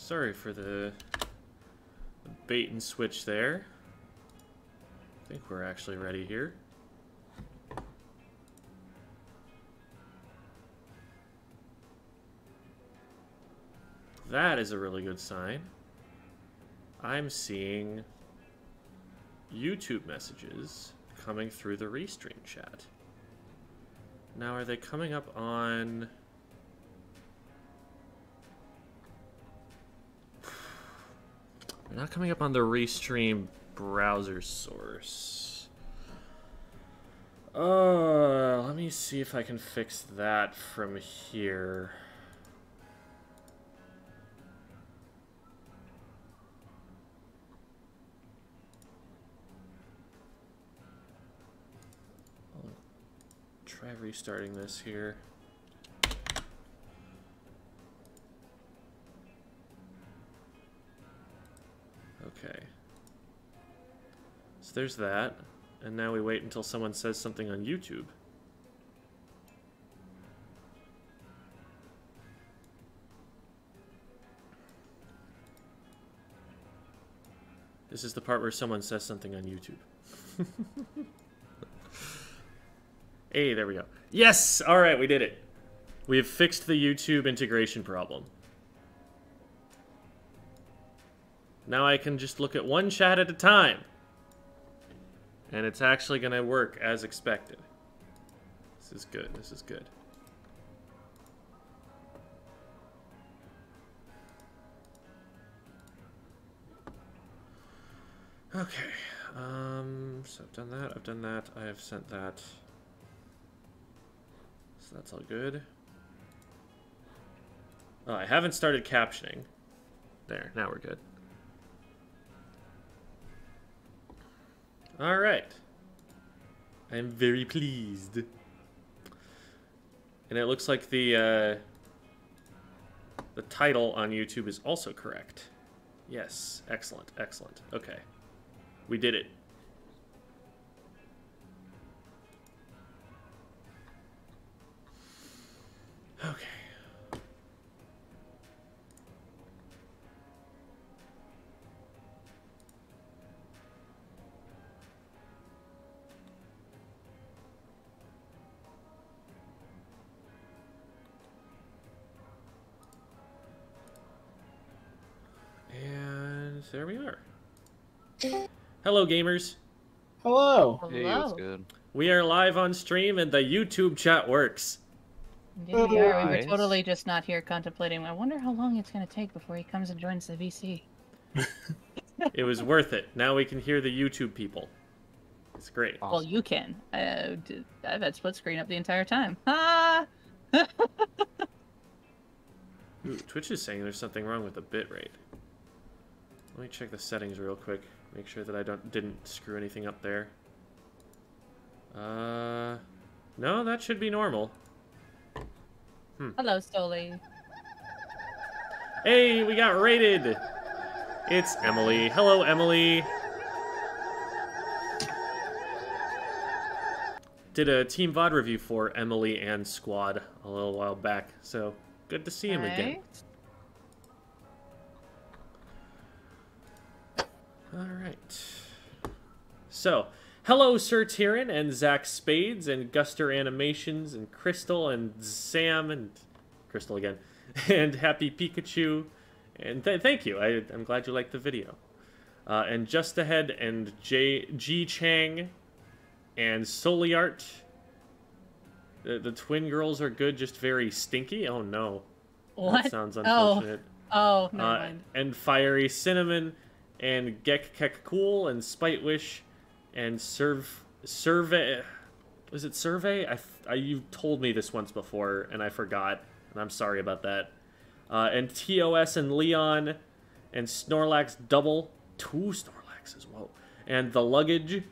Sorry for the, bait and switch there. I think we're actually ready here. That is a really good sign. I'm seeing YouTube messages coming through the Restream chat. Now, are they coming up on... not coming up on the Restream browser source. Uh, let me see if I can fix that from here. Try restarting this here. Okay. So there's that. And now we wait until someone says something on YouTube. This is the part where someone says something on YouTube. hey, there we go. Yes! Alright, we did it. We have fixed the YouTube integration problem. Now I can just look at one chat at a time. And it's actually going to work as expected. This is good. This is good. Okay. Um, so I've done that. I've done that. I have sent that. So that's all good. Oh, I haven't started captioning. There. Now we're good. All right. I'm very pleased. And it looks like the uh, the title on YouTube is also correct. Yes, excellent, excellent. Okay, we did it. Okay. There we are. Hello, gamers. Hello. Hey, what's good? We are live on stream and the YouTube chat works. Indeed we are. We were totally just not here contemplating. I wonder how long it's going to take before he comes and joins the VC. It was worth it. Now we can hear the YouTube people. It's great. Well, you can. Uh, d- I've had split screen up the entire time. Ah! Ooh, Twitch is saying there's something wrong with the bitrate. Let me check the settings real quick. Make sure that I don't didn't screw anything up there. Uh, no, that should be normal. Hello, Stoli. Hey, we got rated. It's Emily. Hello, Emily. Did a Team VOD review for Emily and Squad a little while back, so good to see him again. All right. So, hello, Sir Tyrion and Zach Spades and Guster Animations and Crystal and Sam and Crystal again and Happy Pikachu and th- thank you. I, I'm glad you liked the video. Uh, and Just Ahead and J G Chang and Soliart. The, the twin girls are good, just very stinky. Oh no, What? that sounds Oh. unfortunate. Oh, never Uh, mind. and Fiery Cinnamon, and Gek Kek Cool, and Spite Wish, and Serve Survey. Was it Survey? I you told me this once before, and I forgot, and I'm sorry about that. Uh, and TOS and Leon, and Snorlax Double, two Snorlaxes, whoa. And The Luggage,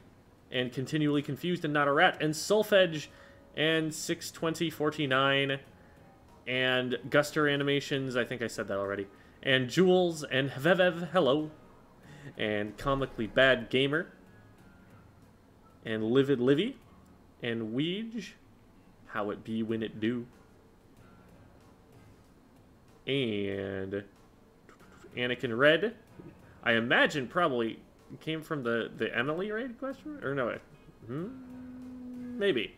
and Continually Confused and Not a Rat, and Sulfedge, and 62049 and Guster Animations, I think I said that already, and Jules, and Vevev, hello, and Comically Bad Gamer, and Livid Livy, and Weege, How It Be When It Do, and Anakin Red. I imagine probably came from the the Emily raid question or no? Hmm? Maybe.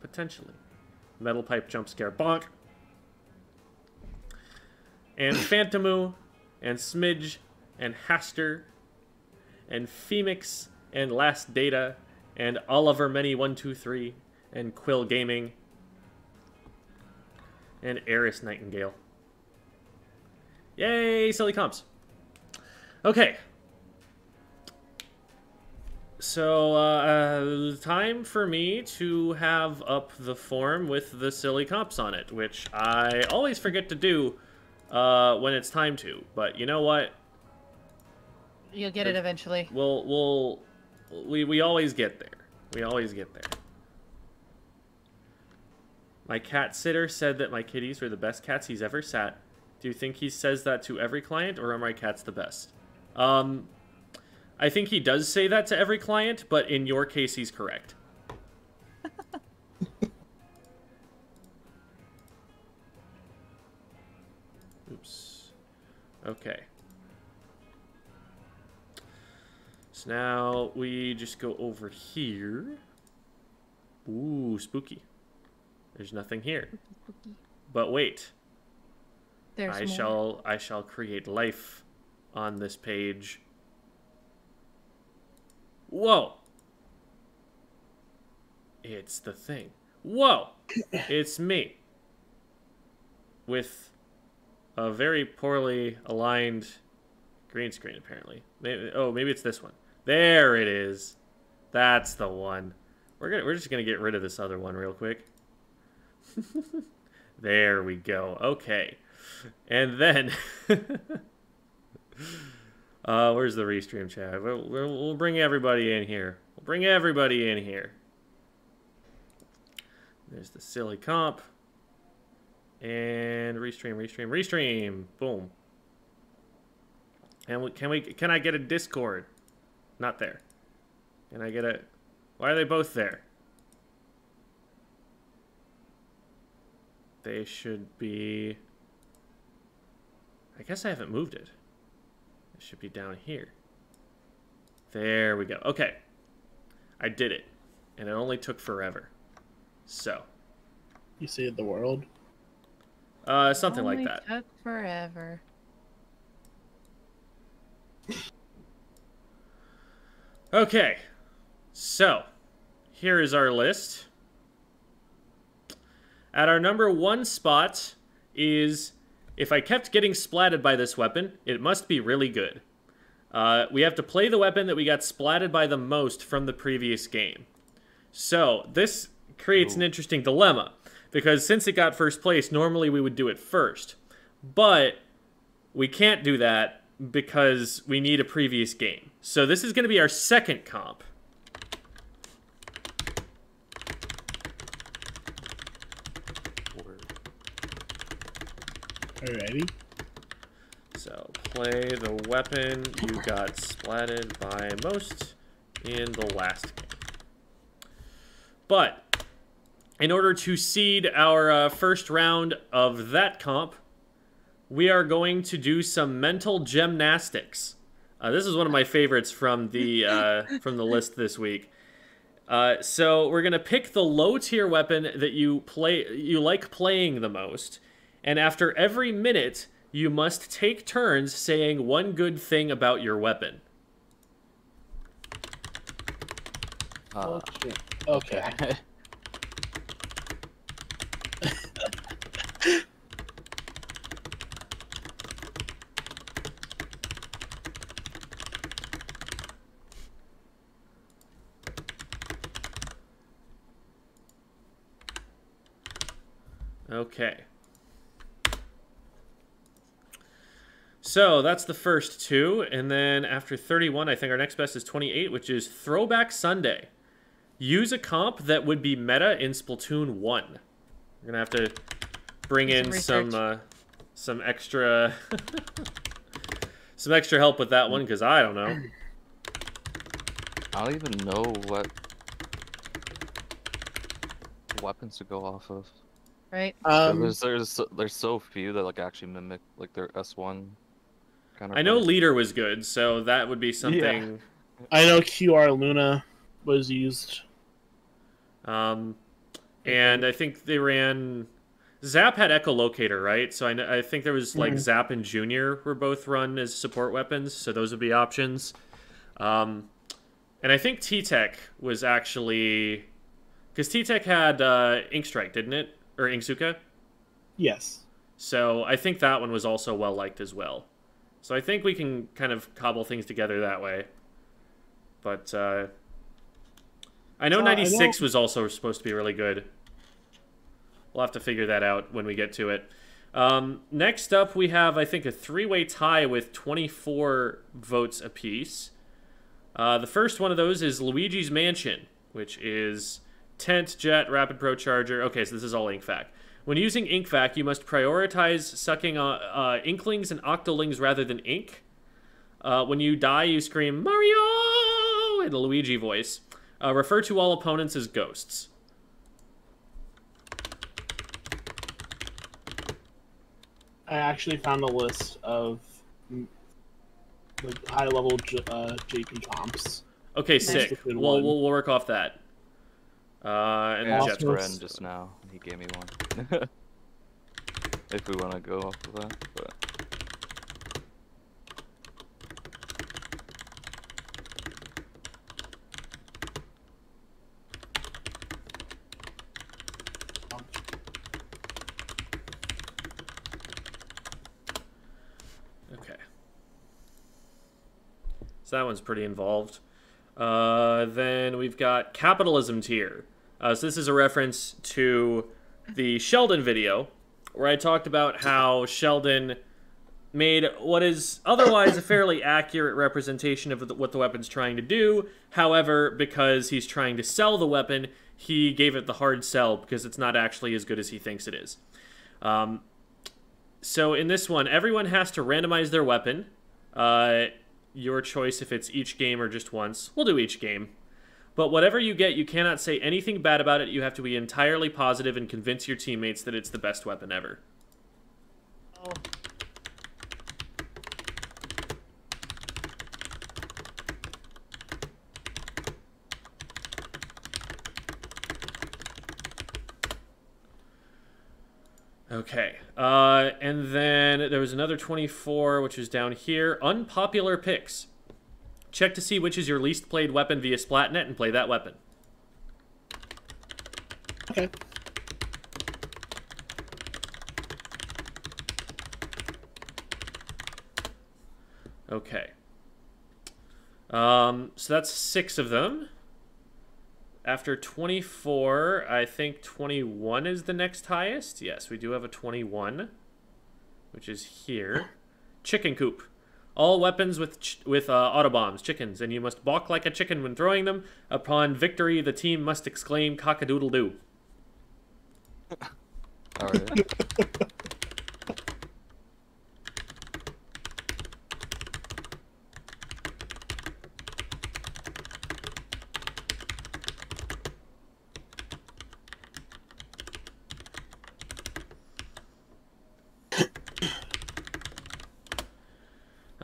Potentially. Metal pipe jump scare bonk. And Phantomu and Smidge and Haster and Femix and Last Data and Oliver Many One Two Three and Quill Gaming and Eris Nightingale. Yay, silly comps. Okay. So, uh, time for me to have up the form with the silly comps on it, which I always forget to do uh, when it's time to. But you know what? You'll get it eventually. We'll, we'll, we, we always get there. We always get there. My cat sitter said that my kitties were the best cats he's ever sat. Do you think he says that to every client, or are my cats the best? Um, I think he does say that to every client, but in your case, he's correct. Oops. Okay. So now we just go over here. Ooh, spooky. There's nothing here. But wait. There's I more. shall I shall create life on this page. Whoa. It's the thing. Whoa. it's me. With a very poorly aligned green screen apparently. Maybe, oh, maybe it's this one. There it is. That's the one. We're gonna we're just gonna get rid of this other one real quick. there we go. Okay. And then, uh, where's the restream chat? We'll, we'll, we'll bring everybody in here. We'll bring everybody in here. There's the silly comp. And restream, restream, restream. Boom. And we, can we? Can I get a Discord? Not there. Can I get a? Why are they both there? They should be. I guess I haven't moved it. It should be down here. There we go. Okay. I did it. And it only took forever. So, You saved the world. uh, something like Only that. Took forever. Okay. So, here is our list. At our number one spot is if I kept getting splatted by this weapon, it must be really good. Uh, we have to play the weapon that we got splatted by the most from the previous game. So, this creates an interesting dilemma because since it got first place, normally we would do it first. But we can't do that because we need a previous game. So this is going to be our second comp. You? So play the weapon you got splatted by most in the last game. But in order to seed our uh, first round of that comp, we are going to do some mental gymnastics. Uh, this is one of my favorites from the uh, from the list this week. Uh, so we're gonna pick the low tier weapon that you play you like playing the most, and after every minute, you must take turns saying one good thing about your weapon. Uh, oh. Okay. Okay. So that's the first two, and then after 31, I think our next best is 28, which is Throwback Sunday. Use a comp that would be meta in Splatoon 1. We're gonna have to bring Do in some some uh, some extra some extra help with that one because I don't know. I don't even know what weapons to go off of. Right? Um, there's there's so, there's so few that like actually mimic like their S1 kind of. I know leader was good, so that would be something. I know QR Luna was used. Um, and I think they ran. Zap had echolocator, right? So I, kn- I think there was like Mhm. Zap and Junior were both run as support weapons, so those would be options. Um, and I think T Tech was actually because T Tech had uh, Ink Strike, didn't it, or Inkzooka? Yes. So I think that one was also well liked as well. So I think we can kind of cobble things together that way. But uh, I know Uh, 96 know- was also supposed to be really good. We'll have to figure that out when we get to it. Um, next up, we have, I think, a three way tie with 24 votes apiece. Uh, the first one of those is Luigi's Mansion, which is Tent, Jet, Rapid Pro Charger. Okay, so this is all InkVac. When using InkVac, you must prioritize sucking uh, uh, Inklings and Octolings rather than Ink. Uh, when you die, you scream Mario in a Luigi voice. Uh, refer to all opponents as ghosts. I actually found a list of like high level J- uh, JP comps. Okay, sick. That's a good We'll, we'll, we'll work off that. Uh, and Yeah, Also- Jet's Jet's friend just now. He gave me one. if we want to go off of that, but Okay. So that one's pretty involved. Uh, then we've got capitalism tier. Uh, so this is a reference to the Sheldon video, where I talked about how Sheldon made what is otherwise a fairly accurate representation of what the weapon's trying to do. However, because he's trying to sell the weapon, he gave it the hard sell because it's not actually as good as he thinks it is. Um, so in this one, everyone has to randomize their weapon. Uh, your choice if it's each game or just once. We'll do each game. But whatever you get, you cannot say anything bad about it. You have to be entirely positive and convince your teammates that it's the best weapon ever. Oh, Okay. Uh, and then there was another 24, which is down here. Unpopular picks. Check to see which is your least played weapon via Splatnet and play that weapon. Okay. Okay. Um, so that's six of them. After 24, I think 21 is the next highest. Yes, we do have a 21, which is here. Chicken coop. All weapons with with uh, autobombs, chickens, and you must balk like a chicken when throwing them. Upon victory, the team must exclaim cock-a-doodle doo. all right.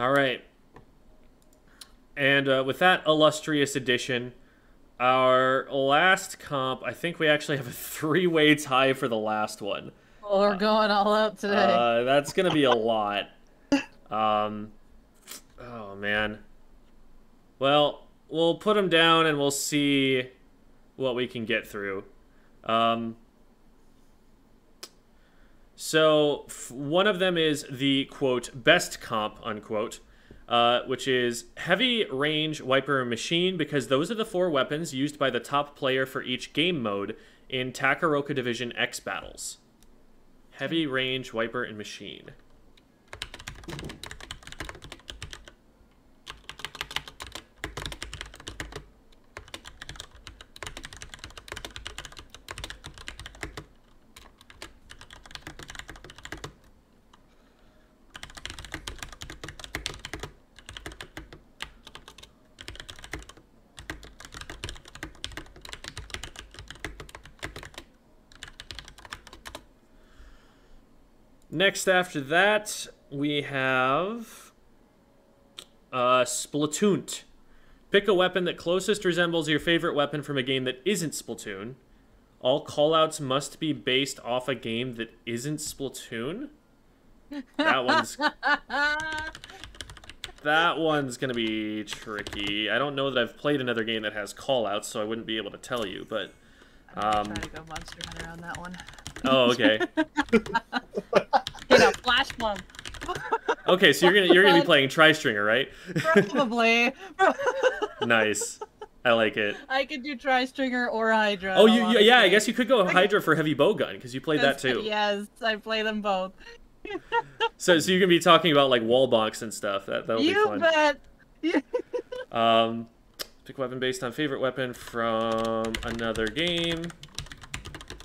All right. And uh, with that illustrious addition, our last comp, I think we actually have a three way tie for the last one. well, we're going all out today. Uh, that's going to be a lot. Um, oh, man. Well, we'll put them down and we'll see what we can get through. Um, so, f- one of them is the quote, best comp, unquote, uh, which is heavy range wiper and machine, because those are the four weapons used by the top player for each game mode in Takoroka Division X battles. Heavy range wiper and machine. Next after that, we have uh, Splatoon. Pick a weapon that closest resembles your favorite weapon from a game that isn't Splatoon. All callouts must be based off a game that isn't Splatoon. That one's that one's gonna be tricky. I don't know that I've played another game that has callouts, so I wouldn't be able to tell you. But I'm Um, gonna try to go Monster Hunter on that one. oh, okay, You know, flash bomb. okay. So you're gonna you're gonna be playing Tri-Stringer, right? Probably. nice. I like it. I could do Tri-Stringer or Hydra. Oh, you, you yeah. I guess you could go Hydra for heavy bow gun because you played that too. Yes, I play them both. So so you're gonna be talking about like wall bonks and stuff. That that'll be you fun. bet. Um, pick weapon based on favorite weapon from another game.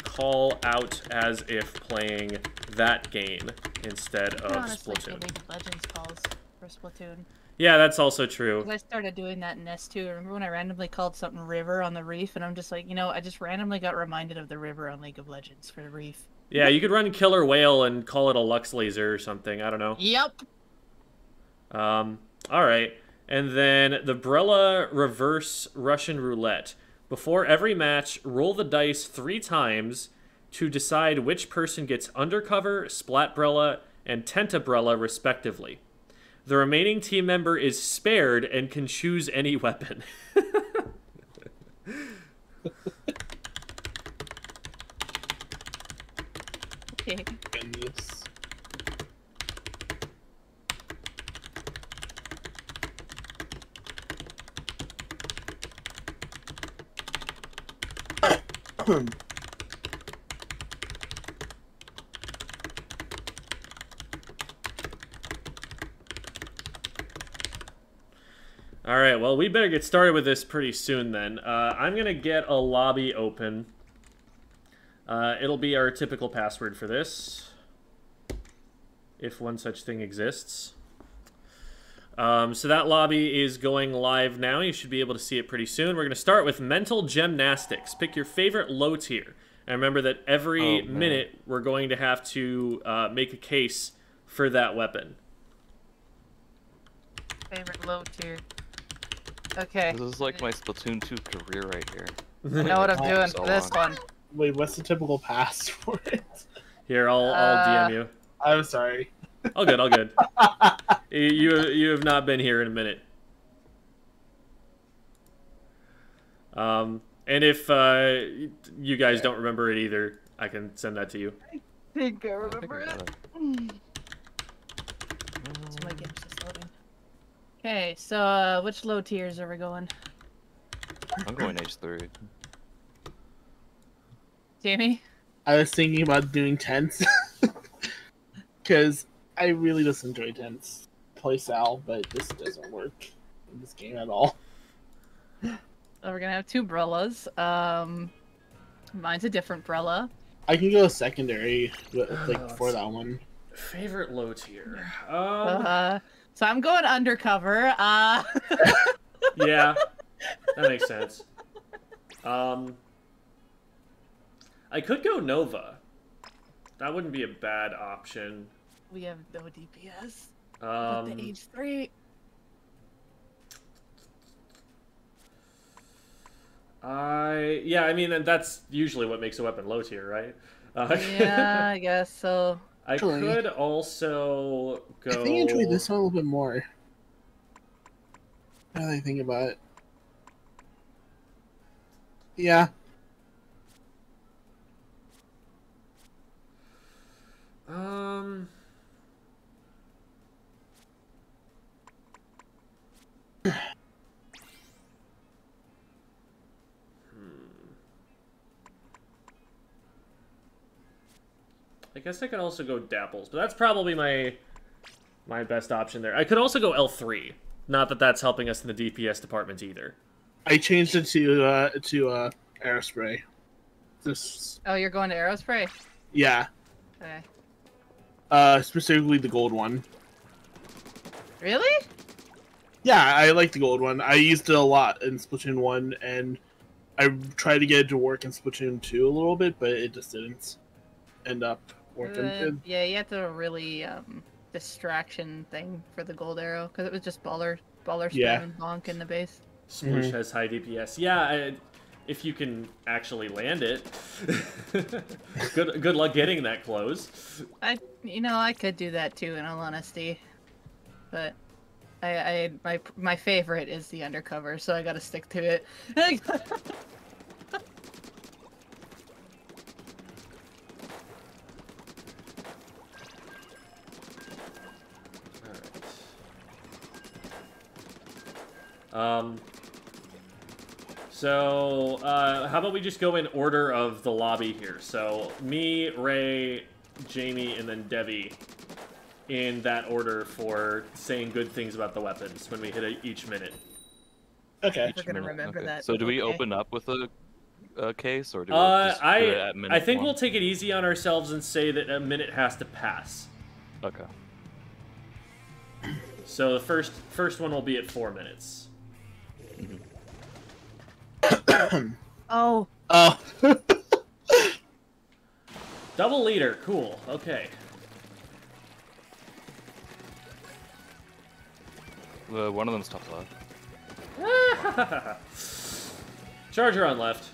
Call out as if playing that game instead of Honestly, Splatoon. Legends calls for Splatoon. Yeah, that's also true. I started doing that in S2. Remember when I randomly called something River on the Reef, and I'm just like, you know, I just randomly got reminded of the river on League of Legends for the Reef. Yeah, you could run Killer Wail and call it a Lux Laser or something. I don't know. Yep. Um, all right. And then the Brella Reverse Russian Roulette. Before every match, roll the dice three times to decide which person gets Undercover, Splatbrella, and Tentabrella, respectively. The remaining team member is spared and can choose any weapon. Okay. Goodness. All right, well, we better get started with this pretty soon then. Uh, I'm going to get a lobby open. Uh, it'll be our typical password for this, if one such thing exists. Um, so that lobby is going live now. You should be able to see it pretty soon. We're going to start with mental gymnastics. Pick your favorite low tier. And remember that every Oh, minute we're going to have to uh, make a case for that weapon. Favorite low tier. Okay. This is like my Splatoon 2 career right here. I know what I'm Oh, doing so for this long. one. Wait, what's the typical pass for it? Here, I'll, I'll Uh, DM you. I'm sorry. All good, all good. you you you have not been here in a minute. Um, and if uh, you guys don't remember it either, I can send that to you. I think I I'll figure remember it it. out. So my game's just loading. Okay, so uh, which low tiers are we going? I'm going H3. Jamie? I was thinking about doing tents because I really just enjoy tents. Play Sal, but this doesn't work in this game at all. So we're gonna have two Brellas. Um, mine's a different Brella. I can go secondary, like let's for that one. Favorite low tier. Um, Uh, so I'm going undercover. Uh, yeah, that makes sense. Um, I could go Nova. That wouldn't be a bad option. we have no DPS. Um, the H3. I yeah, I mean, and that's usually what makes a weapon low tier, right? Uh, Yeah, I guess so. I could also go. I think I enjoy this one a little bit more. Now that I think about it. Yeah, Um. I guess I could also go Dapples, but that's probably my my best option there. I could also go L3. Not that that's helping us in the DPS department either. I changed it to uh to uh aerospray. This Oh, you're going to Aerospray? yeah, Okay. uh specifically the gold one. Really? Yeah, I like the gold one. I used it a lot in Splatoon one, and I tried to get it to work in Splatoon two a little bit, but it just didn't end up working. Uh, yeah, you have to really um distraction thing for the gold arrow because it was just baller baller spam Yeah. and bonk in the base. Sploosh Mhm. has high DPS. Yeah, I, if you can actually land it. good good luck getting that close. I you know I could do that too in all honesty, but I, I my my favorite is the undercover, so I got to stick to it. Um. So, uh, how about we just go in order of the lobby here? So, me, Ray, Jamie, and then Devi in that order for saying good things about the weapons when we hit a, each minute. Okay. We're gonna Minute, remember okay. that. So do we okay. open up with a, a case or do we Uh, just do it I at minute I think one? we'll take it easy on ourselves and say that a minute has to pass. Okay. So the first first one will be at four minutes. Oh, Oh. Double leader, cool. Okay. Uh, one of them's top left. Charger on left.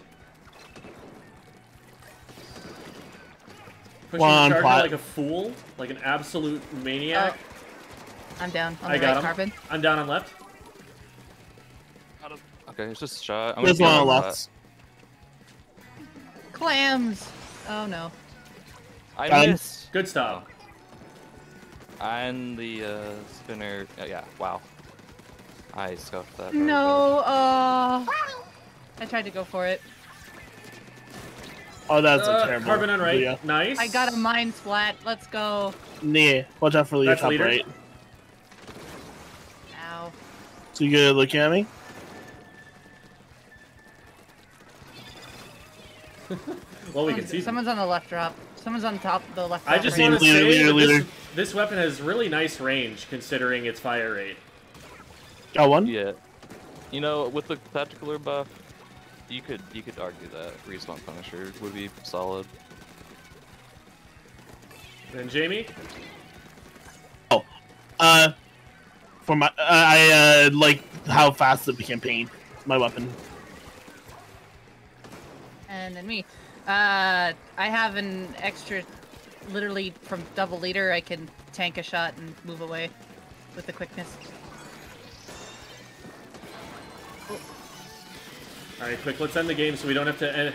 Pushing One the charger plot. like a fool, like an absolute maniac. I'm down on I the got right him. carbon. I'm down on left. Okay, it's just a shot. I'm There's gonna one go on with left. Clams. Oh no. I Got missed. Good stop. And the uh, spinner. uh, yeah. Wow. I scuffed that. No. Uh. I tried to go for it. Oh, that's Uh, a terrible. carbon on right. Leah. Nice. I got a mind splat. Let's go. Yeah, watch out for Leah That's top leader. right. Ow. So you good looking at me? Well, we can see. them. Someone's on the left drop. Someone's on top. The left. I just right want to Leader, say leader, leader. this, this weapon has really nice range considering its fire rate. Got one? Yeah. You know, with the tactical buff, you could you could argue that respawn Punisher would be solid. And Jamie, Oh, Uh, for my, uh, I uh like how fast the campaign. My weapon and then me. Uh, I have an extra, literally from double leader, I can tank a shot and move away with the quickness. Oh. All right, quick, let's end the game so we don't have to end,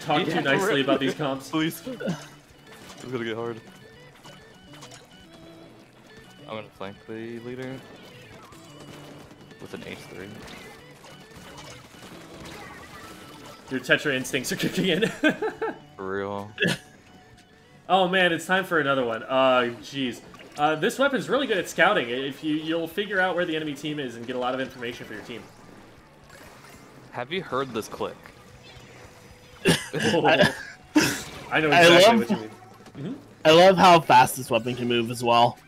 talk yeah, too nicely about these comps. Please. It's gonna get hard. I'm gonna flank the leader with an H3. Your Tetra instincts are kicking in. For real. oh man, it's time for another one. Uh, jeez. Uh, this weapon's really good at scouting. If you you'll figure out where the enemy team is and get a lot of information for your team. Have you heard this click? I, I know I exactly love- what you mean. I love how fast this weapon can move as well.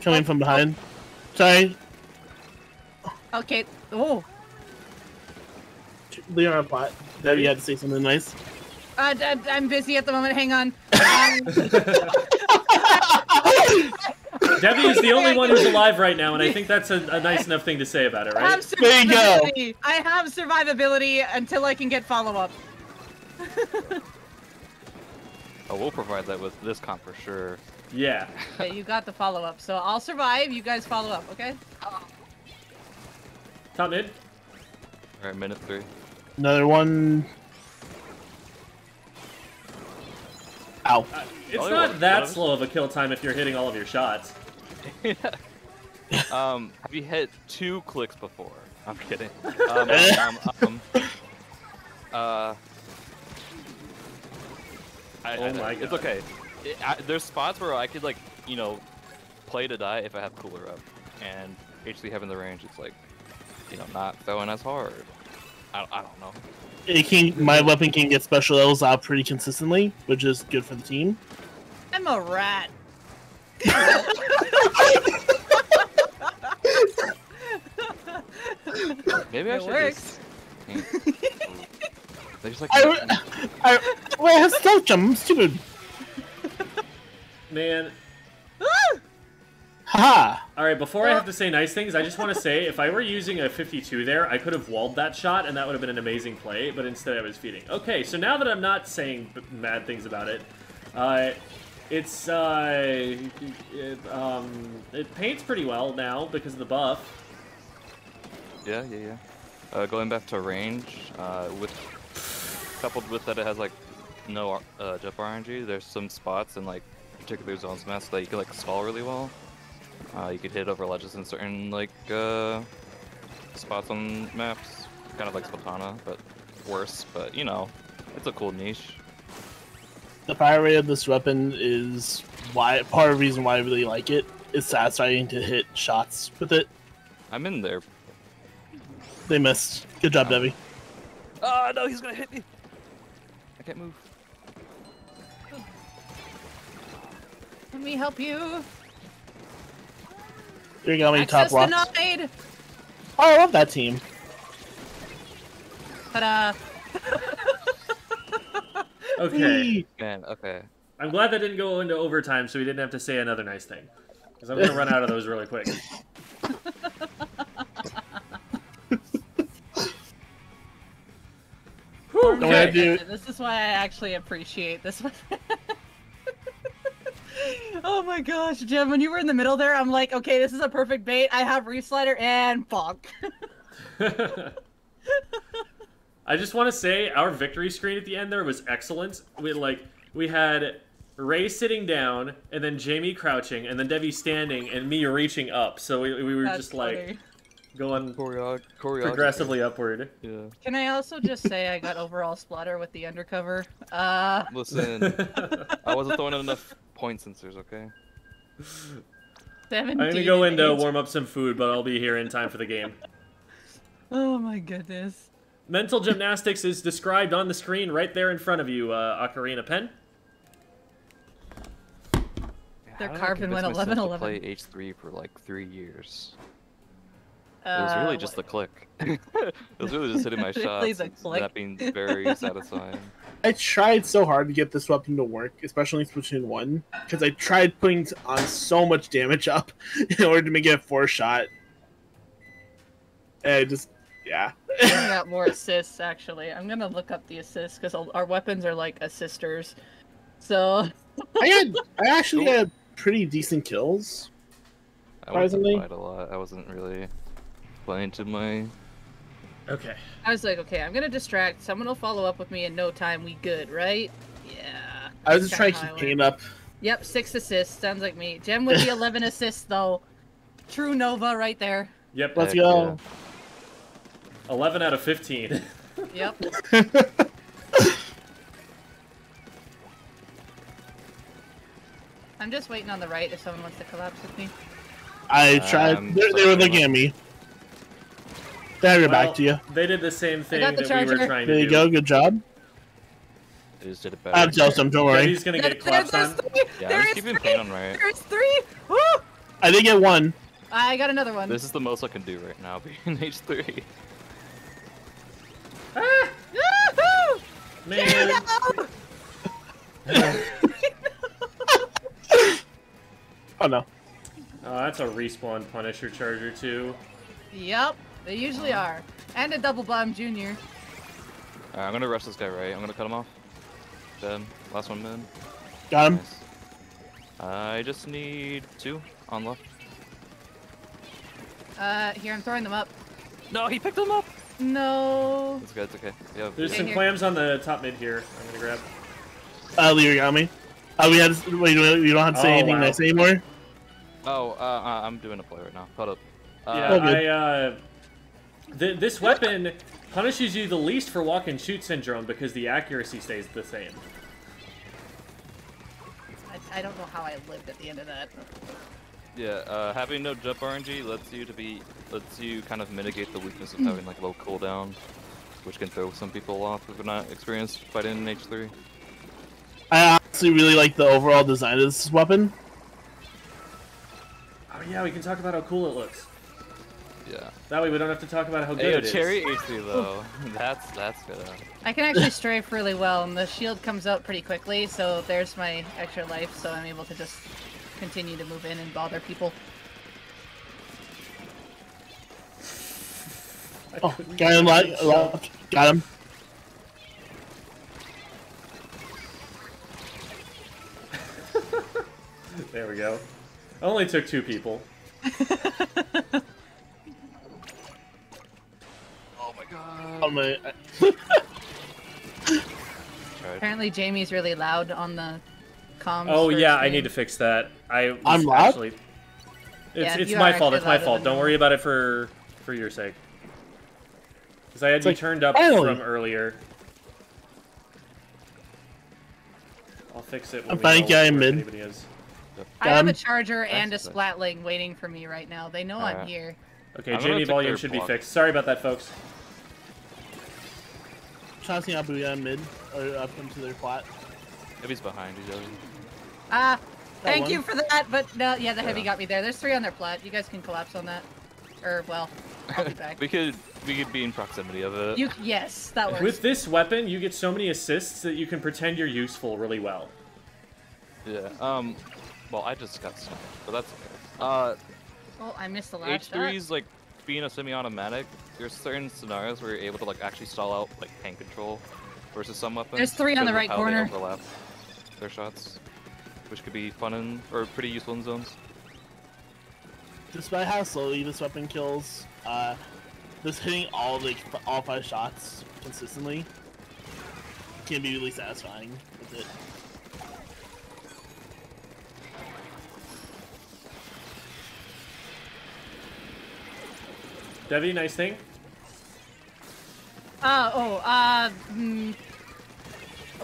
Coming from behind. Sorry, Okay. Oh. Leon on plot. That you had to say something nice. Uh, d- I'm busy at the moment. Hang on. Um, Debbie is the only one who's alive right now, and I think that's a, a nice enough thing to say about it, I have right? There you go. survivability. I have survivability until I can get follow up. Oh, we'll provide that with this comp for sure. Yeah. Okay, you got the follow up, so I'll survive. You guys follow up, okay? Top mid. Alright, minute three. Another one. Ow. Uh, it's Only not one- that one. slow of a kill time if you're hitting all of your shots. um, have you hit two clicks before? I'm kidding. Um, um, um, uh, I, Oh I- my It's God. okay. It, I, there's spots where I could like, you know, play to die if I have cooler up, and HD having the range, it's like, you know, not throwing as hard. I, I don't know. It can, my weapon can get special L's out pretty consistently, which is good for the team. I'm a rat. Maybe I It should works. just. They just like. I, I, well, I have stealth jump. I'm stupid. Man. Ah! Haha. All right, before I have to say nice things, I just want to say if I were using a 52 there, I could have walled that shot, and that would have been an amazing play. But instead, I was feeding. Okay, so now that I'm not saying mad things about it, uh, it's uh, it, um, it paints pretty well now because of the buff. Yeah, yeah, yeah. Uh, going back to range, uh, with coupled with that it has like no uh, jump RNG. There's some spots in like particular zones maps that you can like stall really well. Uh, you could hit over ledges in certain like uh, spots on maps, kind of like Splatana, but worse. But you know, it's a cool niche. The fire rate of this weapon is why part of the reason why I really like it. It's satisfying to hit shots with it. I'm in there. They missed. Good job, Debbie. Oh no, he's gonna hit me. I can't move. Let me help you. Here you go, many top Access rocks. denied. Oh, I love that team. Ta-da. Uh, okay, Man, okay. I'm glad that didn't go into overtime, so we didn't have to say another nice thing. Because I'm gonna run out of those really quick. Whew, okay. This is why I actually appreciate this one. Oh my gosh, Jim, when you were in the middle there, I'm like, okay, this is a perfect bait. I have Reef Slider and bonk. I just want to say our victory screen at the end there was excellent. We like we had Ray sitting down, and then Jamie crouching, and then Debbie standing, and me reaching up. So we, we were That's just like funny. going Choreog- choreography. progressively upward. Yeah. Can I also just say I got overall splatter with the undercover? Uh, Listen, I wasn't throwing in enough point sensors, okay? I'm gonna go in to warm up some food, but I'll be here in time for the game. Oh my goodness. Mental gymnastics is described on the screen right there in front of you, uh, Ocarina Pen. Their How did I carbon went convince myself 11, to play H3 for like three years. Uh, It was really what- just the click. it was really just hitting my Really shots. the click. That being very satisfying. I tried so hard to get this weapon to work, especially in Splatoon 1, because I tried putting on so much damage up in order to make it a four shot. And it just, yeah. I got more assists actually. I'm gonna look up the assists because our weapons are like assisters. So I had, I actually had pretty decent kills. I went to Surprisingly. fight a lot. I wasn't really playing to my. Okay. I was like, okay, I'm gonna distract. Someone will follow up with me in no time. We good, right? Yeah. I was just Kinda trying to keep went. up. Yep, six assists. Sounds like me. Gem with the 11 assists though. True Nova right there. Yep. Let's Heck go. 11 out of 15. Yep. I'm just waiting on the right if someone wants to collapse with me. I tried. Um, they, they were looking at me. There, you're Well, back to you. They did the same thing the that we were charger. trying to do. There you go. Good job. I just did it better. I have better. jealous. Don't worry. Debbie's gonna get There- collapsed there's on. three. Yeah, There I was is keeping three. on right. There's three. Woo! I did get one. I got another one. This is the most I can do right now, being H3. Yahoo! Ah! Man. Oh no. Oh, that's a respawn Punisher Charger too. Yep, they usually are. And a double bomb junior. Alright, I'm gonna rush this guy right. I'm gonna cut him off. Dead. Last one mid. Got him. Nice. I just need two on left. Uh, here I'm throwing them up. No, he picked them up. No. It's good. It's okay. Yeah. There's Okay, some here. clams on the top mid here. I'm gonna grab. Uh, Leo got me. Uh, we had. Wait, you don't have to say Oh, anything wow. nice anymore. Oh, uh, uh, I'm doing a play right now. Hold up. Uh, Yeah. I. Uh, th- this weapon punishes you the least for walk and shoot syndrome because the accuracy stays the same. I, I don't know how I lived at the end of that. Yeah, uh, having no jump RNG lets you to be lets you kind of mitigate the weakness of having like low cooldown, which can throw some people off if they're not experienced fighting in H3. I honestly really like the overall design of this weapon. Oh yeah, we can talk about how cool it looks. Yeah. That way we don't have to talk about how good Hey, yo, it is. cherry H3 though. that's that's good. I can actually strafe really well, and the shield comes out pretty quickly, so there's my extra life, so I'm able to just continue to move in and bother people. Oh, got him left. left. Got him. There we go. Only took two people. On my, Apparently, Jamie's really loud on the comms. Oh yeah, I need to fix that. I I'm loud? actually. It's, Yeah, it's you my fault. It's my fault. Don't worry about it for for your sake. Because I had It's you like, turned up finally. from earlier. I'll fix it when I'm we fine, know guy in where mid. anybody is. I have a charger and a Nice, nice. splatling waiting for me right now. They know I'm here. Okay, I'm Jamie volume should block. be fixed. Sorry about that, folks. Chancing Abuya mid, or up into their plot. If he's behind you, Joey. Ah, That thank one? you for that, but no, yeah, the heavy got me there. There's three on their plat. You guys can collapse on that. Or, well, I'll be back. we could we could be in proximity of it. You, yes, that works. With this weapon, you get so many assists that you can pretend you're useful really well. Yeah. Um. Well, I just got stuck, but that's okay. Uh, Oh, I missed the last shot. H3's like being a semi-automatic. There's certain scenarios where you're able to like actually stall out like tank control versus some weapons. There's three on the right corner. They overlap their shots, which could be fun and or pretty useful in zones. Despite how slowly this weapon kills, uh, just hitting all the all five shots consistently can be really satisfying with it. Debbie, nice thing. Uh, oh, uh, hmm,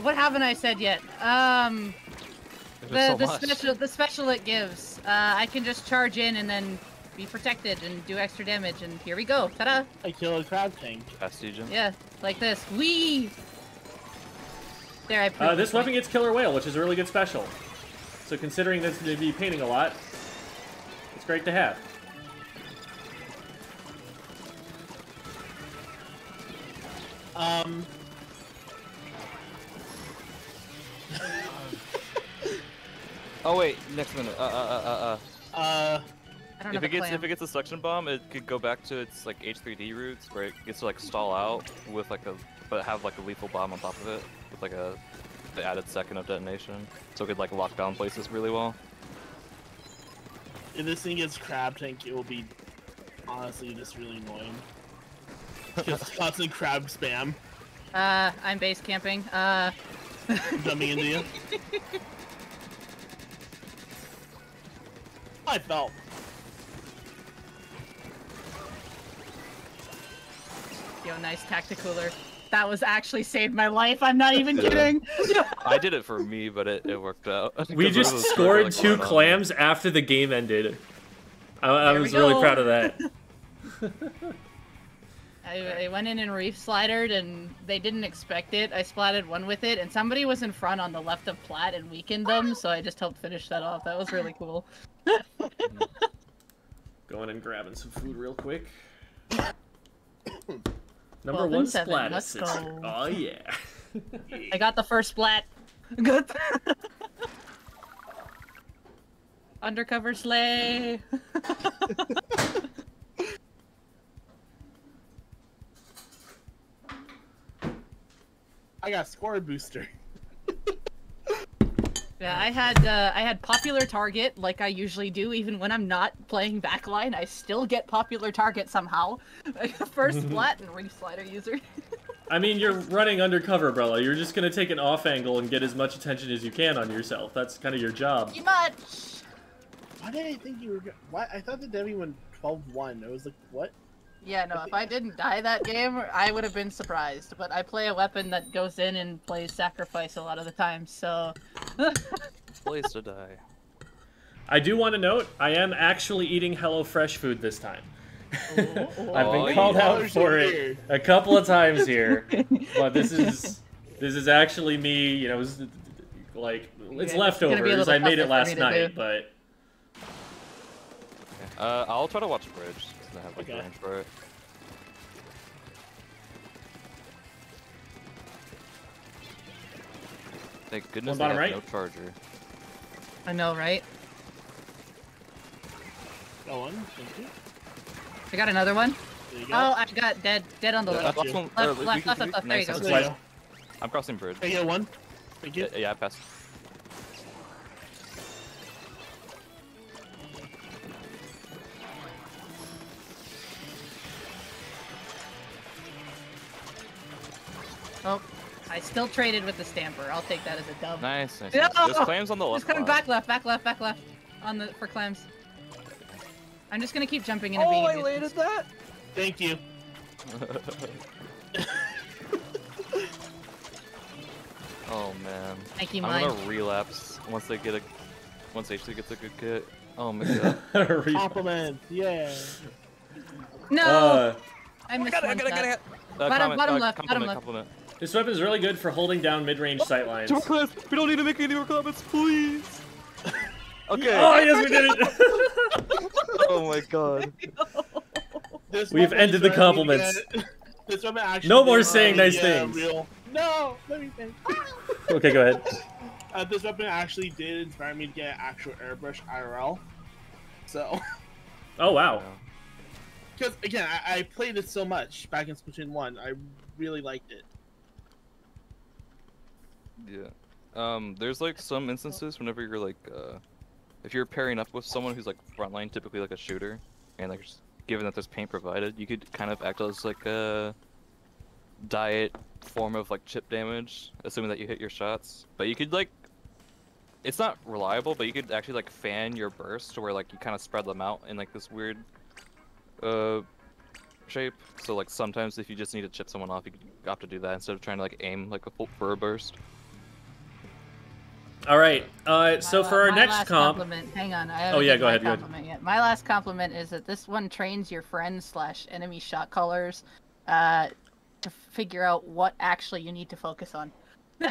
what haven't I said yet? Um, the, so the much. special, the special it gives. Uh, I can just charge in and then be protected and do extra damage, and here we go. Ta-da! I kill a crab thing. Vestige. Yeah, like this. Wee! There, I Uh, this weapon gets Killer Wail, which is a really good special. So considering this to be painting a lot, it's great to have. Um, Oh wait, next minute. Uh uh uh uh. uh, I don't If it gets plan. if it gets a suction bomb, it could go back to its like H3D roots where it gets to like stall out with like a but have like a lethal bomb on top of it with like a the added second of detonation, so it could like lock down places really well. if this thing gets crab tank, it will be honestly just really annoying. Just constant crab spam Uh, I'm base camping. Uh, jumping into you. I felt. yo, nice tacticooler. That was actually saved my life. I'm not even Yeah. kidding. I did it for me, but it, it worked out. We just scored like, two right on. clams after the game ended. I, I was really proud of that. I, I went in and reef slidered, and they didn't expect it. I splatted one with it, and somebody was in front on the left of plat and weakened them, so I just helped finish that off. That was really cool. Going and grabbing some food real quick. Number 12 one seven, splat let's go. Oh yeah. I got the first splat. Good. Undercover slay. I got score booster. Yeah, I had uh, I had popular target like I usually do. Even when I'm not playing backline, I still get popular target somehow. First flat and reef slider user. I mean, you're running undercover, Umbrella. You're just gonna take an off angle and get as much attention as you can on yourself. That's kind of your job. Pretty much. Why did I think you were? go- Why I thought the Debbie went 12-1. I was like, what? Yeah, no. If I didn't die that game, I would have been surprised. But I play a weapon that goes in and plays sacrifice a lot of the time, so. Place to die. I do want to note, I am actually eating HelloFresh food this time. I've been Oh, called out for it a couple of times here, but this is this is actually me. You know, it's, like it's Yeah, it's gonna be a leftovers. little I made it last night, do. but Uh, I'll try to watch Bridge. That have like Okay. range for it. Thank goodness they bottom have right. no charger. I know, right? Go on. Thank you. I got another one. Go. Oh, I got dead, dead on the Yeah, left. got last you. one- Left, uh, we left, can- left, we- left, there you nice, go. nice, there Slide. you nice. go. I'm crossing bridge. There you go. One. Thank you. Yeah, yeah, I passed. Oh, I still traded with the stamper. I'll take that as a dub. Nice, nice. No! nice. There's clams on the left. Just coming side. back left, back left, back left. On the for clams. I'm just gonna keep jumping in and Oh, being a I nuisance. landed that. Thank you. oh man. Thank you, I'm mine. gonna relapse once they get a once H2 gets a good kit. Oh my god. Re- Compliment. Yeah. No, uh, I missed one shot. Uh, Bottom- comment, bottom uh, left, bottom compliment, left. compliment. This weapon is really good for holding down mid-range sight lines. Two more clips. We don't need to make any more comments, please. Okay. Oh yes, we did it. Oh my god. This We've ended the compliments. This weapon actually. No more saying nice get things. Real. No, let me think. okay, go ahead. Uh, this weapon actually did inspire me to get actual airbrush IRL. So, Oh wow. because again, I, I played it so much back in Splatoon One, I really liked it. Yeah. Um, there's like some instances whenever you're like, uh, if you're pairing up with someone who's like frontline, typically like a shooter, and like given that there's paint provided, you could kind of act as like a diet form of like chip damage, assuming that you hit your shots. But you could like, it's not reliable, but you could actually like fan your burst to where like you kind of spread them out in like this weird, uh, shape. So like sometimes if you just need to chip someone off, you could opt to do that instead of trying to like aim like a full for a burst. All right. Uh, so My for our next comp, compliment, hang on. I Oh, yeah, go ahead, go ahead. Yet. My last compliment is that this one trains your friends slash enemy shot callers uh, to figure out what actually you need to focus on.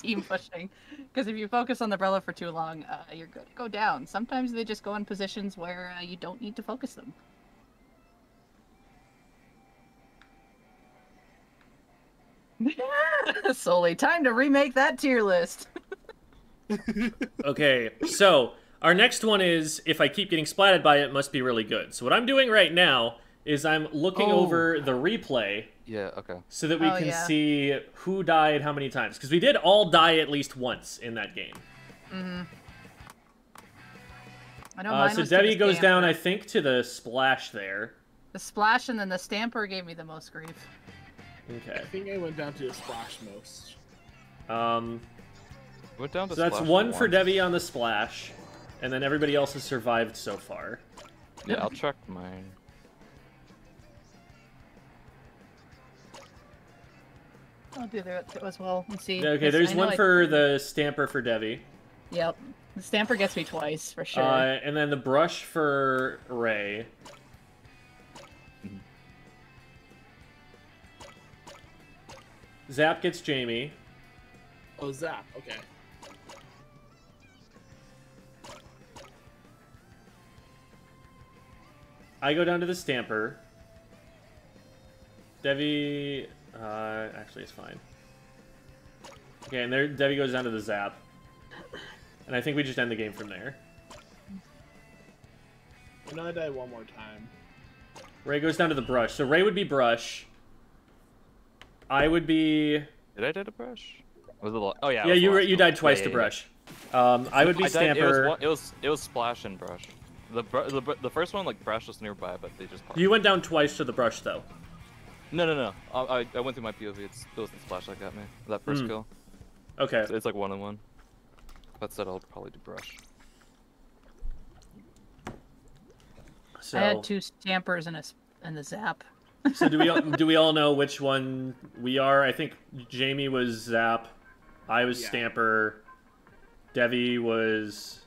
Team pushing, because if you focus on the umbrella for too long, uh, you're going to go down. Sometimes they just go in positions where uh, you don't need to focus them. Solely time to remake that tier list. okay. So our next one is if I keep getting splatted by it, must be really good. So what I'm doing right now is I'm looking Oh. over the replay Yeah, okay. so that we Oh, can yeah. see who died how many times because we did all die at least once in that game. Mm-hmm. I know Uh, mine so Debbie goes down. I think, to the splash there. The splash and then the stamper gave me the most grief. I think I went down to the splash most. Um, Went down to so that's one for once. Debbie on the splash, and then everybody else has survived so far. Yeah, I'll check mine. I'll do that as well and see. Okay, there's I know one I- for the stamper for Debbie. Yep. The stamper gets me twice for sure. Uh, and then the brush for Ray. Zap gets Jamie. Oh, Zap. Okay. I go down to the stamper. Debbie, uh, actually, it's fine. Okay, and there, Debbie goes down to the zap, and I think we just end the game from there. And I die one more time. Ray goes down to the brush, so Ray would be brush. I would be. Did I die to brush? Was it? lo- Oh yeah. Yeah, you were, you died twice Yeah, to yeah, yeah. brush. Um, I would be I died- it was stamper. It was, it was splash and brush. The, br- the the first one like brush was nearby, but they just. Popped. You went down twice to the brush though. No, no, no. I, I- I went through my POV. It's, it was the splash that got me. That first Hmm. kill. Okay. It's, it's like one on one. That said, I'll probably do brush. So, I had two stampers and a and the zap. So do we all, do we all know which one we are? I think Jamie was Zap, I was Yeah. Stamper, Debbie was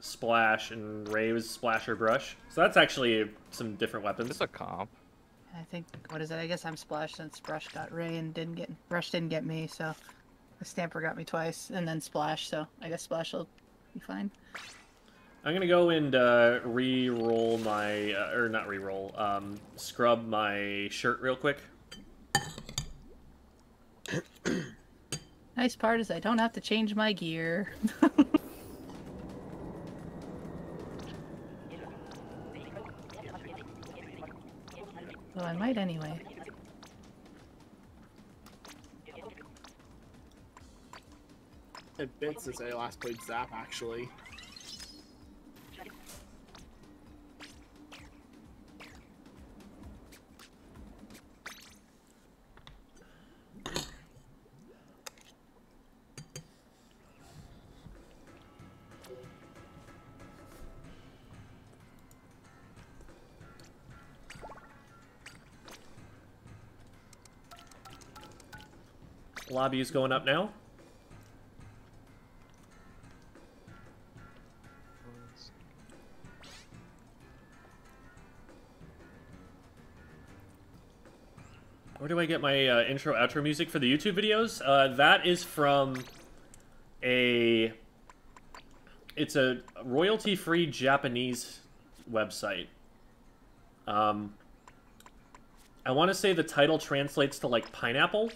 Splash, and Ray was Splasher Brush. So that's actually some different weapons. It's a comp. I think what is it? I guess I'm Splash since Brush got Ray and didn't get Brush didn't get me, so the stamper got me twice and then Splash. So I guess Splash will be fine. I'm gonna go and uh, re-roll my, uh, or not re-roll, um, scrub my shirt real quick. Nice part is I don't have to change my gear. well, I might anyway. It's been since I last played Zap, actually. Lobby is going up now. Where do I get my uh, intro outro music for the YouTube videos? Uh, that is from a. It's a royalty-free Japanese website. Um, I want to say the title translates to like pineapple.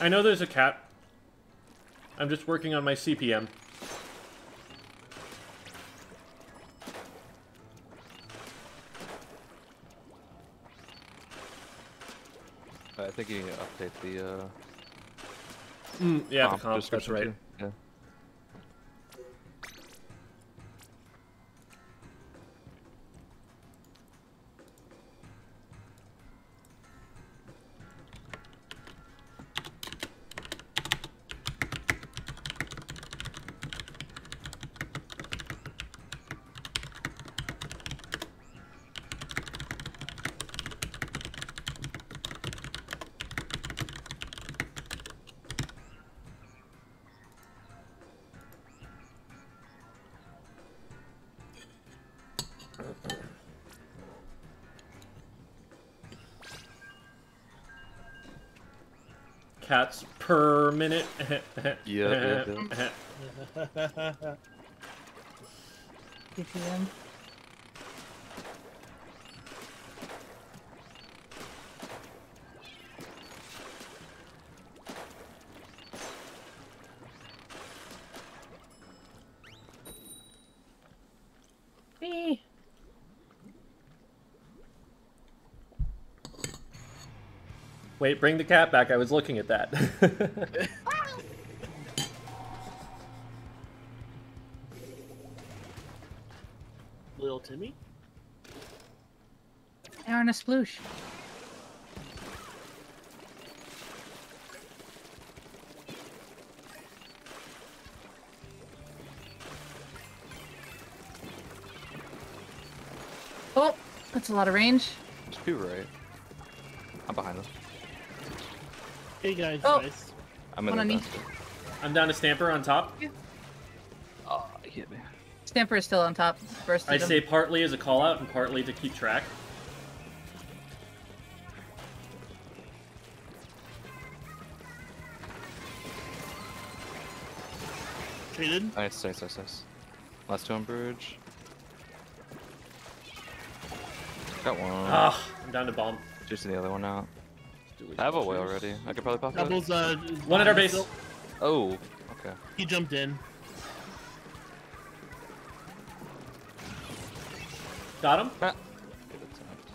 I know there's a cap. I'm just working on my CPM. I think you need to update the uh, Mm, yeah, the comp, that's right. too. Cats per minute. yeah, CPM. Me. Wait, bring the cat back. I was looking at that. Little Timmy? Aaron a sploosh. Oh, that's a lot of range. Just be right. I'm behind them. Hey guys, Oh. nice. I'm in on the I'm down to Stamper on top. Oh, hit me. Stamper is still on top. Bursted I say partly as a call out and partly to keep track. Traded? Nice, nice, nice, nice. Last two on bridge. Got one. Ah, I'm down to bomb. Juicing the other one out. I have a way already. I could probably pop it. Doubles, uh. One at our base. still- Oh, okay. He jumped in. Got him. Ah. Good attempt.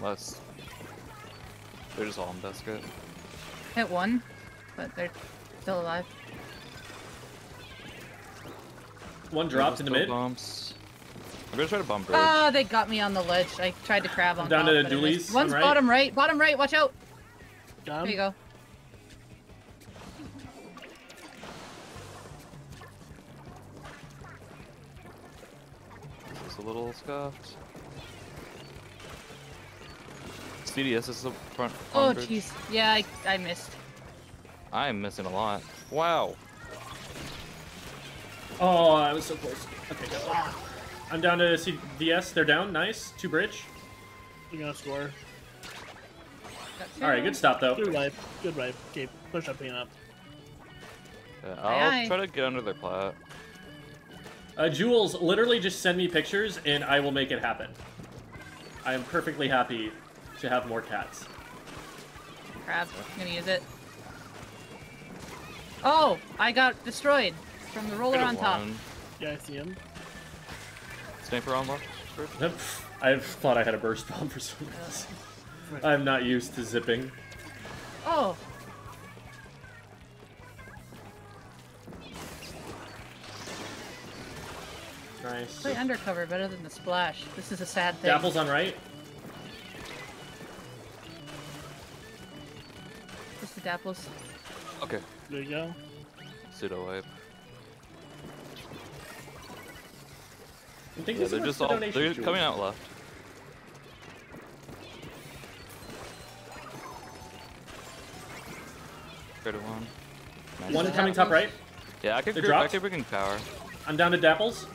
Less. They're just all in basket. Hit one, but they're still alive. One dropped in the mid. Bumps. I'm gonna try to bump her. Ah, they got me on the ledge. I tried to crab on Down top, to the dualies. Just... One's right. bottom right. Bottom right, watch out. Down. There you go. This is a little scuffed. CDS is the front. Oh, jeez. Yeah, I, I missed. I'm missing a lot. Wow. Oh, I was so close. Okay, go. I'm down to CVS. They're down. Nice. Two bridge. You're gonna score. All right, good stop though. Good life. Good life. Okay, push up, up. Yeah, I'll aye. try to get under their plat. Uh, Jules, literally just send me pictures and I will make it happen. I am perfectly happy to have more cats. Crap. I'm gonna use it. Oh, I got destroyed from the roller on top. one. Yeah, I see him. Sniper on left. bridge. I thought I had a burst bomb for some reason. I'm not used to zipping. Oh, Nice. play undercover better than the splash. This is a sad thing. Dapples on right. Just the dapples. Okay. There you go. Pseudo wipe. I think Yeah, they're just the all they're Jules. coming out left. Credit one. Nice. One coming top right. Yeah, I could They group, I dropped? could bring power. I'm down to Dapples.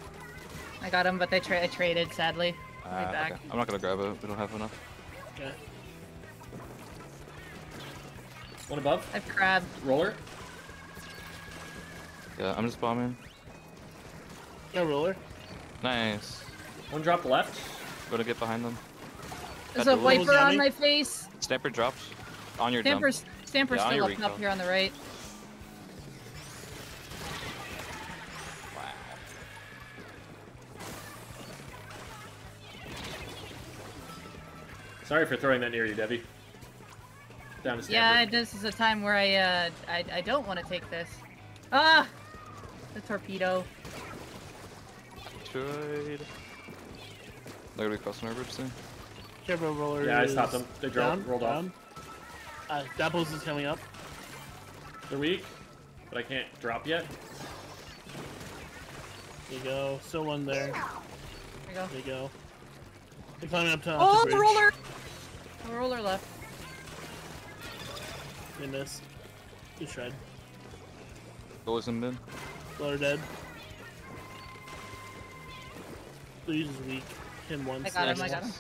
I got him, but they tra- I traded sadly. I'll be back. okay. I'm not gonna grab it. We don't have enough. Okay. One above. I've crabbed. Roller. Yeah, I'm just bombing. Got roller. Nice. One drop left. Gonna get behind them. There's Got a wiper on my face. Sniper drops. on your jump. Stamper's, Stamper's Yeah, still up recall. up here on the right. Wow. Sorry for throwing that near you, Debbie. Down to Yeah, this is a time where I uh I, I don't want to take this. Ah, the torpedo. Destroyed. They're gonna be crossing our bridge soon. Careful, roller. Yeah, I stopped them. They dro- down, rolled off. down. Uh, Dapples is coming up. They're weak, but I can't drop yet. There you go. Still one there. There you go. There you go. They're climbing up top. Oh, the the roller. The roller left. They missed. Good shred. Goes in mid. Roller dead. Louise is weak. Him once. I got him. I got him.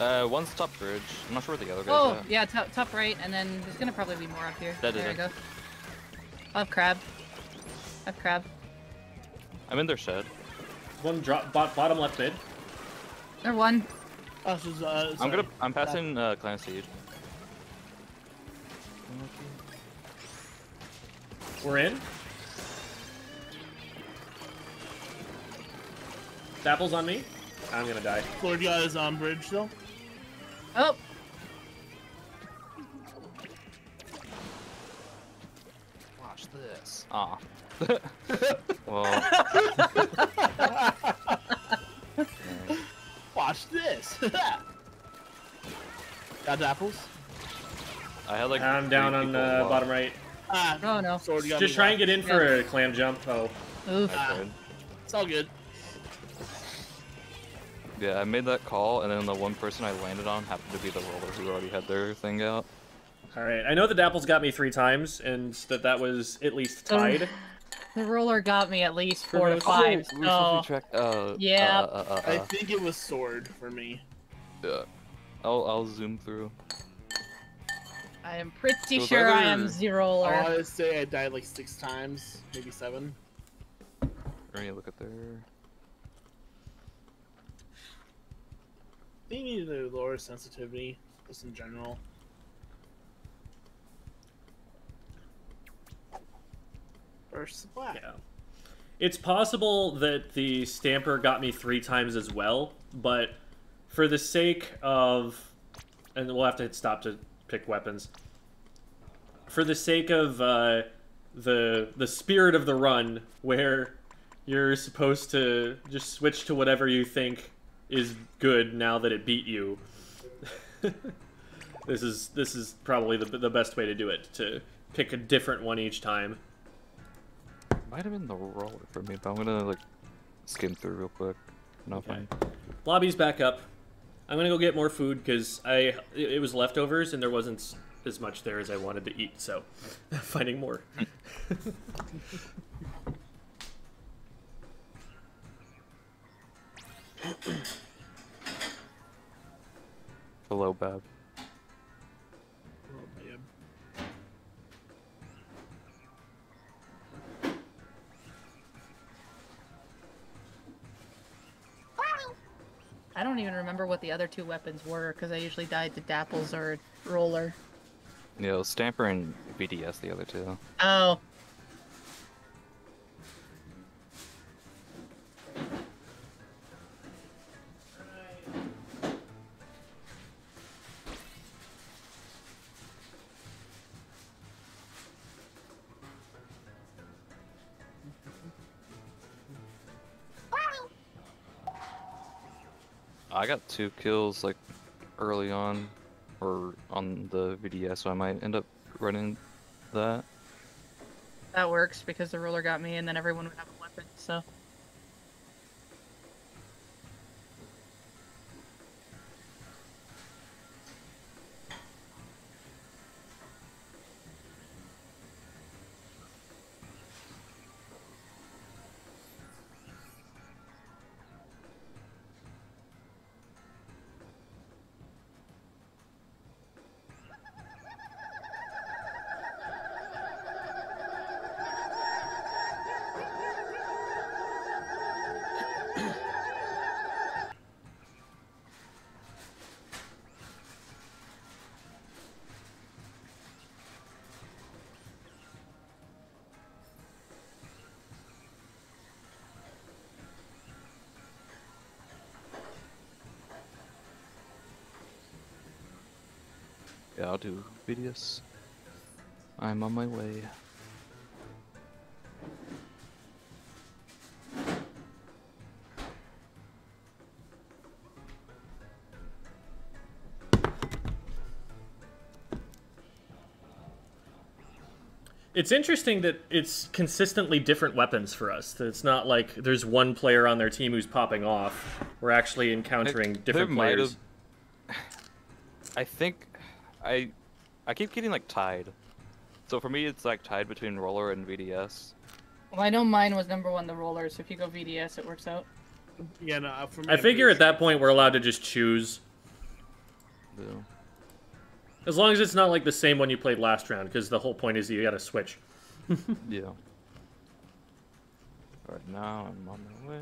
Uh, one's top bridge. I'm not sure where the other guy's Oh, at. yeah, top, top right, and then there's gonna probably be more up here. That there is we it. go. I have crab. I have crab. I'm in their shed. One drop bot, bottom left mid. There one. Oh, this is, uh, I'm gonna. I'm passing uh, Clan Siege. We're in. Dapples on me. I'm gonna die. Lord God is on bridge still. Oh, Watch this. Ah. well. Watch this. got apples. I had like. I'm down on the uh, bottom right. Ah, oh no. Just try and get in for a clam jump. Oh, Oof. I Ah. It's all good. Yeah, I made that call, and then the one person I landed on happened to be the roller who already had their thing out. all right. I know the Dapples got me three times, and that that was at least tied. The roller got me at least four to five. we So track. Uh, Yeah. Uh, uh, uh, I uh, think it was sword for me. yeah. I'll I'll zoom through. I am pretty So sure I am either- zero I want to say I died like six times, maybe seven. Or you look at their. They needed to lower sensitivity, just in general. First supply. Yeah. It's possible that the stamper got me three times as well, but for the sake of, and we'll have to hit stop to pick weapons. For the sake of uh, the the spirit of the run, where you're supposed to just switch to whatever you think is good now that it beat you. this is this is probably the the best way to do it to pick a different one each time. Might have been the roller for me, but I'm gonna like skim through real quick. No Okay. fun. Lobby's back up. I'm gonna go get more food because I it, it was leftovers and there wasn't as much there as I wanted to eat. So, finding more. Hello, Bab. Oh, man. I don't even remember what the other two weapons were because I usually died to Dapples or Roller. You know, Stamper and BDS, the other two. Oh. I got two kills like early on, or on the VDS, so I might end up running that. That works because the roller got me and then everyone would have a weapon, so. Do. I'm on my way. It's interesting that it's consistently different weapons for us. That it's not like there's one player on their team who's popping off. We're actually encountering There different players. I think I I keep getting like tied. So for me, it's like tied between roller and VDS. Well, I know mine was number one, the Roller, so if you go VDS, it works out. Yeah, no. uh, For me, I I'm figure pretty at that point we're allowed to just choose, Yeah. as long as it's not like the same one you played last round, because the whole point is you got to switch. yeah. Right now, I'm on my way.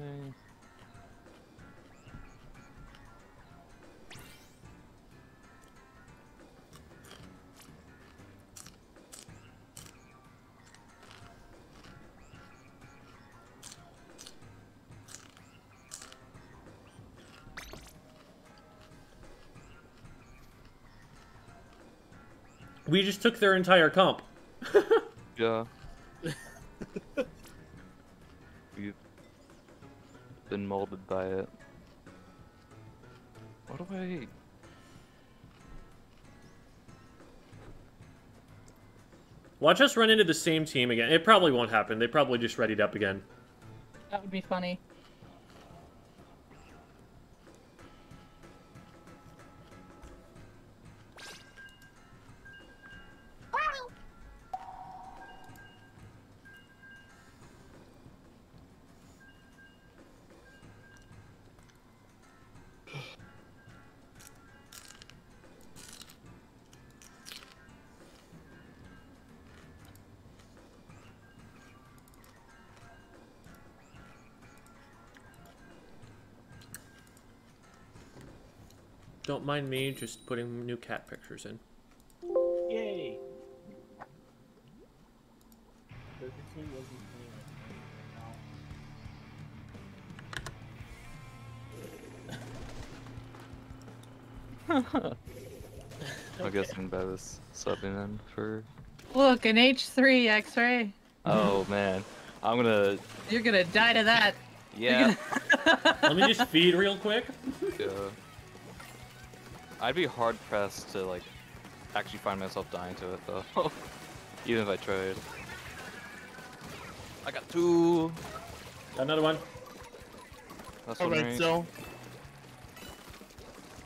We just took their entire comp. Yeah. You've been molded by it. What do I? Watch us run into the same team again. It probably won't happen. They probably just readied up again. That would be funny. Don't mind me just putting new cat pictures in. Yay! Burger King wasn't playing like right I guess I'm Bev is subbing in for. Look, an H3 X-ray. Oh man, I'm gonna. You're gonna die to that. Yeah. Let me just feed real quick. Yeah. I'd be hard pressed to like actually find myself dying to it though, even if I tried. I got two. Got another one. That's Alright, right. so.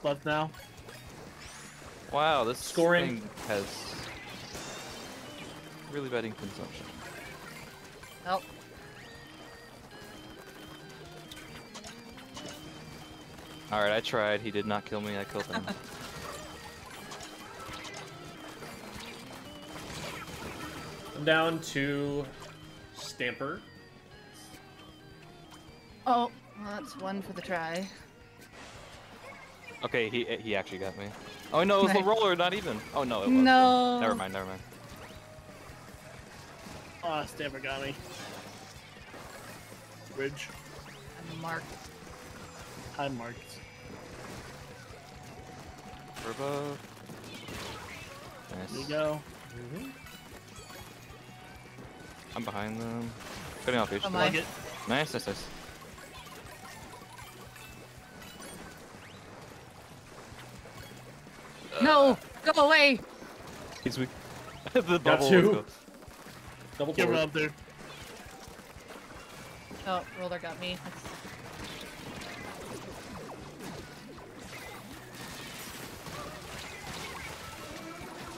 Left now. Wow, this Scoring. thing has really bad ink consumption. Oh, Alright, I tried. He did not kill me. I killed him. I'm down to Stamper. oh, well, that's one for the try. okay, he he actually got me. Oh no, it was the roller, not even. Oh no, it was. No. Never mind, never mind. Ah, Stamper got me. Bridge. I'm marked. High marked. Turbo. There you Nice. go. Mm-hmm. I'm behind them. Cutting off each. Oh my. Plug it. Nice, nice, nice. No, go away. He's weak. the bubble two. Double Get forward. up there. Oh, roller got me. That's...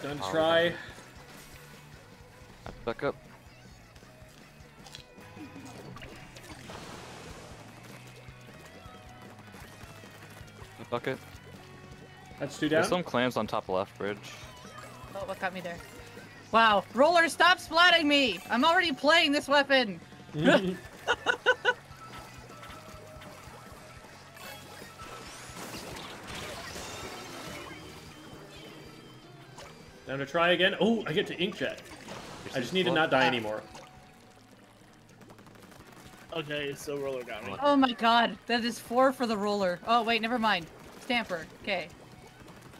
Gonna try. Back up. The bucket. That's two down. There's some clams on top left bridge. Oh, what got me there? Wow, roller, stop splatting me! I'm already playing this weapon. Time to try again. Oh, I get to inkjet. I just need to not die anymore. Okay, so roller got me. Oh my god, that is four for the roller. Oh wait, never mind. Stamper. Okay.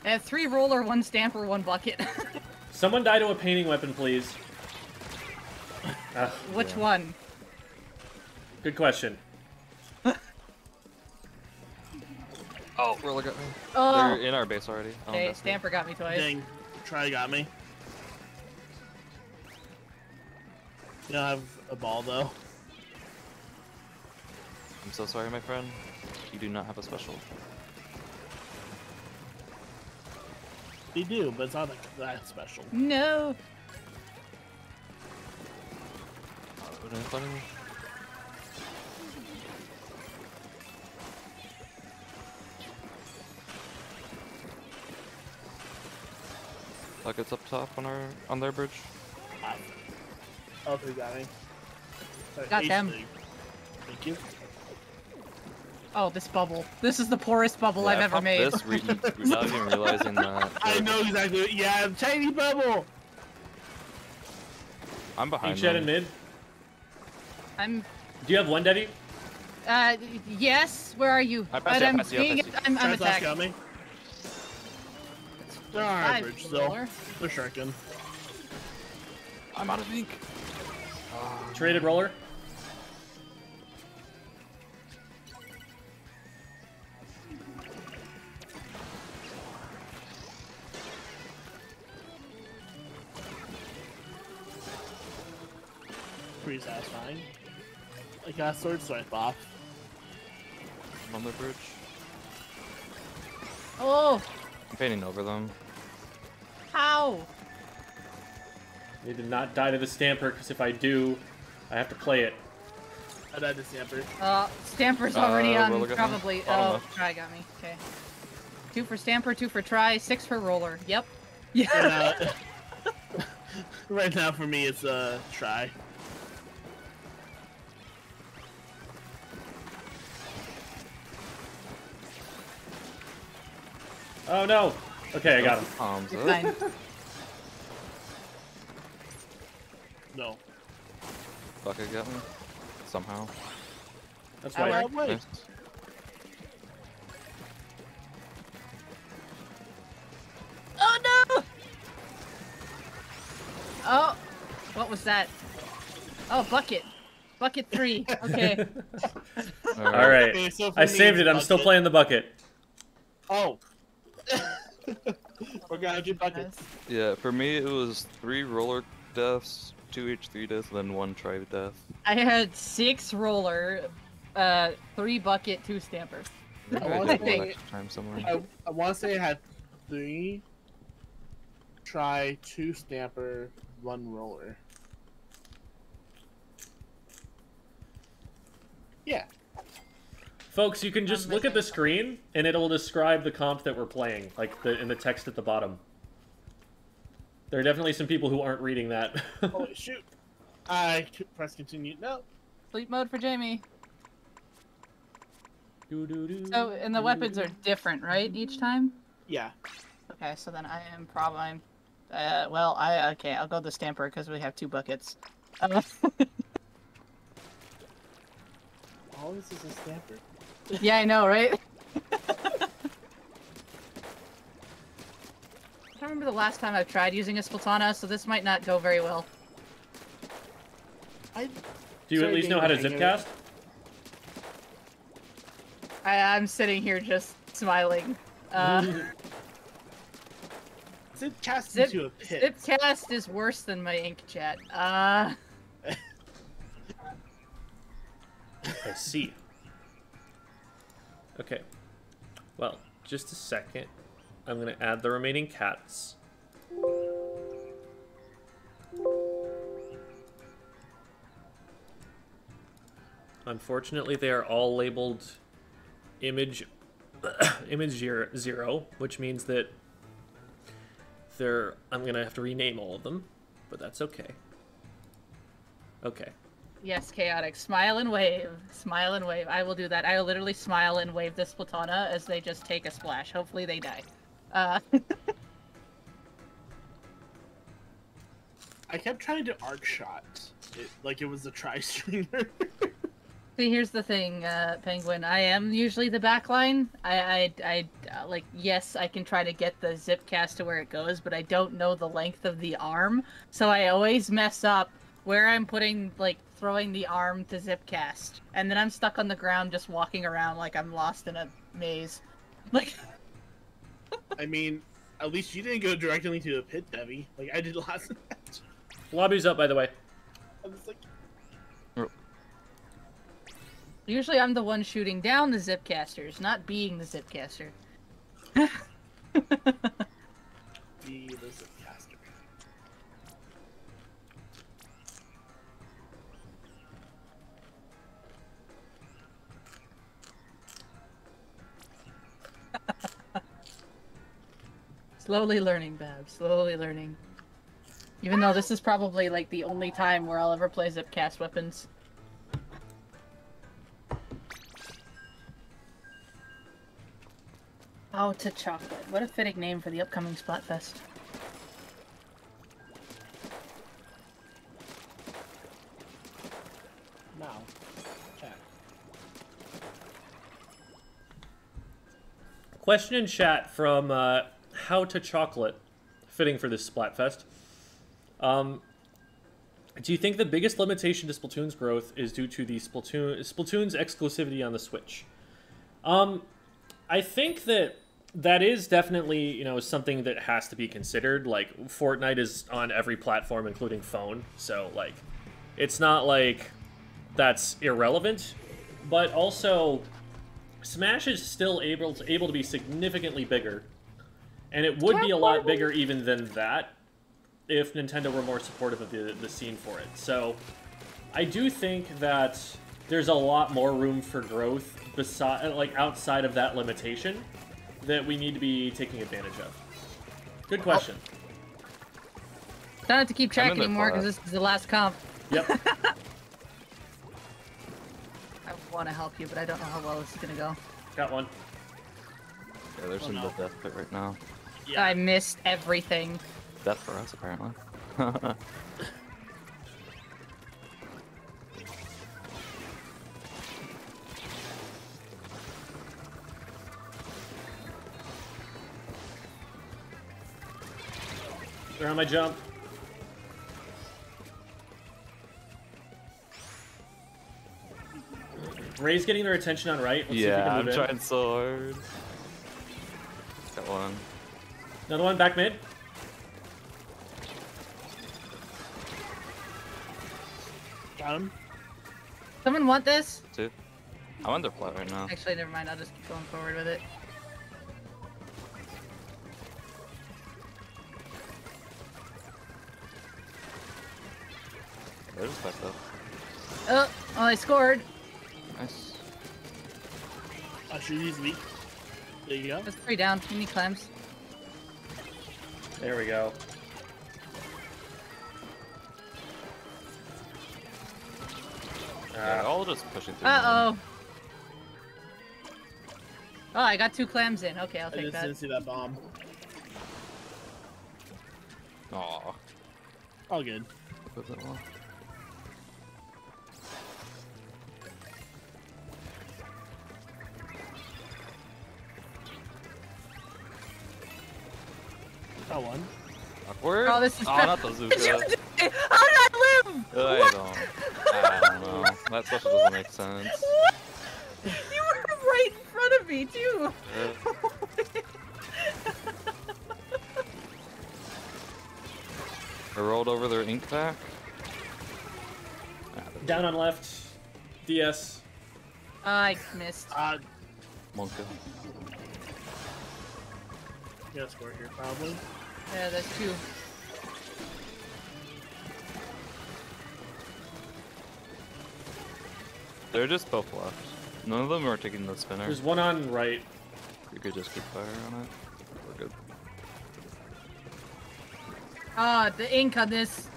I have three roller, one stamper, one bucket. Someone die to a painting weapon, please. Which Yeah. one? good question. Oh, roller got me. Oh. They're in our base already. Oh, Okay, that's stamper got me twice. Dang. Try got me. You don't have a ball though. I'm so sorry, my friend. You do not have a special. You do, but it's not like that special. No. Put it in front of me. Buckets up top on our on their bridge. Oh, three got me. Sorry, Got them. three. Thank you. Oh, this bubble. This is the poorest bubble Yeah, I've ever made. This, re- without even realizing that. I know exactly. What, yeah, tiny bubble. I'm behind Inkjet them. in mid. I'm. Do you have one, Debbie? Uh, yes. Where are you? I passed But you, I I'm passed you, I being. passed you. I'm, I'm Triceratops attacked. Got me. They're on our Five bridge still. They're sharking. I'm out of ink. Traded roller. Pretty satisfying. I got sword swipe off. I'm on the bridge. Oh, I'm painting over them. how? Need to not die to the stamper, because if I do, I have to play it. I died to Stamper. Uh, Stamper's Uh, already on. roller got me. Probably. Oh, left. try got me. Okay. Two for Stamper, two for try, six for roller. Yep. Yeah. uh, right now for me it's a uh, try. Oh no! Okay, I got him. Oh, palms You're up. fine. No. Bucket got me. Somehow. That's Ow. why. Wait. Nice. Oh no! Oh, what was that? Oh, bucket. Bucket three. Okay. All right. Okay, so I saved it's it. I'm still playing the bucket. Oh. We're gonna do buckets. Yeah, for me it was three roller deaths, two H3 deaths, and then one tri death. I had six roller, uh, three bucket, two stamper. Maybe I I wanna say- extra time somewhere. I, I want to say I had three try, two stamper, one roller. Yeah. Folks, you can just look at the screen and it'll describe the comp that we're playing, like the in the text at the bottom. There are definitely some people who aren't reading that. Holy shoot. I c- press continue. No. Sleep mode for Jamie. Doo-doo-doo, So, and the weapons are doo-doo. different, right, each time? Yeah. Okay, so then I am probably. Uh, well, I okay. I'll go the stamper because we have two buckets. Uh, All this is a stamper. Yeah, I know, right? I don't remember the last time I've tried using a Splatana, so this might not go very well. I Do you at least know how to Daniel, zipcast? I, I'm sitting here just smiling. Uh, zip cast Zip- into a pit. Zipcast is worse than my Inkjet. Uh, I see. Okay. Well, just a second. I'm gonna add the remaining cats. Unfortunately, they are all labeled image image zero, zero, which means that they're I'm gonna have to rename all of them, but that's okay. Okay. Yes, chaotic. Smile and wave. Smile and wave. I will do that. I will literally smile and wave the Splatana as they just take a splash. Hopefully they die. Uh, I kept trying to arc shot. It, like it was a Tri-Stringer. See, here's the thing, uh, Penguin. I am usually the backline. I, I, I, uh, like, yes, I can try to get the zip cast to where it goes, but I don't know the length of the arm, so I always mess up where I'm putting, like, throwing the arm to zip cast, and then I'm stuck on the ground just walking around like I'm lost in a maze. Like, I mean, at least you didn't go directly to a pit, Debbie. Like I did last match. Lobby's up, by the way. I was like, usually I'm the one shooting down the zip casters, not being the zip caster. be the zip Slowly learning, Bab. Slowly learning. Even though this is probably like the only time where I'll ever play zip cast weapons. Oh, to chocolate. What a fitting name for the upcoming Splatfest. Now, chat. Question in chat from uh, How to Chocolate, fitting for this Splatfest. Um, do you think the biggest limitation to Splatoon's growth is due to the Splatoon Splatoon's exclusivity on the Switch? Um, I think that that is definitely you know something that has to be considered. Like Fortnite is on every platform, including phone, so like it's not like that's irrelevant, but also Smash is still able to, able to be significantly bigger, and it would be a lot bigger even than that if Nintendo were more supportive of the, the scene for it. So I do think that there's a lot more room for growth beside like outside of that limitation that we need to be taking advantage of. Good oh. question. Don't have to keep track I'm in the anymore because this is the last comp. Yep. I want to help you, but I don't know how well this is gonna go. Got one. Yeah, there's Oh, some no. death pit right now. Yeah. I missed everything. Death for us, apparently. They're on my jump. Ray's getting their attention on right. Let's see if we yeah, I'm in. trying so hard. Got one. Another one back mid. Got him. Someone want this? Two. I'm under flat right now. Actually, never mind. I'll just keep going forward with it. They're just back up. Oh, oh, I scored. Nice. I should use weak. There you go. That's three down. You need clams. There we go. Yeah, Ah, all just pushing through. Uh oh. Oh, I got two clams in. Okay, I'll I take just that. didn't see that bomb. Aw. All good. That one? Got one. Awkward? Oh, this is Oh, not the Zuka. How did I live? I don't. I don't know. That special doesn't make sense. You were right in front of me too. I rolled over their ink pack. Ah, down on left. DS. I missed. Uh, Monka. Gonna score here probably. Yeah, that's two. They're just both left. None of them are taking the spinner. There's one on right. You could just keep fire on it. We're good. Ah, the ink on this.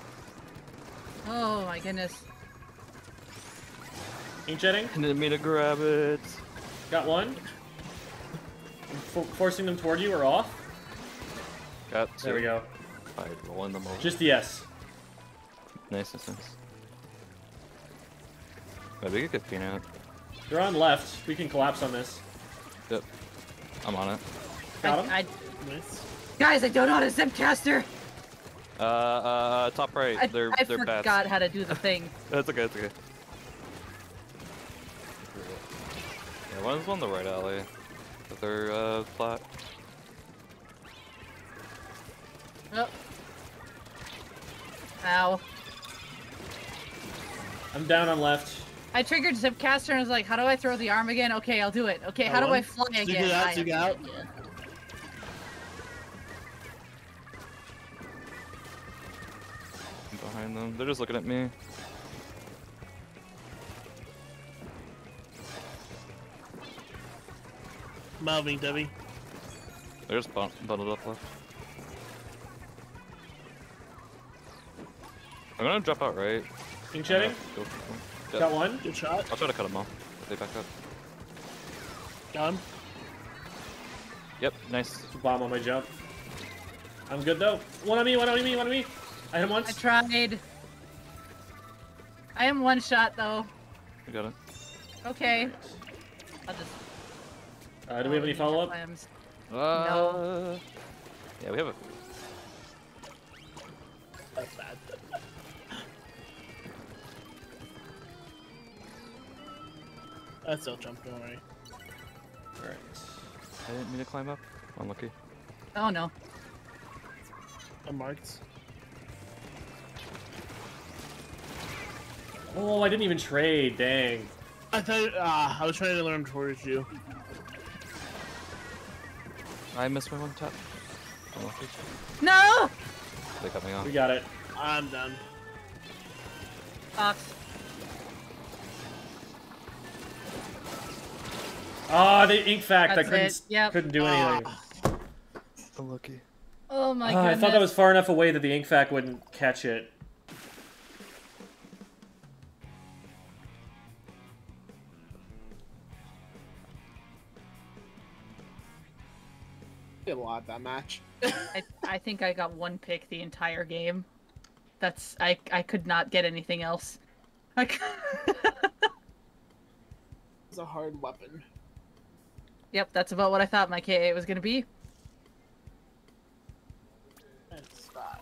Oh my goodness. Ink jetting. I didn't mean to grab it. Got one. For forcing them toward you or off. Got two. There we go. By rolling them over. Just DS. nice, nice, nice. Maybe we could get peanut. They're on left. We can collapse on this. Yep. I'm on it. Got him. I, Nice. guys, I don't know how to zipcaster. Uh, uh, top right. I, they're I they're forgot bats. how to do the thing. That's okay. That's okay. Yeah, one's on the right alley, but they're uh flat. Oh. Ow. I'm down on left. I triggered Zipcaster and was like, how do I throw the arm again? Okay, I'll do it. Okay, how Got do I fly Zoom again? it out, I zoom it out. idea. I'm behind them. They're just looking at me. Moving, Debbie. They're just bundled up left. I'm gonna drop out right. Ink jetting. Go for. Yep. Got one. Good shot. I'll try to cut them off. They back up. Got him. Yep, nice. Bomb on my jump. I'm good though. One on me. One on me. One on me. I hit him once. I tried. I am one shot though. We got it. Okay. I'll just. Uh, do we have any follow up? Clams. Uh, Yeah, we have a. That's bad. That's still jump, don't worry. All right. I didn't mean to climb up. Unlucky. Oh no. I'm marked. Oh, I didn't even trade. Dang. I thought, ah, I was trying to learn towards you. I missed my one tap. Unlucky. No! They cut me off. We got it. I'm done. Fox. Ah, the ink fact. I couldn't. it. Yep. Couldn't do anything. Ah, Unlucky. Oh my Ah, I thought that was far enough away that the ink fact wouldn't catch it. did a lot that match. I, I think I got one pick the entire game. That's I I could not get anything else. I c- It's a hard weapon. Yep, that's about what I thought my KA was gonna be. That's five.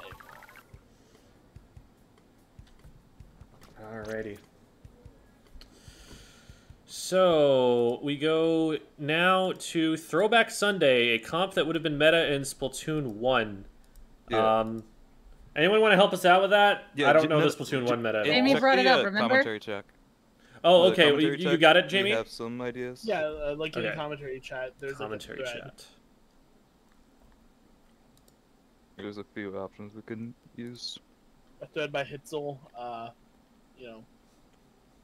Alrighty. So we go now to Throwback Sunday, a comp that would have been meta in Splatoon one. Yeah. Um, anyone want to help us out with that? Yeah, I don't J- know no, the Splatoon J- one meta. at yeah, all. Jamie brought the, it up, uh, remember? Commentary check. Oh, the okay. You, you got it, do you Jamie. have some ideas? Yeah, uh, like in the commentary chat, there's Commentary like a thread. chat. There's a few options we can use. a thread by Hitzel. Uh, you know,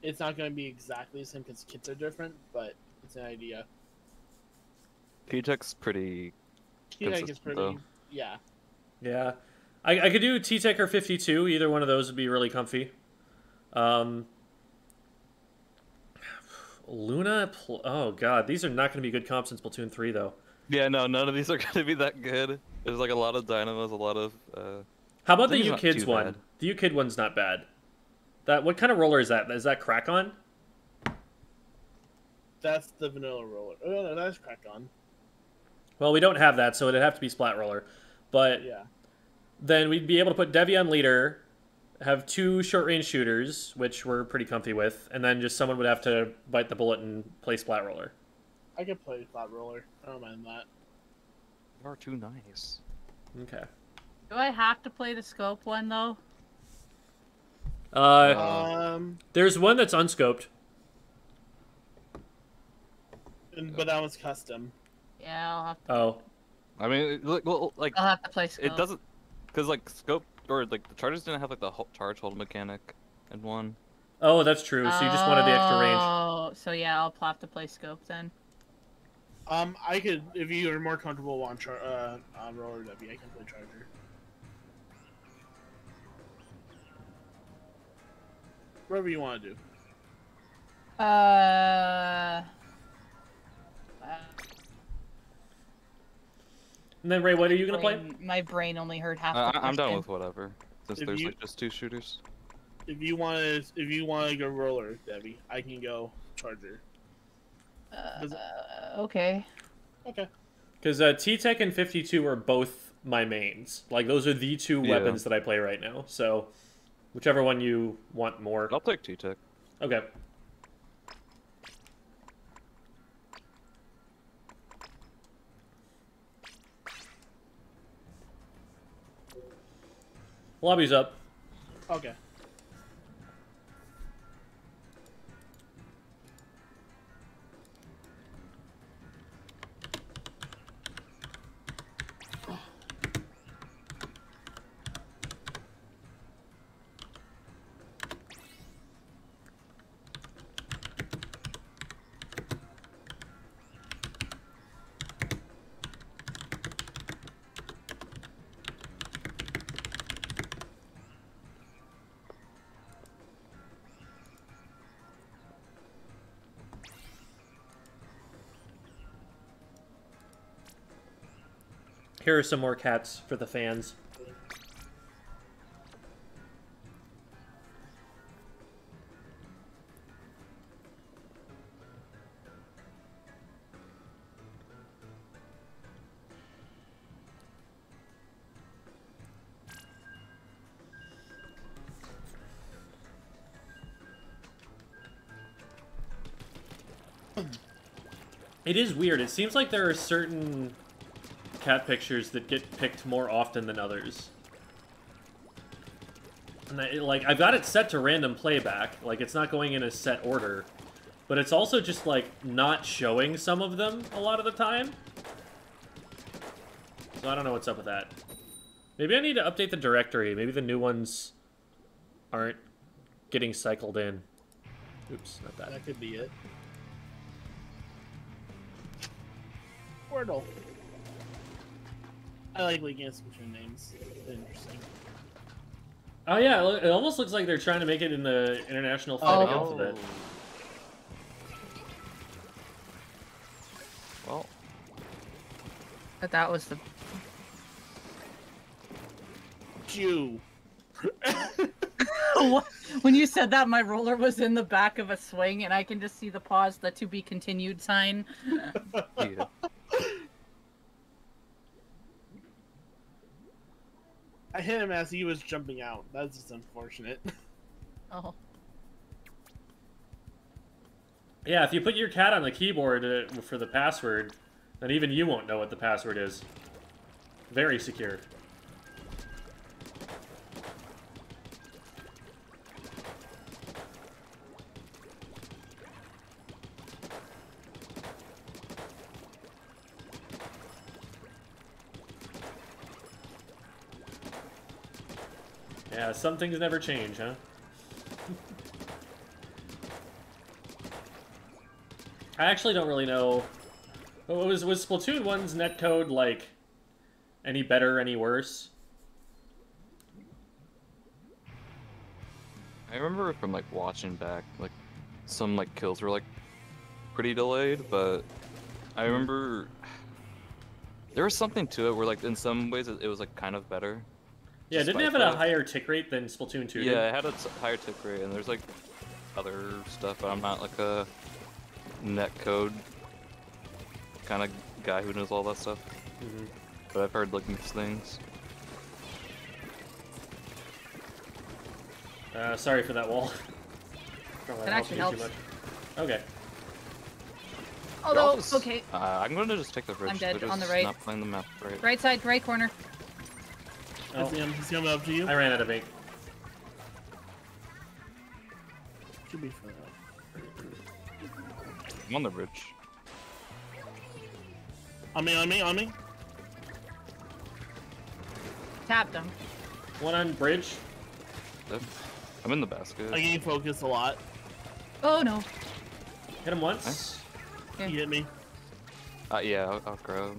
it's not going to be exactly the same because kits are different, but it's an idea. T-Tech's pretty. He like is pretty. though. Yeah. Yeah, I, I could do T-Tech or 52. Either one of those would be really comfy. Um, Luna. Pl- oh god, these are not going to be good comps in Splatoon 3 though. Yeah, no, none of these are gonna be that good. There's like a lot of dynamos, a lot of. Uh... How about the These U not Kids one? bad. The U Kid one's not bad. That what kind of roller is that? Is that Krak-On? That's the vanilla roller. Oh, no, that's crack on. Well, we don't have that, so it'd have to be splat roller. But Yeah. then we'd be able to put Devi on leader, have two short range shooters, which we're pretty comfy with, and then just someone would have to bite the bullet and play splat roller. I could play flat roller. I don't mind that. You are too nice. Okay. Do I have to play the scope one though? Uh, Um, there's one that's unscoped. and, but that one's custom. Yeah, I'll have to, Oh, I mean, it, like, well, like I'll have to play scope. it doesn't, because like scope or like the chargers didn't have like the ho- charge hold mechanic in one. oh, that's true. So you just wanted the extra range. Oh, so yeah, I'll have to play scope then. Um, I could if you are more comfortable on char- uh on roller W, I can play charger. Whatever you want to do. Uh, And then Ray, what are you gonna play? My brain only heard half. I, the I- I'm done with whatever, since If there's you- like just two shooters. If you want to, if you want to go roller, Debbie, I can go charger. Uh, okay. Okay. Because uh, T-Tech and 52 are both my mains. Like those are the two Yeah. weapons that I play right now. So whichever one you want more. I'll take T-Tech. Okay. Lobby's up. Okay. Here are some more cats for the fans. It is weird. It seems like there are certain cat pictures that get picked more often than others. And I, like I've got it set to random playback, like it's not going in a set order, but it's also just like not showing some of them a lot of the time. So I don't know what's up with that. Maybe I need to update the directory. Maybe the new ones aren't getting cycled in. Oops, not that. That could be it. Wordle. I like League against between names. Interesting. Oh yeah, it almost looks like they're trying to make it in the international phonetic Oh. alphabet. Well, But that was the. Jew. when you said that, my roller was in the back of a swing, and I can just see the pause, the to be continued sign. yeah. I hit him as he was jumping out. That's just unfortunate. Oh. Yeah, if you put your cat on the keyboard uh, for the password, then even you won't know what the password is. Very secure. Some things never change, huh? I actually don't really know. Was was Splatoon 1's netcode like any better, any worse? I remember from like watching back, like some like kills were like pretty delayed, but I hmm. remember there was something to it where like in some ways it, it was like kind of better. Yeah, didn't it have Despite a higher tick rate than Splatoon 2 did? Yeah, it had a higher tick rate, and there's like other stuff, but I'm not like a net code kind of guy who knows all that stuff. Mhm. But I've heard like mixed things. Uh, sorry for that wall. Don't That actually you helps. Too much. Okay. Although, just- okay, Uh, I'm gonna just take the bridge. I'm dead on the just right. Not playing the map right. right side, right corner. I Oh, see him. He's coming up to you. I ran out of ink. Should be fine. I'm on the bridge. On me, on me, on me. Tapped him. One on bridge. Yep. I'm in the basket. I gain focus a lot. Oh no. Hit him once. Nice. Okay. He hit me. Uh, yeah, I'll, I'll grab.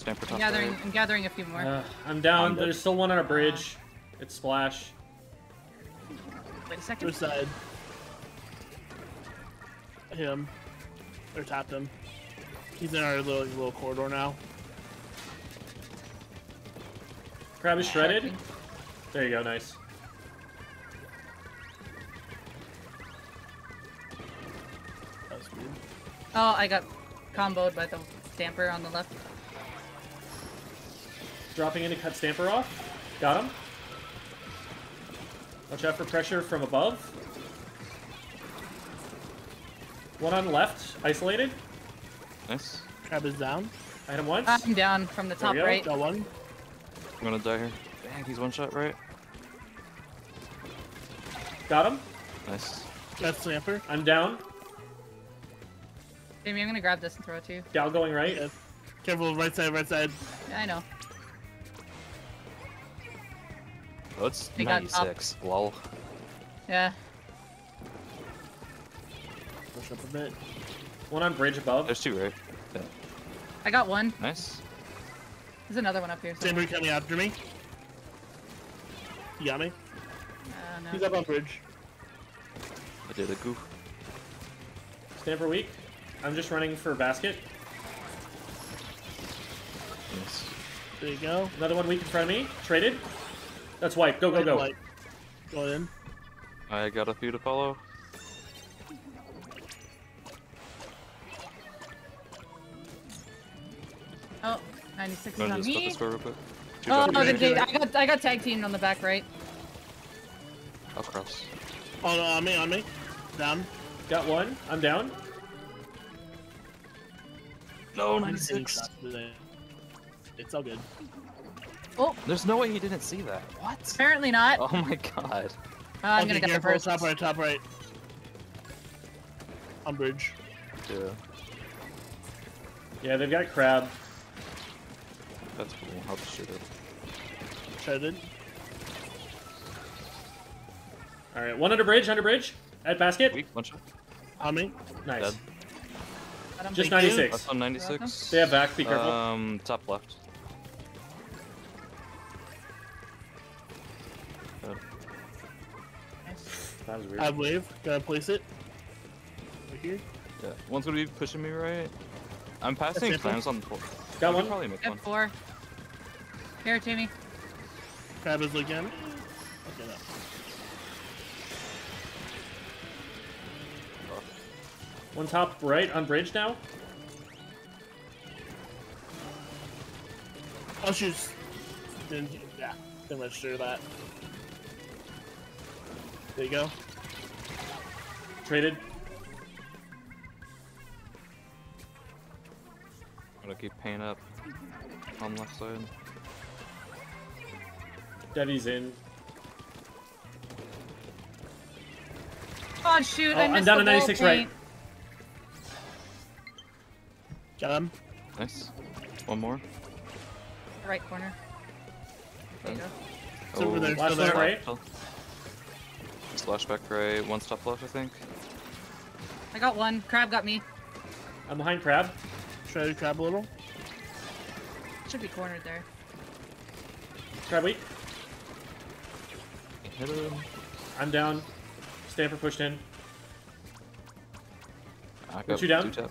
Stamper I'm gathering. I'm gathering a few more. Uh, I'm down. I'm. There's still one on a bridge. It's Splash. Wait a second. Which side? Him. Or tapped him. He's in our little little corridor now. Crab is shredded. There you go. Nice. That's weird. Oh, I got comboed by the stamper on the left. Dropping in to cut Stamper off. Got him. Watch out for pressure from above. One on left, isolated. Nice. Crab is down. I hit him once. I'm down from the top right. Got one. I'm gonna die here. Dang, he's one shot right. Got him. Nice. That's Stamper. I'm down. Jamie, I'm gonna grab this and throw it to you. Gal going right. Yes. Careful, right side, right side. Yeah, I know. Oh, it's They 96. Lol. Yeah. Push up a bit. One on bridge above. There's two, right? Yeah. I got one. Nice. There's another one up here. somewhere. Stamper coming after me. You got me? Uh, no. He's up on bridge. I did a goof. Stamper weak. I'm just running for basket. Nice. There you go. Another one weak in front of me. Traded. That's white. Go, go, go. Like, go in. I got a few to follow. Oh, 96 is on gonna just put me. this door real quick. Two Oh, drop no, the, the, I got I got tag teamed on the back right. I'll cross. Oh no, on me, on me. Down. Got one. I'm down. No, I'm hitting shots today. It's all good. Oh, There's no way he didn't see that. What? apparently not. Oh my god. Uh, I'm Okay, gonna get the first. Top right, top right. On bridge. Yeah. Yeah, they've got crab. That's cool. I'll just shoot it. Shredded. All right, one under bridge. Under bridge. At basket. Weak, one shot. On me. Nice. Dead. Just 96. That's on 96. They have back. Be careful. Um, top left. That was weird. I have wave. Gotta place it. Right here. Yeah. One's gonna be pushing me right. I'm passing That's clams on the pole. Got I one. probably make one. F4. Here, Jamie. Crab is looking at me. Okay, no. One top right on bridge now. Oh shoot. Didn't, yeah, didn't register that. There you go. Traded. I'm gonna keep paying up on left side. Devi's in. Oh shoot! Oh, I I'm down to 96 ball right. point. Got him. Nice. One more. Right corner. There you go. It's over there, last still there. right? Oh. Splashback right, one stop left, I think. I got one. Crab got me. I'm behind Crab. Try to crab a little. Should be cornered there. Crab weak. Hit him. I'm down. Stamper pushed in. I got up, you down? two.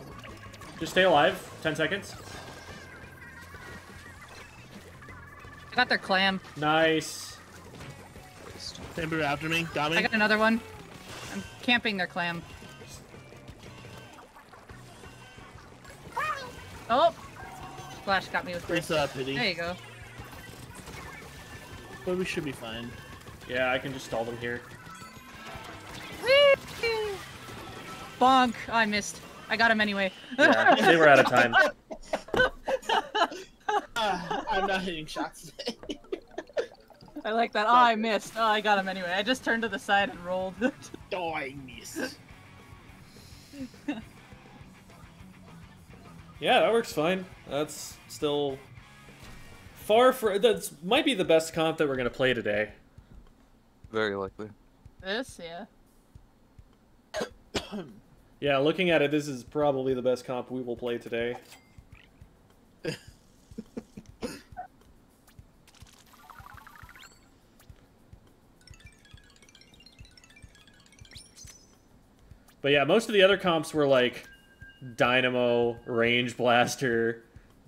Just stay alive. 10 seconds. I got their clam. Nice. Waste. Stamper after me. Got me. I got another one. I'm camping their clam. Oh! Flash got me with It's burst. uh, pity. There you go. But we should be fine. Yeah, I can just stall them here. Whee! Bonk! Oh, I missed. I got him anyway. Yeah, they were out of time. Ah, I'm not hitting shots today. I like that. Oh, I missed. Oh, I got him anyway. I just turned to the side and rolled. oh, I missed. Yeah, that works fine. That's still far for that's might be the best comp that we're gonna play today. Very likely. this, yeah. Yeah, looking at it, this is probably the best comp we will play today. but yeah, most of the other comps were like Dynamo, Range Blaster,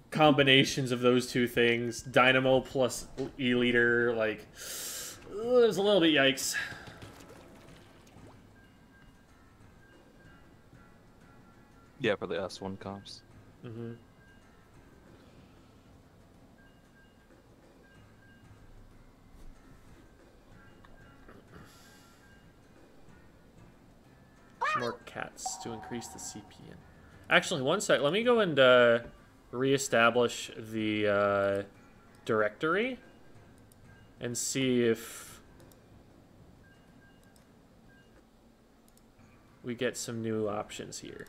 combinations of those two things. Dynamo plus E Leader, like, it was a little bit yikes. Yeah, for the S1 comps. Mm-hmm. More cats to increase the CPN. Actually, one sec. Let me go and uh, reestablish the uh, directory and see if we get some new options here.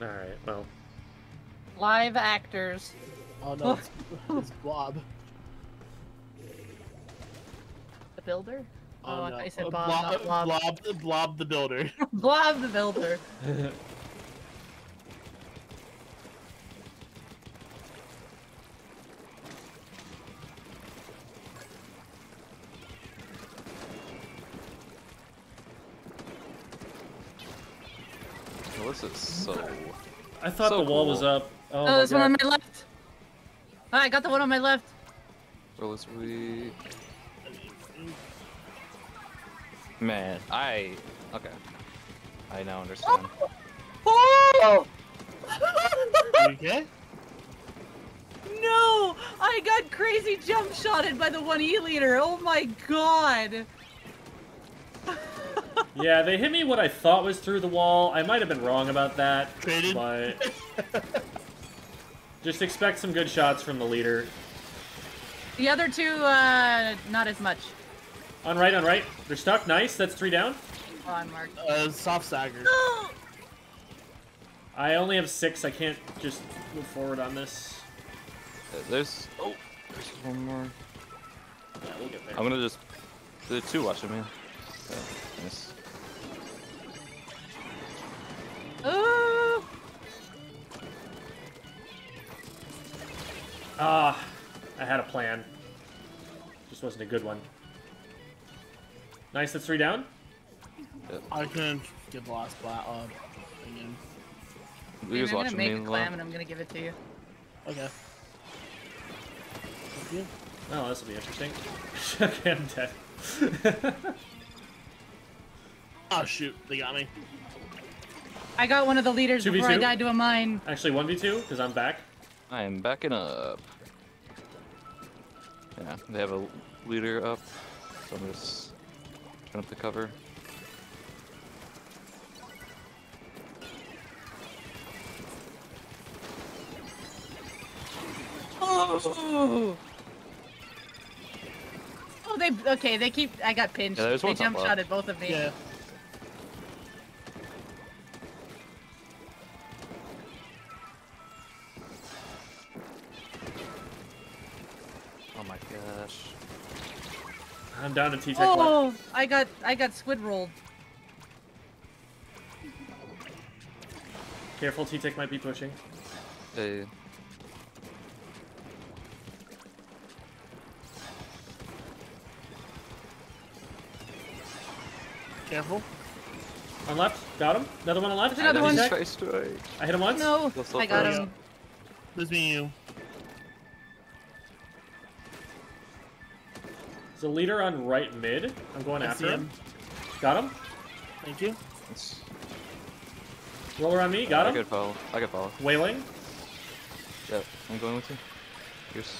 All right. Well, Live actors. Oh no, it's, it's Blob. The builder? Oh, I no. thought you said Uh, Bob, Blob, not Blob. Blob, Blob the Builder. Blob the builder. Well, this is so. I thought So the wall was up. Oh, Oh, my there's one on my left. Oh, I got the one on my left. Well, this we. Man, I. Okay. I now understand. Oh! You okay? no! I got crazy jump shotted by the one E leader. Oh my god! Yeah, they hit me what I thought was through the wall. I might have been wrong about that, Traded? but just expect some good shots from the leader. The other two, uh, not as much. On right, on right. They're stuck. Nice. That's three down. Oh, I'm. Uh, soft stagger. I only have six. I can't just move forward on this. Uh, There's. Oh, there's one more. Yeah, we'll get there. I'm gonna just. There are two watching me. Okay, nice. Ooh! Ah, I had a plan. Just wasn't a good one. Nice. That's three down. I couldn't get the last bla uh, thing in. You I'm gonna make a Lon? clam and I'm gonna give it to you. Okay. Thank you. Oh, this will be interesting. okay, I'm dead. Oh shoot, they got me. I got one of the leaders 2v2? before I died to a mine. Actually, one v two because I'm back. I am backing up. Yeah, they have a leader up, so I'm just turn up the cover. Oh! Oh, they okay. They keep. I got pinched. Yeah, they jump left. shot at both of me. Yeah. I'm down to T Tech oh, left. Oh, I got I got squid rolled. Careful, T Tech might be pushing. Hey. Careful. On left, got him. Another one on left. Another one. T-Tech. Face strike. I hit him once. No, That's so I got him. There's me and you. There's a leader on right mid. I'm going I after him. him. Got him. Thank you. That's- Roller on me. Got I him. could follow. I could follow. Wailing. Yep, I'm going with you. Here's.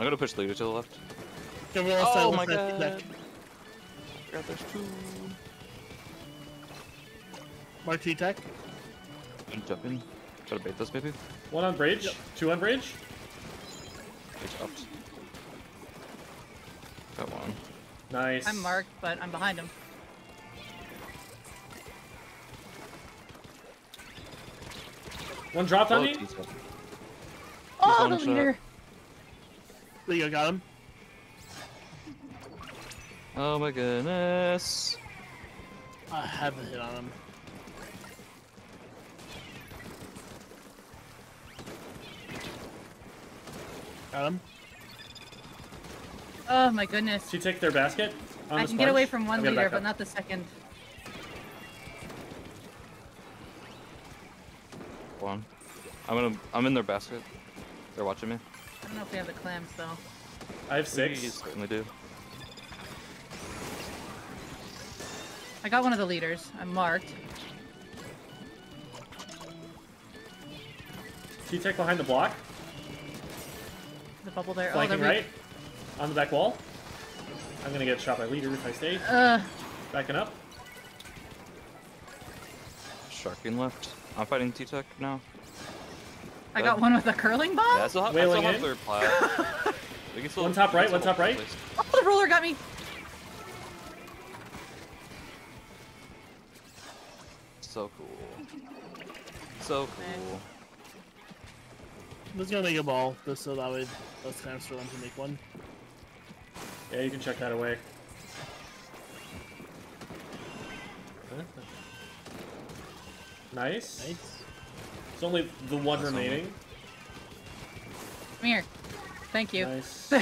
I'm gonna push leader to the left. Careful on the side, Oh left my side, god. T-Tech. There's two. Mark T-Tech. I'm jumping. Try to bait this maybe. One on bridge. Yep. Two on bridge. Good job. Got one. Nice. I'm marked, but I'm behind him. One dropped on Oh, me. T-Tech. Oh, one the shot. leader. There you go, got him. Oh my goodness. I have a hit on him. Got him. Oh my goodness. She take their basket. On I the can get away from one leader, but not the second. One. I'm gonna. I'm in their basket. They're watching me. I don't know if we have the clams though. I have six. We certainly do. I got one of the leaders. I'm marked. T Tech behind the block. The bubble there. Flanking oh, they're right. On the back wall. I'm gonna get shot by leader if I stay. Uh, Backing up. Sharking left. I'm fighting T-Tech now. I got one with a curling ball. Yeah, I still have, I still Wailing have in. their plat. We can still, One top right, one top right. Oh, the roller got me. So cool. So cool. I'm just gonna make a ball, just so that way less times for them to make one. Yeah, you can check that away. Nice. Nice. It's only the one That's remaining. Come here. Thank you. Nice.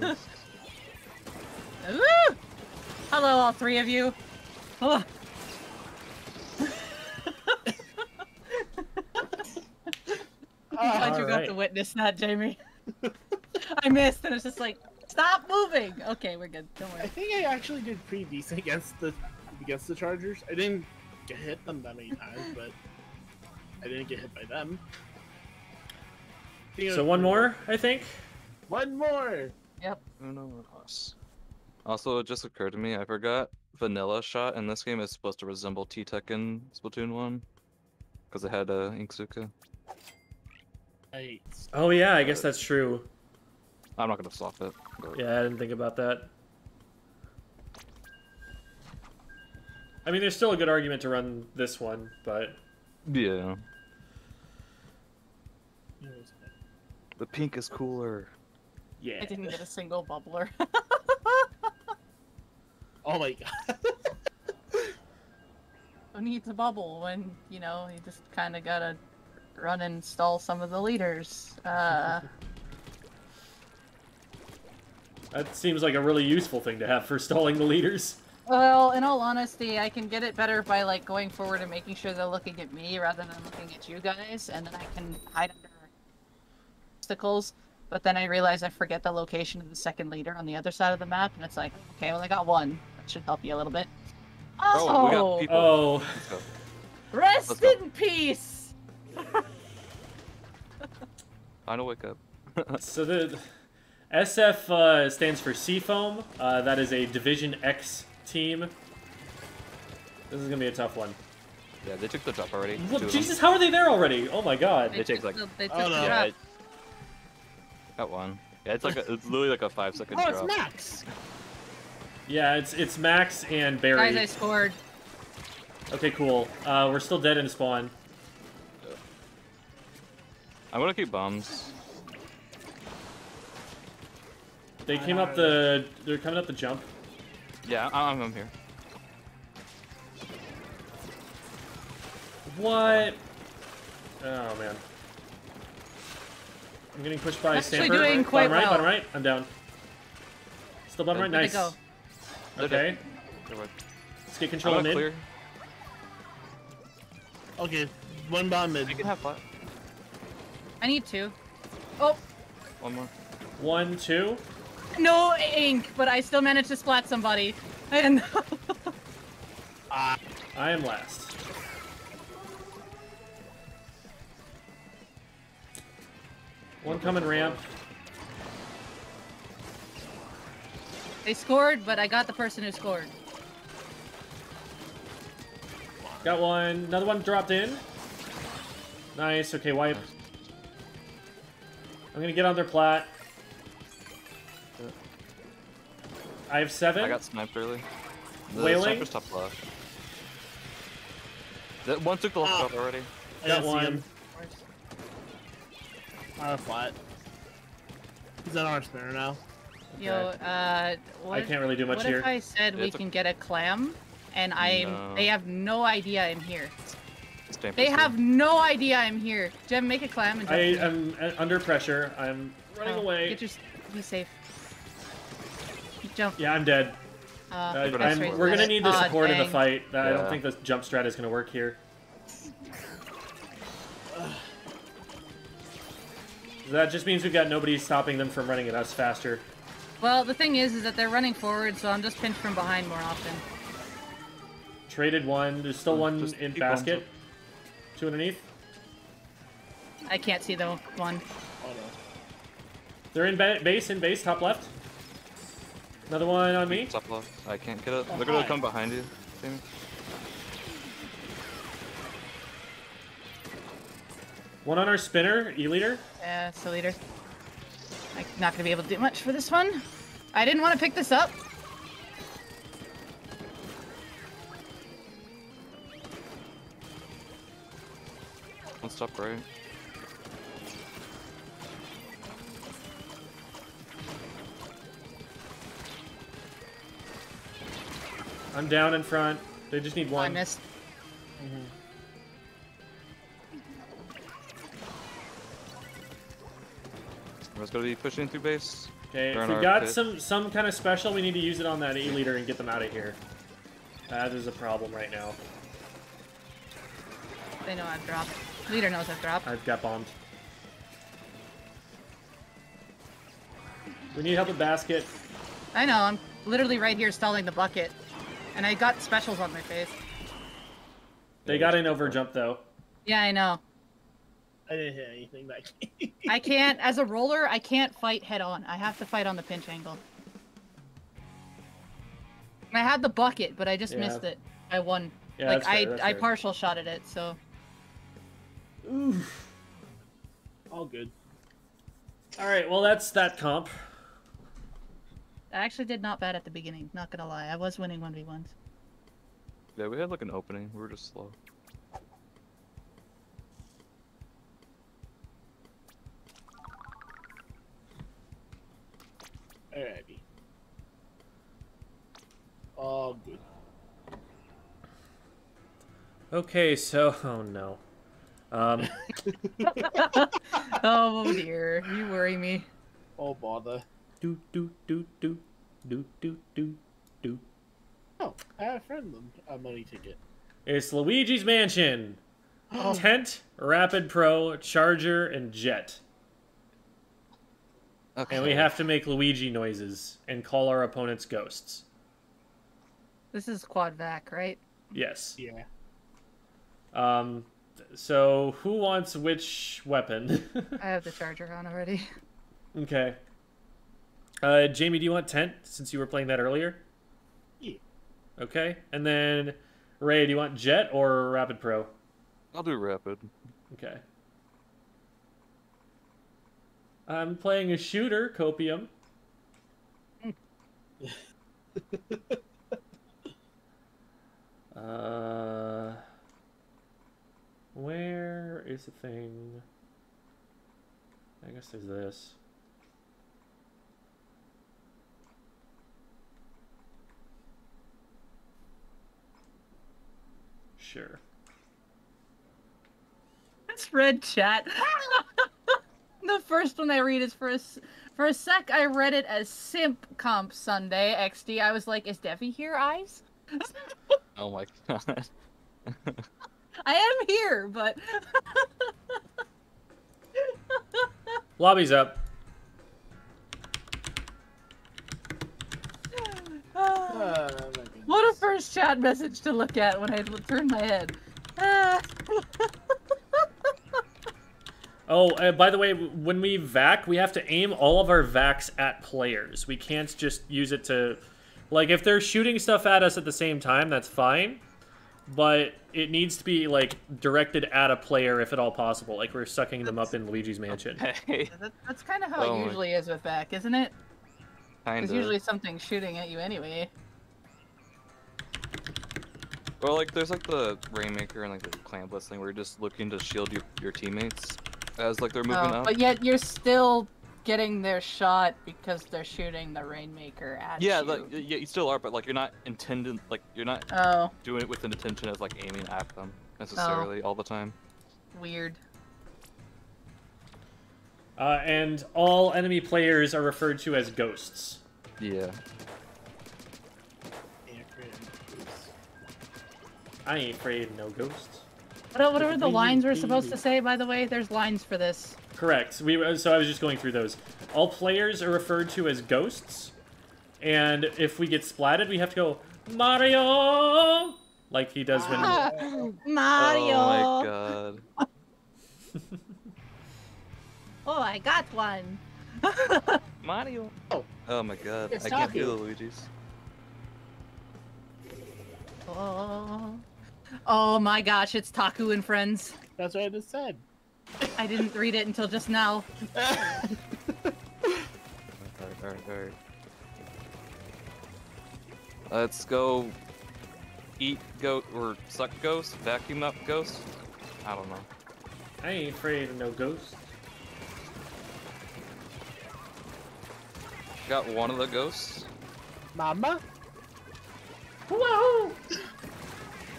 Nice. Hello, all three of you. Oh. Glad you got to witness that, Jamie. I missed, and it's just like, stop moving. Okay, we're good. Don't worry. I think I actually did pretty decent against the against the Chargers. I didn't get hit them that many times, but I didn't get hit by them. I think it So one more, I think. One more. Yep. Uno más. Also, it just occurred to me, I forgot Vanilla Shot in this game is supposed to resemble T-Tech in Splatoon 1. Because it had uh, Inkzooka. Right. Oh yeah, I guess that's true. I'm not gonna swap it. but- Yeah, I didn't think about that. I mean, there's still a good argument to run this one, but Yeah. The pink is cooler. yeah. I didn't get a single bubbler. Oh my god. Who needs a bubble when, you know, you just kind of gotta run and stall some of the leaders? Uh, That seems like a really useful thing to have for stalling the leaders. well, in all honesty, I can get it better by, like, going forward and making sure they're looking at me rather than looking at you guys, and then I can hide under obstacles. But then I realize I forget the location of the second leader on the other side of the map, and it's like, okay, well, I got one. That should help you a little bit. Oh, Oh, we got people. Oh, rest go. in peace! Time to wake up. so the SF uh, stands for Seafoam. Uh, that is a Division X team. This is gonna be a tough one. Yeah, they took the drop already. Look, two of them. Jesus, how are they there already? Oh my god. It takes, took like- the- they took Oh no. Yeah, Got one. Yeah, it's like a, it's literally like a five second Oh, drop. it's Max. Yeah, it's it's Max and Barry. Guys, I scored. Okay, cool. Uh, we're still dead in spawn. I'm gonna keep bombs. They came up the. They're coming up the jump. Yeah, I'm, I'm here. What? Oh man. I'm getting pushed by Actually Stamper. doing quite bottom right, well. bottom right. I'm down. Still bottom right. Where'd Nice. go? Okay. dead. Never mind. Let's get control of gonna mid. clear. Okay, one bomb mid. You can have flat. I need two. Oh, One more. One, two. no ink, but I still managed to splat somebody. And Ah, I am last. One coming ramp. they scored, but I got the person who scored. Got one. Another one dropped in. Nice. Okay, wipe. I'm gonna get on their plat. I have seven. I got sniped early. The Wailing? sniper's top left. That one took the left Ah. already. I Got one. him. On a flat. He's on our spinner now. Yo, uh, what, I can't really do much what here. if I said we a- can get a clam, and I No. they have no idea I'm here. Stamper's They here. have no idea I'm here. Jem, make a clam and I jump in. am uh, under pressure. I'm running Oh, away. Get your, be safe. Jump. Yeah, I'm dead. Uh, Uh, I'm- we're gonna need the Aw, support in the dang. fight. I don't think the jump strat is gonna work here. That just means we've got nobody stopping them from running at us faster. Well, the thing is, is that they're running forward, so I'm just pinched from behind more often. Traded one. There's still one Just in keep going, basket. Two underneath. I can't see the one. Oh no. They're in ba- base, in base, top left. Another one on me. Top left. I can't get it. Oh, They're gonna come behind you. Sammy. One on our spinner, E-liter. Yeah, uh, so leader. I'm not gonna be able to do much for this one. I didn't want to pick this up. One stop right. I'm down in front. They just need one. I one. missed. Everyone's gonna be pushing through base. Okay, if we got pit. some some kind of special, we need to use it on that E-liter and get them out of here. That is a problem right now. They know I've dropped. Leader knows I've dropped. I've got bombed. We need help with basket. I know. I'm literally right here stalling the bucket, and I got specials on my face. They got an over jump though. Yeah, I know. I didn't hit anything back. I can't, as a roller, I can't fight head on. I have to fight on the pinch angle. I had the bucket, but I just Yeah. missed it. I won. Yeah, like that's fair, I, that's I fair. partial shot at it. So All good. All right, well that's that comp. I actually did not bad at the beginning. Not gonna lie, I was winning one v ones. Yeah, we had like an opening. We were just slow. Alrighty. All good. Okay, so oh no. Um, oh, oh dear, you worry me. Oh bother. Do do do do do do do do. Oh, I have a friend a money ticket. It's Luigi's Mansion. Oh. Tent, Rapid Pro, Charger, and Jet. Okay. And we have to make Luigi noises and call our opponents ghosts. This is quad vac, right? Yes. Yeah. Um, so who wants which weapon? I have the charger on already. okay. Uh, Jamie, do you want tent since you were playing that earlier? Yeah. Okay. And then Ray, do you want Jet or Rapid Pro? I'll do rapid. Okay. I'm playing a shooter, Copium. uh, where is the thing? I guess there's this. Sure. It's red chat. the first one I read is for a, s- for a sec. I read it as Simp Comp Sunday XD. I was like, is Devi here, eyes? Oh my god. I am here, but Lobby's up. What a first chat message to look at when I turn my head. Oh, uh, by the way, when we vac, we have to aim all of our vacs at players. We can't just use it to, like, if they're shooting stuff at us at the same time, that's fine. But it needs to be like directed at a player if at all possible. Like we're sucking them up in Luigi's Mansion. Hey, That, that's kind of how Oh it my- usually is with back, isn't it? kind There's usually something shooting at you anyway. Well, like, there's like the Rainmaker and like the Clam Blitz thing where you're just looking to shield your, your teammates as like they're moving Oh, up. but yet you're still getting their shot because they're shooting the Rainmaker at Yeah, you. like yeah, you still are, but like you're not intending, like you're not Oh, doing it with an intention of like aiming at them necessarily all the time. weird. Uh, and all enemy players are referred to as ghosts. Yeah. Yeah. I ain't afraid of no ghosts. What, what are the lines we're supposed to say, by the way? There's lines for this. Correct. We uh, so I was just going through those. All players are referred to as ghosts, and if we get splatted, we have to go Mario, like he does when. Ah, Mario! Oh my god. Oh, I got one! Mario. Oh. Oh my god. It's I can't feel the Luigi's. oh. oh my gosh, it's Taku and Friends. That's what I just said. I didn't read it until just now. Alright, alright, alright. Let's go eat goat or suck ghost, vacuum up ghost. I don't know. I ain't afraid of no ghosts. Got one of the ghosts. Mama? Whoa!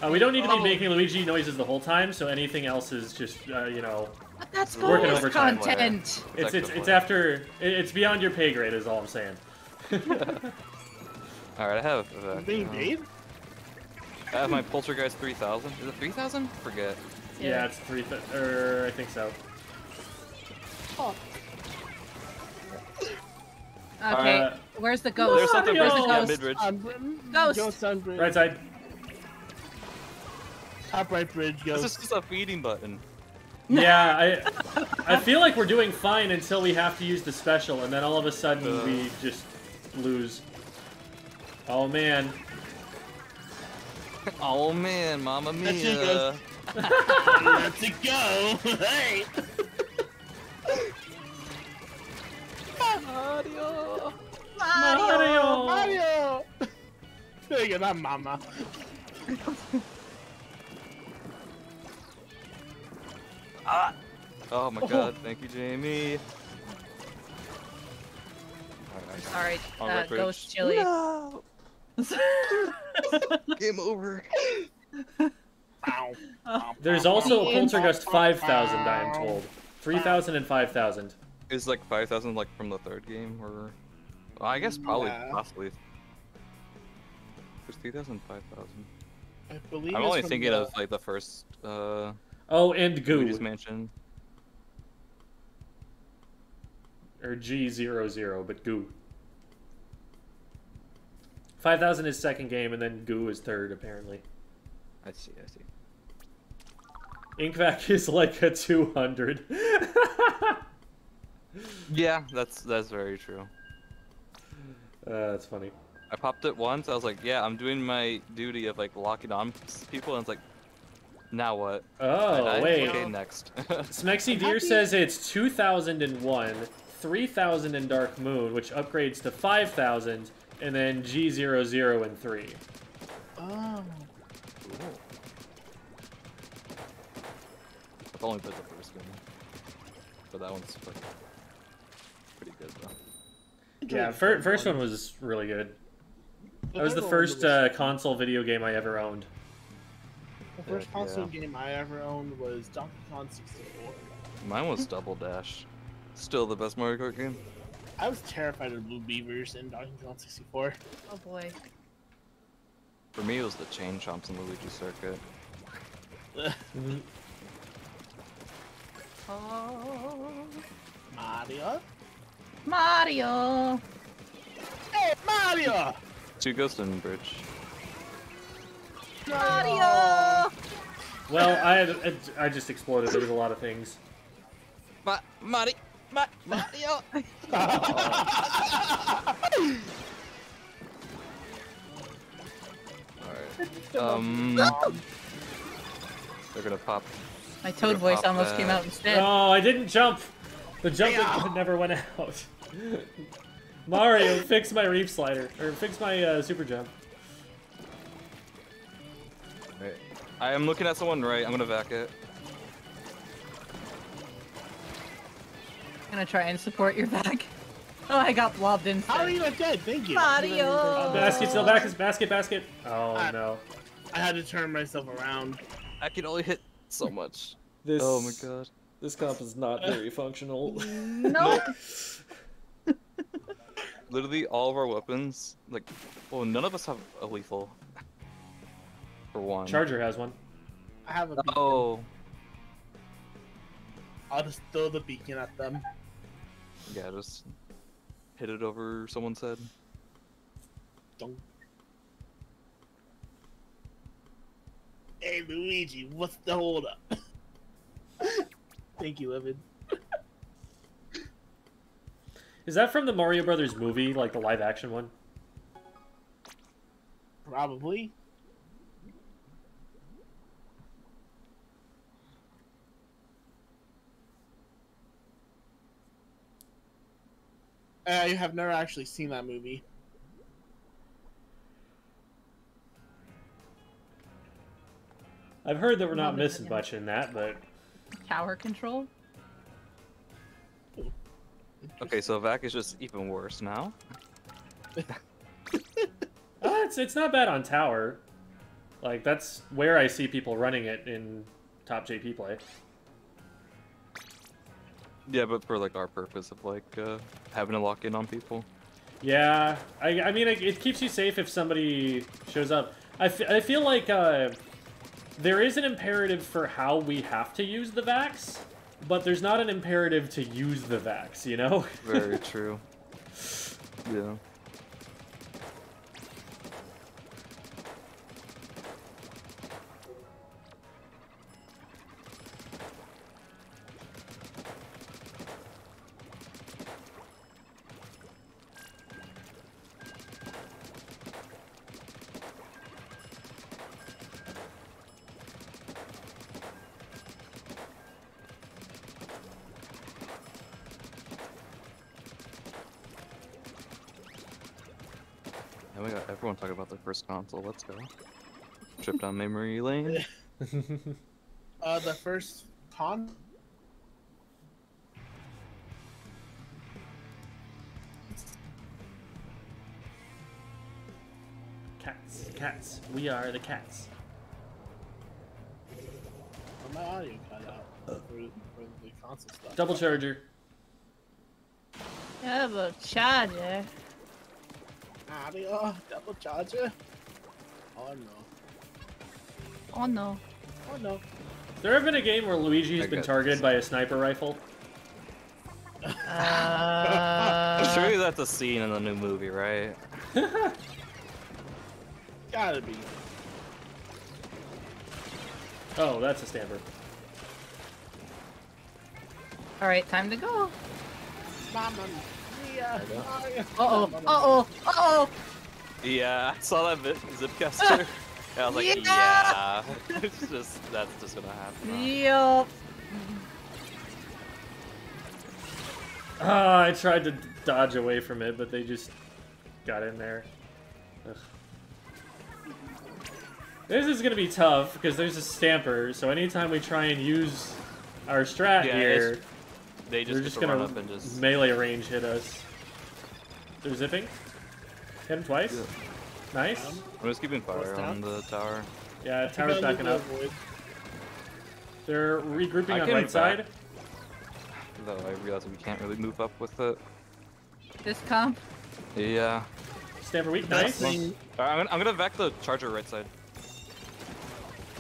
Uh, we don't need to be Oh. making Luigi noises the whole time, so anything else is just uh, you know, But that's Working bonus overtime. content! it's it's extra it's after it's beyond your pay grade is all I'm saying. Alright, I have a I'm being vacuum. I have my Poltergust 3000. Is it 3000? Forget. yeah, it's three. Th- er, I think so. Oh, Okay, Uh, where's the ghost? There's something Where's the Mario! yeah, ghost? mid-ridge. Sunbrim. Ghost. Ghost Sunbrim. Right side. Top right bridge, ghost. This is just a feeding button. Yeah, I I feel like we're doing fine until we have to use the special, and then all of a sudden Uh. we just lose. Oh man. Oh man, Mamma That's it, Mia. Let's go! hey! Mario. Mario! Mario! There you go, not Mama. Oh my god, thank you, Jamie. Alright, Alright, uh, ghost chili. No! Game over. There's also a Yeah. Poltergust 5000, I am told. 3000 and 5000. Is like 5,000 like from the third game, or well, I guess probably Yeah. possibly. There's 3,000, 5,000. I believe I'm only thinking the- of like the first uh Oh, and Goo. Mansion. Or G00, but Goo. 5000 is second game, and then Goo is third, apparently. I see, I see. Inkvac is like a 200. Yeah, that's that's very true. Uh, that's funny. I popped it once. I was like, yeah, I'm doing my duty of like locking on people, and it's like, now what? I Oh, wait. Okay, next. Smexy Deer Happy- says it's 2001, 3000 in Dark Moon, which upgrades to 5000, and then G00 and 3. Oh. I've only played the first game, but that one's pretty, pretty good though. Yeah, fir- first one was really good. That was the first uh, console video game I ever owned. The first Heck console yeah. game I ever owned was Donkey Kong 64. Mine was Double Dash. Still the best Mario Kart game. I was terrified of Blue Beavers in Donkey Kong 64. Oh boy. For me, it was the Chain Chomps in Luigi Circuit. Oh, Mario? Mario. Hey, Mario! Two Ghost and Bridge. Mario. Well, I had, I just exploded. There was a lot of things. Ma Mario! Ma Mario! Alright. Um. They're gonna pop. My toad voice pop almost came out instead. No, I didn't jump. The jump Yeah. never went out. Mario, fix my Reefslider or fix my uh, super jump. I am looking at someone right. I'm gonna vac it. gonna try and support your back. Oh, I got blobbed in. How are you not dead? Thank you. Mario! Uh, basket, still basket, basket, basket. Oh Ah. no. I had to turn myself around. I can only hit so much. This, Oh my god. This comp is not very functional. No. Literally all of our weapons, like, well, none of us have a lethal. For one. Charger has one. I have a beacon. Oh. I'll just throw the beacon at them. Yeah, just hit it over someone's head. Don't. Hey Luigi, what's the hold up? Thank you, Evan. Is that from the Mario Brothers movie, like the live action one? Probably. I have never actually seen that movie. I've heard that we're not missing much in that, but Tower control. Okay, so vac is just even worse now. uh, it's it's not bad on tower. Like that's where I see people running it in top JP play. Yeah, but for like our purpose of like uh, having to lock in on people. Yeah, I, I mean, it, it keeps you safe if somebody shows up. I, f- I feel like uh, there is an imperative for how we have to use the Vax, but there's not an imperative to use the Vax, you know? Very true. Yeah. Everyone talking about their first console. Let's go. Trip down memory lane. Uh, the first con. cats, cats. We are the cats. Oh, my audio cut out for, for the console stuff. Double charger. Double charger. Audio, double charger. Oh no. Oh no. Oh no. There ever been a game where Luigi has I been targeted this. by a sniper rifle? Uh, Surely that's a scene in the new movie, right? Gotta be. Oh, that's a stamper. all right, time to go. Mamma mia. Mario. Uh oh. Uh oh. Uh oh. Yeah, I saw that bit, Zipcaster. I was like, Yeah! yeah. it's just that's just gonna happen. huh? Yup. Ah, I tried to dodge away from it, but they just got in there. Ugh. This is gonna be tough because there's a stamper, so anytime we try and use our strat Yeah, here, it's- They just they're just to run gonna up and just. melee range hit us. They're zipping. Hit him twice. Yeah. Nice. I'm just keeping fire Close down. on the tower. Yeah, tower's backing up. void. They're regrouping I on right side. Though I realize we can't really move up with it. This comp. Yeah. Stamper weak. Best Nice. thing- I'm gonna, I'm gonna vac the charger right side.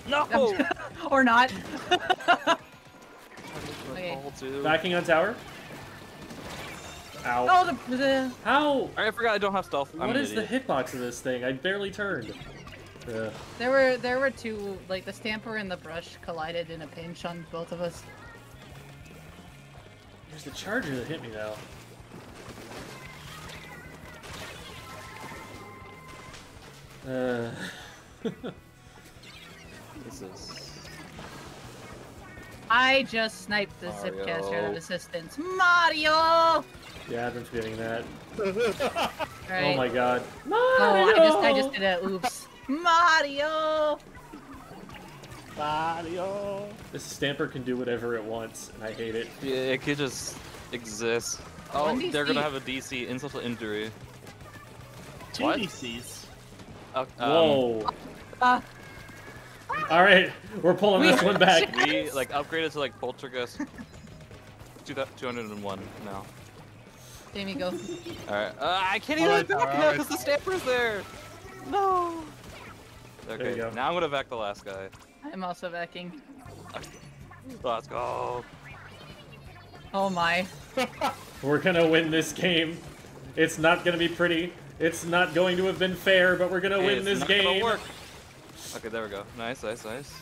No! or not. Okay. Backing on tower. Ow. Oh, the, the How? I forgot I don't have stealth. I'm is the hitbox of this thing? I barely turned. Ugh. there were there were two like the stamper and the brush collided in a pinch on both of us. There's the charger that hit me though. Uh, This is. I just sniped the Mario. zipcaster out of assistance. Mario. yeah, I've been forgetting that. Right. Oh my god. Oh, I just I just did a oops. Mario. Mario. This stamper can do whatever it wants, and I hate it. Yeah, it could just exist. Oh, One they're gonna have a DC, insult to injury. Two What? DCs. Uh, um, Whoa. Uh, All right, we're pulling We- this one back. We like upgraded to like Poltergust. Two 201 now. Jamie, go. Alright. Uh, I can't even back vac now alright. because the stamper's there! No! you Okay, go. now I'm gonna back the last guy. I'm also backing. Let's go! Oh my. We're gonna win this game. It's not gonna be pretty. It's not going to have been fair, but we're gonna Hey, win it's this not gonna game. Work. Okay, there we go. Nice, nice, nice.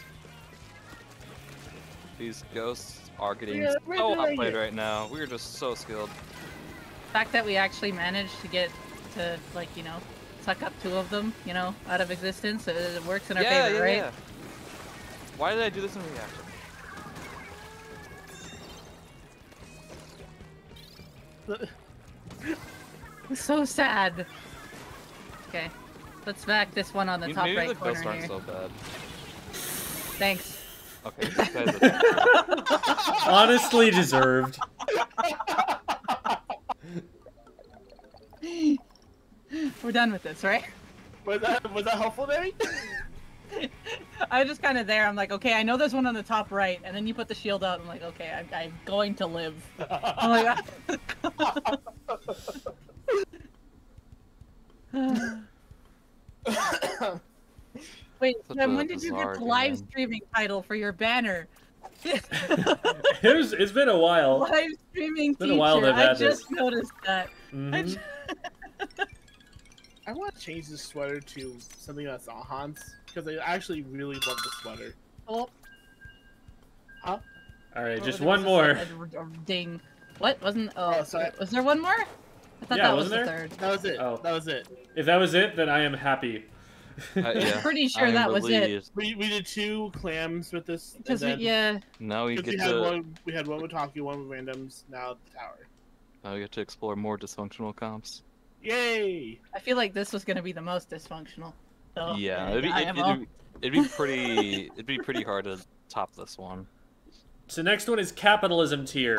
These ghosts are getting Yeah, we're so doing outplayed right now. We're just so skilled. The fact that we actually managed to get to like you know suck up two of them, you know, out of existence, it, it works in our yeah, favor, yeah, right? yeah. Why did I do this in reaction? So sad. Okay, let's back this one on the top Maybe right the ghosts corner aren't here. so bad. Thanks. Okay, guy's a- Honestly deserved. We're done with this, right? Was that was that helpful, Danny? I was just kind of there. I'm like, okay, I know there's one on the top right, and then you put the shield out. I'm like, okay, I'm, I'm going to live. I'm like, wait, Such when did you get the live game. streaming title for your banner? It was, it's been a while. live streaming been teacher. a while they've I had this. just noticed that. I Mhm. ju- I want to change this sweater to something that's on Hans because I actually really love the sweater. oh, All right, oh, just one more. a- a- a ding. What wasn't? Oh, Oh, sorry. was there one more? I thought Yeah, that was the there? third. That was it. Oh. That was it. If that was it, then I am happy. Uh, yeah, Pretty sure I'm that was it. We, we did two clams with this. Because we, yeah, Now we 'cause get we had to one. We had one with Taki, one with randoms. Now the tower. now we get to explore more dysfunctional comps. Yay! I feel like this was gonna be the most dysfunctional. So, yeah, it'd be, it, am it'd, it'd be pretty it'd be pretty hard to top this one. So next one is capitalism tier.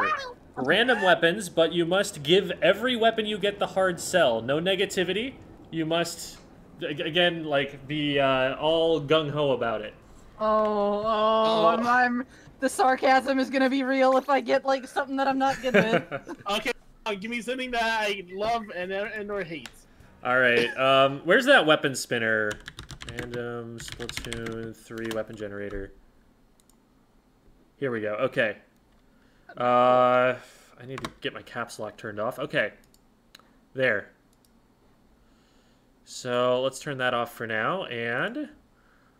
Random weapons, but you must give every weapon you get the hard sell. No negativity. You must, again, like be uh, all gung ho about it. Oh, oh, I'm, I'm. The sarcasm is gonna be real if I get like something that I'm not good with. Okay, uh, give me something that I love and and or hate. all right. Um, where's that weapon spinner? Random Splatoon three weapon generator. Here we go. Okay. Uh, I need to get my caps lock turned off. Okay. There. So let's turn that off for now. And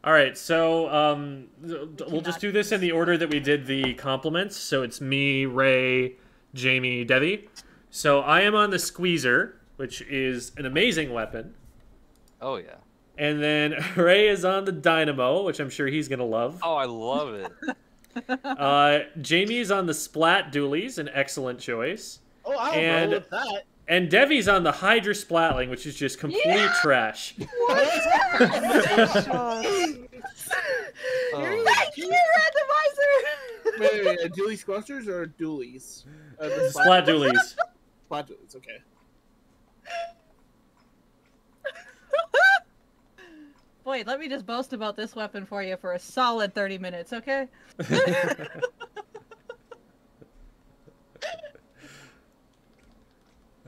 all right. So um, th- we'll just do this in the order that we did the compliments. So it's me, Ray, Jamie, Devi. So I am on the squeezer, which is an amazing weapon. Oh yeah. And then Ray is on the dynamo, which I'm sure he's gonna love. Oh, I love it. Uh, Jamie's on the splat dualies, an excellent choice. Oh, I'll And- roll with that. And Devi's on the Hydra Splatling, which is just complete Yeah! trash. Oh. Thank you, randomizer. wait, wait, wait, dually squashers or dualies? Uh, the Splat Dualies. Splat dualies, okay. Boy, let me just boast about this weapon for you for a solid 30 minutes, okay?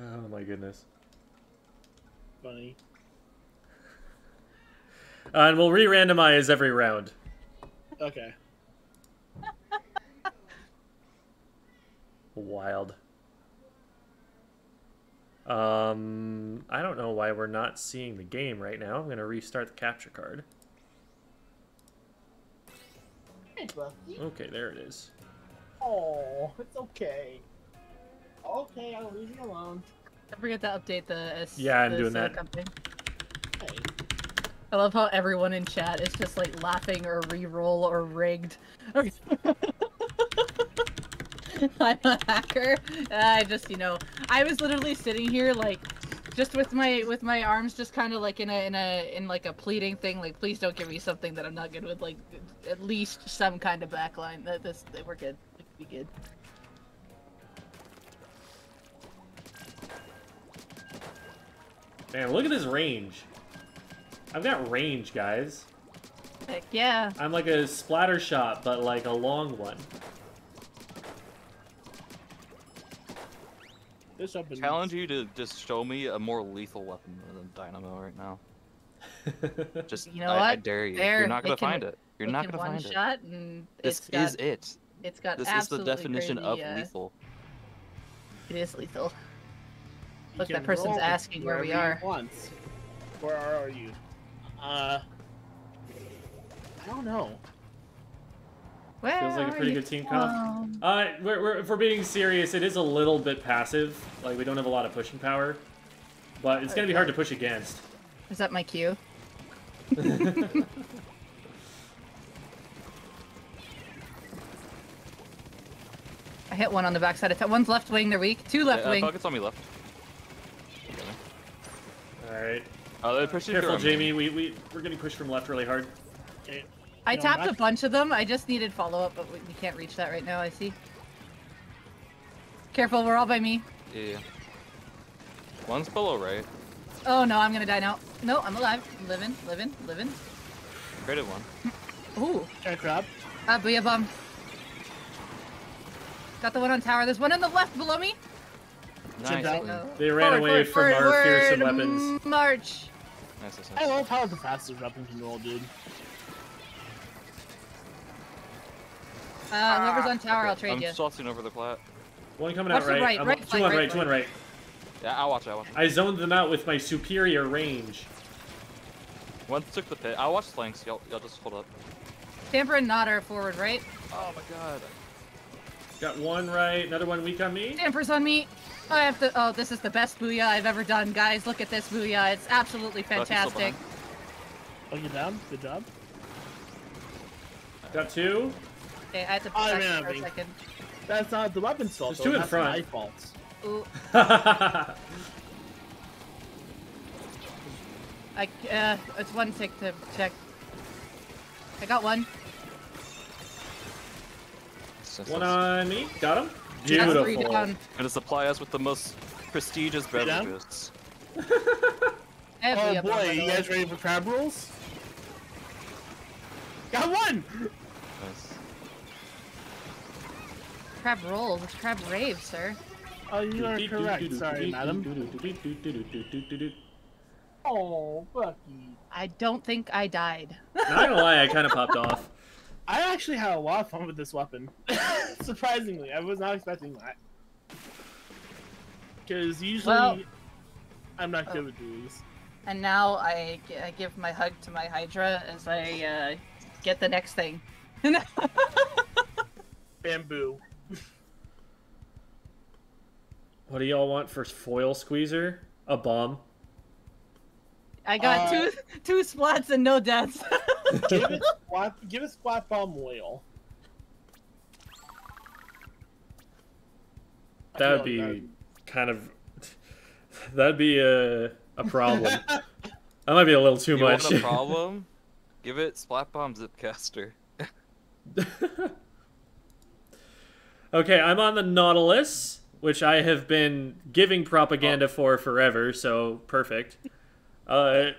oh my goodness. Funny. Uh, and we'll re-randomize every round. Okay. Wild. Um, I don't know why we're not seeing the game right now. I'm gonna restart the capture card. Okay, there it is. Oh, it's okay. Okay, I'll leave you alone. Don't forget to update the S. Yeah, I'm doing that. Company. Hey. I love how everyone in chat is just like laughing or re-roll or rigged. I'm a hacker. Uh, I just, you know, I was literally sitting here like just with my with my arms just kind of like in a in a in like a pleading thing like please don't give me something that I'm not good with like at least some kind of backline that this that we're good. We could be good. Man, look at this range. I've got range, guys. Heck yeah. I'm like a splatter shot, but like a long one. This up in Challenge you to just show me a more lethal weapon than Dynamo right now. Just You know I, I dare you. There, You're not gonna can- find it. You're not gonna one find it. shot and This it's got, is it. It's got This is the absolutely definition crazy, of uh, lethal. It is lethal. You Look, that person's asking where we are. you want. Where are you? Uh, I don't know. Where Feels like a pretty good team comp. Uh, we're, we're, if we're being serious, it is a little bit passive. Like, we don't have a lot of pushing power. But it's gonna be hard to push against. Is that my cue? I hit one on the backside. It's one's left wing. They're weak. Two left Uh, wing. buckets on me left. Alright. Oh, they're pushing Careful, through me. Jamie. We, we, we're getting pushed from left really hard. Okay. I tapped not- a bunch of them. I just needed follow up, but we, we can't reach that right now. I see. Careful, we're all by me. Yeah, yeah. One's below right. Oh no, I'm gonna die now. No, I'm alive. Living, living, living. Created one. Ooh, Try crab. uh, booyah bomb. Got the one on tower. There's one on the left below me. Jumped Nice. out. Oh. They ran away from our fearsome weapons. March. nice, nice. I love how the fastest weapon can roll, dude. Uh, whoever's on tower, I'll Okay, trade I'm you. tossing over the plat. One coming Watch out right. right, I'm- right two flank, on right right, two on right. Yeah, I'll watch it, I'll watch it. I zoned them out with my superior range. One took the pit. I'll watch flanks. Y'all, y'all just hold up. Tamper and Nod are forward, right? Oh my god. Got one right, another one weak on me. Tamper's on me. I have to. Oh, this is the best booyah I've ever done, guys. Look at this booyah. It's absolutely fantastic. Oh, you down? Good job. Got two. Okay, I had to I back ran for a out of second. That's not the weapon's fault. There's though. two in That's front. my fault. Ooh, I. Uh, it's one tick to check. I got one. One on me. Got him. That's three Beautiful. down. Gonna supply us with the most prestigious Three down? beverages. Oh booyah bomb, by boy, you guys ready for crab rolls? Got one! Nice. Crab rolls. It's crab rave, sir. Oh, you are correct. Sorry, madam. Oh, Bucky. I don't think I died. I'm not gonna lie, I kind of popped off. I actually had a lot of fun with this weapon. Surprisingly, I was not expecting that. Because usually, Well- I'm not good Oh. with these. And now I, I give my hug to my Hydra as I uh, get the next thing. Bamboo. What do y'all want for foil squeezer? A bomb. I got Uh, two two splats and no deaths. give it splat, give it splat bomb oil. That would be like kind of that'd be a a problem. that might be a little too You much. want a problem? Give it Splat Bomb Zipcaster. okay, I'm on the Nautilus, which I have been giving propaganda for forever, so perfect. Uh,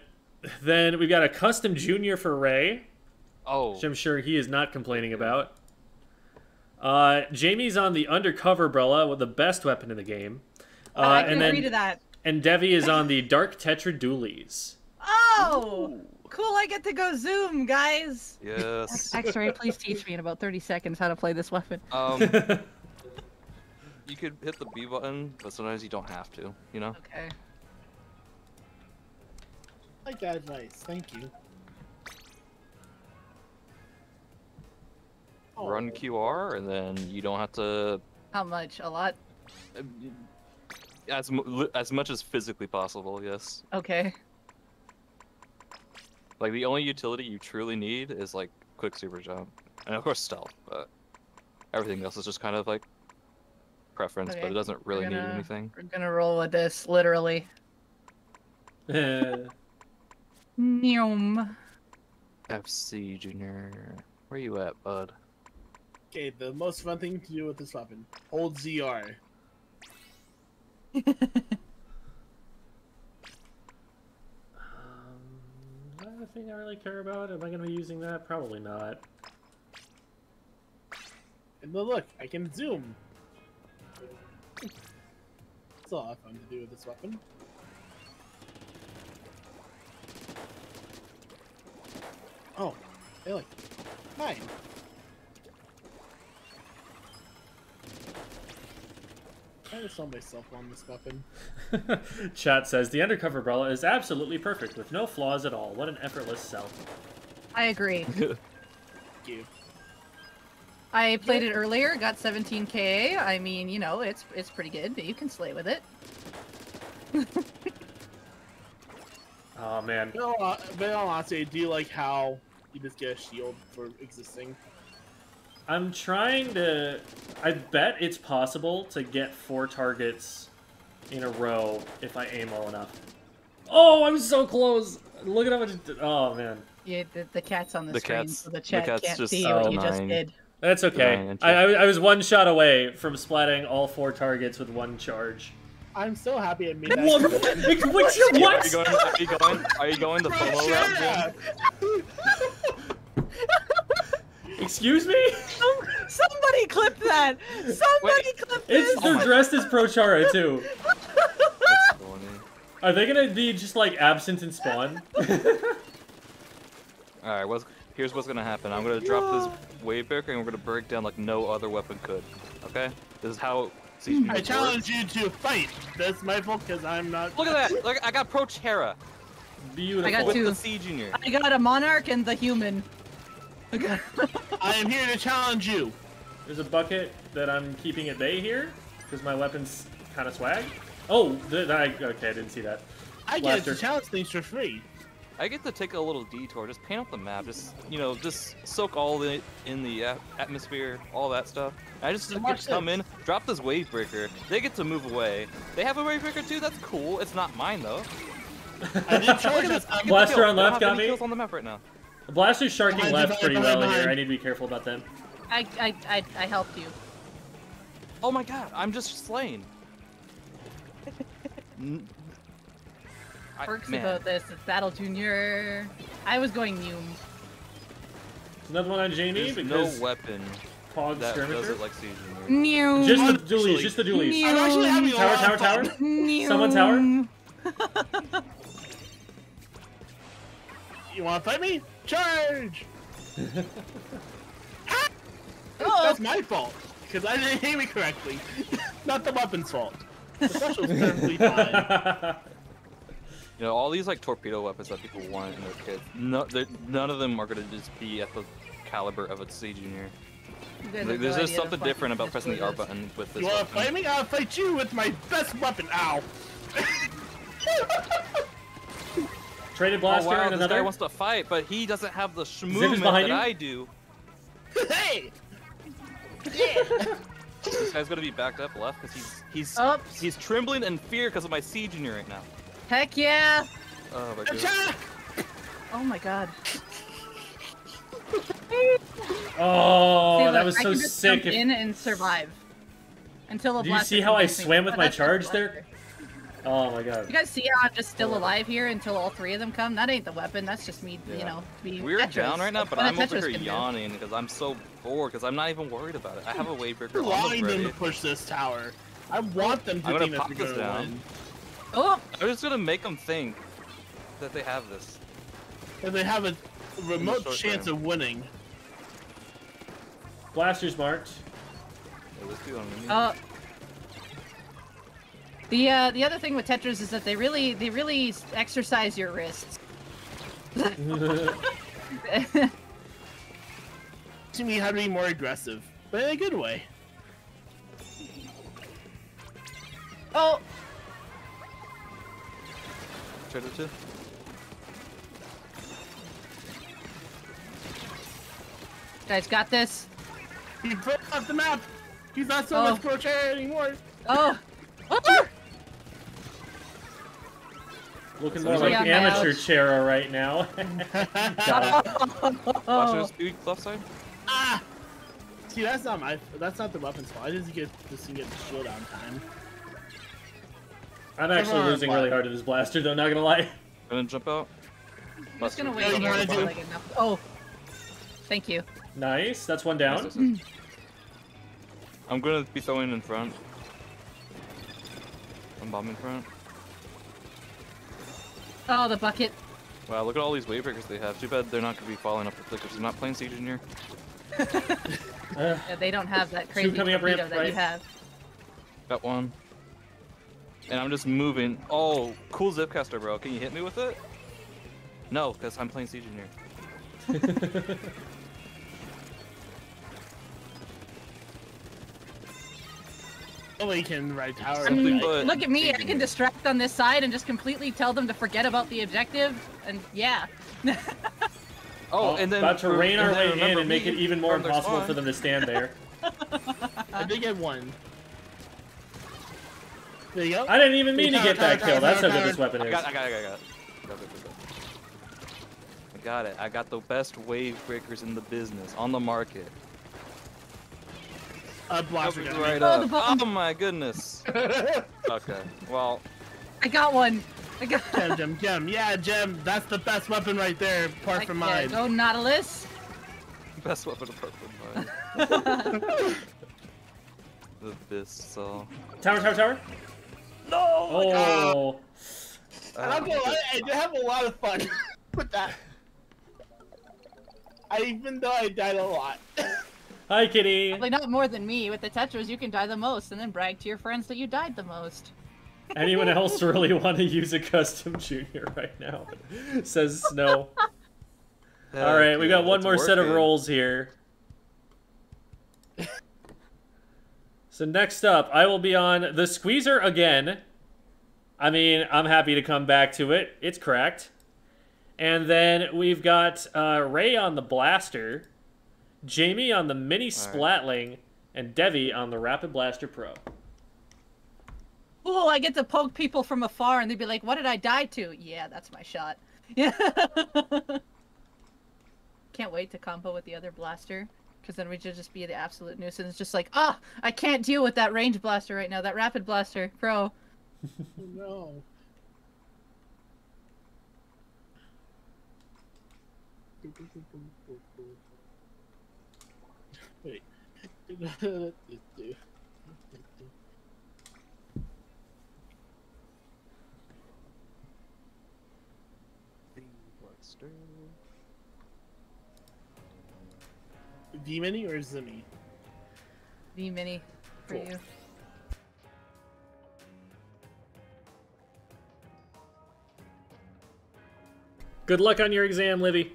then we've got a custom junior for Ray, Oh, which I'm sure he is not complaining about. Uh, Jamie's on the undercover umbrella with the best weapon in the game. Uh, I can and agree to that. and Devi is on the dark tetra dualies. Oh, cool! I get to go zoom, guys. yes. X-ray, please teach me in about 30 seconds how to play this weapon. Um, you could hit the B button, but sometimes you don't have to. You know. Okay. like that advice. Thank you. Oh, Run QR, and then you don't have to How much? A lot? Uh, as as much as physically possible. Yes. Okay. Like the only utility you truly need is like quick super jump, and of course stealth. But everything else is just kind of like preference, but it doesn't really need gonna- anything. We're gonna roll with this, literally. Neum. FC Junior, where you at, bud? Okay, the most fun thing to do with this weapon: hold ZR. Um, not a thing I really care about. Am I going to be using that? Probably not. And look, I can zoom. It's a lot of fun to do with this weapon. Oh, hey, look, mine. I just saw myself on this weapon. Chat says the undercover umbrella is absolutely perfect with no flaws at all. What an effortless sell. I agree. Thank you. I played it earlier, got 17k. I mean, you know, it's it's pretty good, but you can slay with it. Oh man. But in all, uh, but in all honesty, I do like how you just get a shield for existing. I'm trying to. I bet it's possible to get four targets in a row if I aim well enough. Oh, I'm so close! Look at how much. Oh man, Yeah, the, the cat's on the, The screen, cat's- so the the chat cat's can't just see what so you just did. That's okay. I, I I was one shot away from splatting all four targets with one charge. I'm so happy I made that. What? connection. Which you Are you going? Are you going? Are you going the FOMO route? Excuse me? Some- Somebody clip that! Somebody clip It's they're oh dressed as Prochara too. That's funny. Are they gonna be just like absent and spawn? All right, what's, here's what's gonna happen. I'm gonna drop this wave breaker and we're gonna break down like no other weapon could. Okay? This is how Siege I Mutants work. challenge you to fight. That's my fault because I'm not. Look at that! Look, I got Pro Terra Beautiful. I got with two. the Sea Junior. I got a monarch and the human. Okay. I am here to challenge you. There's a bucket that I'm keeping at bay here because my weapon's kind of swag. Oh, th- I, okay, I didn't see that. I get to challenge things for free. I get to take a little detour, just paint up the map, just you know, just soak all the in the at- atmosphere, all that stuff. I just get watch to come in, drop this wave breaker. They get to move away. They have a wave breaker too. That's cool. It's not mine though. I did charge this. this. I'm- Blaster on left got me. on the map right now. The blaster's sharking Behind, left pretty behind, well here. I need to be careful about them. I, I, I, I helped you. Oh my god, I'm just slain. N- I- Perks man. about this. It's Battle Junior. I was going Mume. Another one on Jamie There's no weapon Pog that does skirmisher. it like Siege Junior. Mew. Just the Actually- dualies, just the dualies. I'm actually having a Tower, lot tower, of tower. fun. Someone tower? You want to fight me? Charge! Oh, That's my fault because I didn't aim it correctly. Not the weapon's fault. The special's perfectly fine. You know, all these like torpedo weapons that people want in their kids, no, none of them are gonna just be at the caliber of a C Junior. you There's no just something different about pressing the R button with this You want to fight me? I'll fight you with my best weapon. Ow! Traded Oh blaster wow, and this guy wants to fight, but he doesn't have the sh- Zip is movement behind that you? I do. hey! Yeah! This guy's gonna be backed up left because he's he's Oops. he's trembling in fear because of my siege in right now. Heck yeah! Oh my god. Oh my god. Oh, See, that look, was I so can just sick. jump If- in and survive. Until the Do you see how I consumes me. swam with Oh, my charge there? Oh my god. You guys see how I'm just still alive here until all three of them come? That ain't the weapon. That's just me, you know, being We're Tetris. down right now, That's but what a I'm over here yawning because I'm so bored because I'm not even worried about it. I have a wave breaker You're on the them to push this tower. I want them to I'm gonna think that pop this down. win. Oh, I'm just gonna make them think that they have this. And they have a remote chance term. of winning. Blasters marked. Yeah, let's do it on me. uh. The uh, the other thing with Tetras is that they really they really exercise your wrists. Teach me how to be more aggressive, but in a good way. oh, Trader two. guys, got this. He put off the map. He's not so Oh. much crochet anymore. Oh, oh! Looking So more like like- amateur Ouch. Chera right now. Got it. Blasters, left side. ah! See, that's not my. That's not the weapon spot. I just get just didn't get the shield on time. I'm actually Come on, losing really hard to this blaster, though. Not gonna lie. Gonna jump out. I'm just gonna Blasters, wait Yeah, here until I get enough. Oh, thank you. Nice. That's one down. Yes, yes, yes. I'm gonna be throwing in front. I'm bombing front. Oh, the bucket. Wow, look at all these wave breakers they have. Too bad they're not gonna be falling up the flickers. They're not playing Siege Engineer. Uh, Yeah, they don't have that crazy coming up ramp, torpedo that you have. Got one. And I'm just moving. Oh, cool Zipcaster, bro. Can you hit me with it? No, because I'm playing Siege Engineer. Nobody can ride tower. Simply right? put- Look at me, I can distract on this side and just completely tell them to forget about the objective, and yeah. Oh, and then about to for- rain our way in and make me it even more impossible spawn. for them to stand there. I did get one. There you go. I didn't even mean to get that kill. That's how good this weapon is. I got, I got, I got. it. Got it, got it. I got it. I got the best wave breakers in the business on the market. A blaster gun. right Oh, up. Oh my goodness. Okay. Well, I got one. I got Gem, gem, gem. Yeah, gem. That's the best weapon right there, apart Like, from mine. Oh, go Nautilus. best weapon apart from mine. the Bissell. Tower, tower, tower. No. Oh. And I'm gonna lie, I did have a lot of fun with that. I, even though I died a lot. Hi, kitty. Probably not more than me. With the Tetras, you can die the most, and then brag to your friends that you died the most. Anyone else really want to use a custom junior right now? Says Snow. All right, we got one more set of rolls here. So next up, I will be on the squeezer again. I mean, I'm happy to come back to it. It's cracked. And then we've got uh, Ray on the blaster, Jamie on the mini splatling, and Devi on the Rapid Blaster Pro. Oh, I get to poke people from afar, and they'd be like, "What did I die to?" Yeah, that's my shot. Yeah. Can't wait to combo with the other blaster, because then we should just be the absolute nuisance. Just like, ah, I can't deal with that range blaster right now. That rapid blaster, bro. no. Wait. V-Mini or Zimmy? V mini for Cool. you. Good luck on your exam, Livy.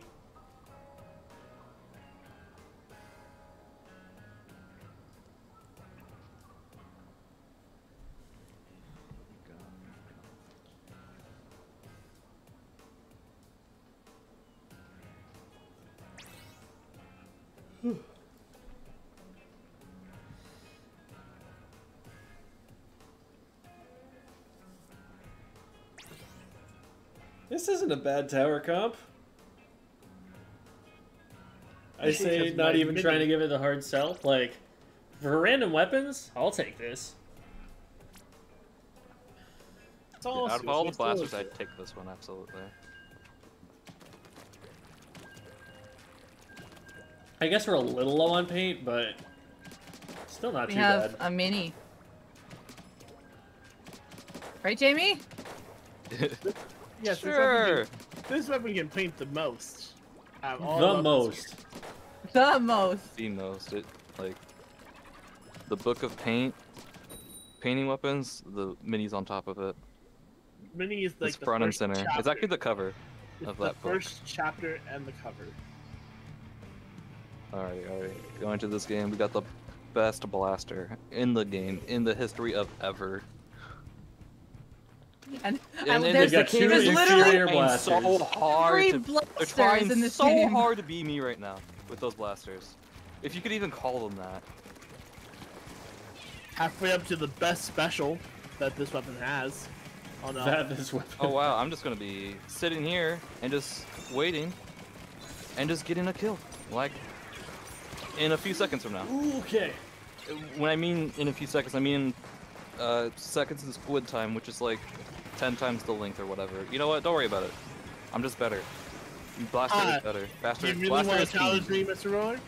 Isn't a bad tower comp. I say not even mini- trying to give it the hard sell. Like, for random weapons, I'll take this. It's all Out of all the it's still blasters, a- I'd take this one absolutely. I guess we're a little low on paint, but still not We too have bad. a mini. Right, Jamie? Yes, this sure. weapon can- This weapon can paint the most. out of all The weapons. most. The most. The most. It like the book of paint, painting weapons. The minis on top of it. Mini is like it's the front and center. Chapter. It's actually the cover. It's of the that book. first chapter and the cover. All right, all right. Going to this game, we got the best blaster in the game in the history of ever. And, And and there's, they've two there's literally Trying so blasters. hard three to, they're blasters trying in this so game. hard to be me right now with those blasters. If you could even call them that. Halfway up to the best special that this weapon has. Oh no. That this weapon. Oh wow, I'm just gonna be sitting here and just waiting and just getting a kill. Like in a few seconds from now. Okay. When I mean in a few seconds, I mean uh, seconds in squid time, which is like 10 times the length or whatever. You know what? Don't worry about it. I'm just better. Blaster Ah, is better. Do Blaster, you really Blaster want to challenge king. me, Mr. Roller?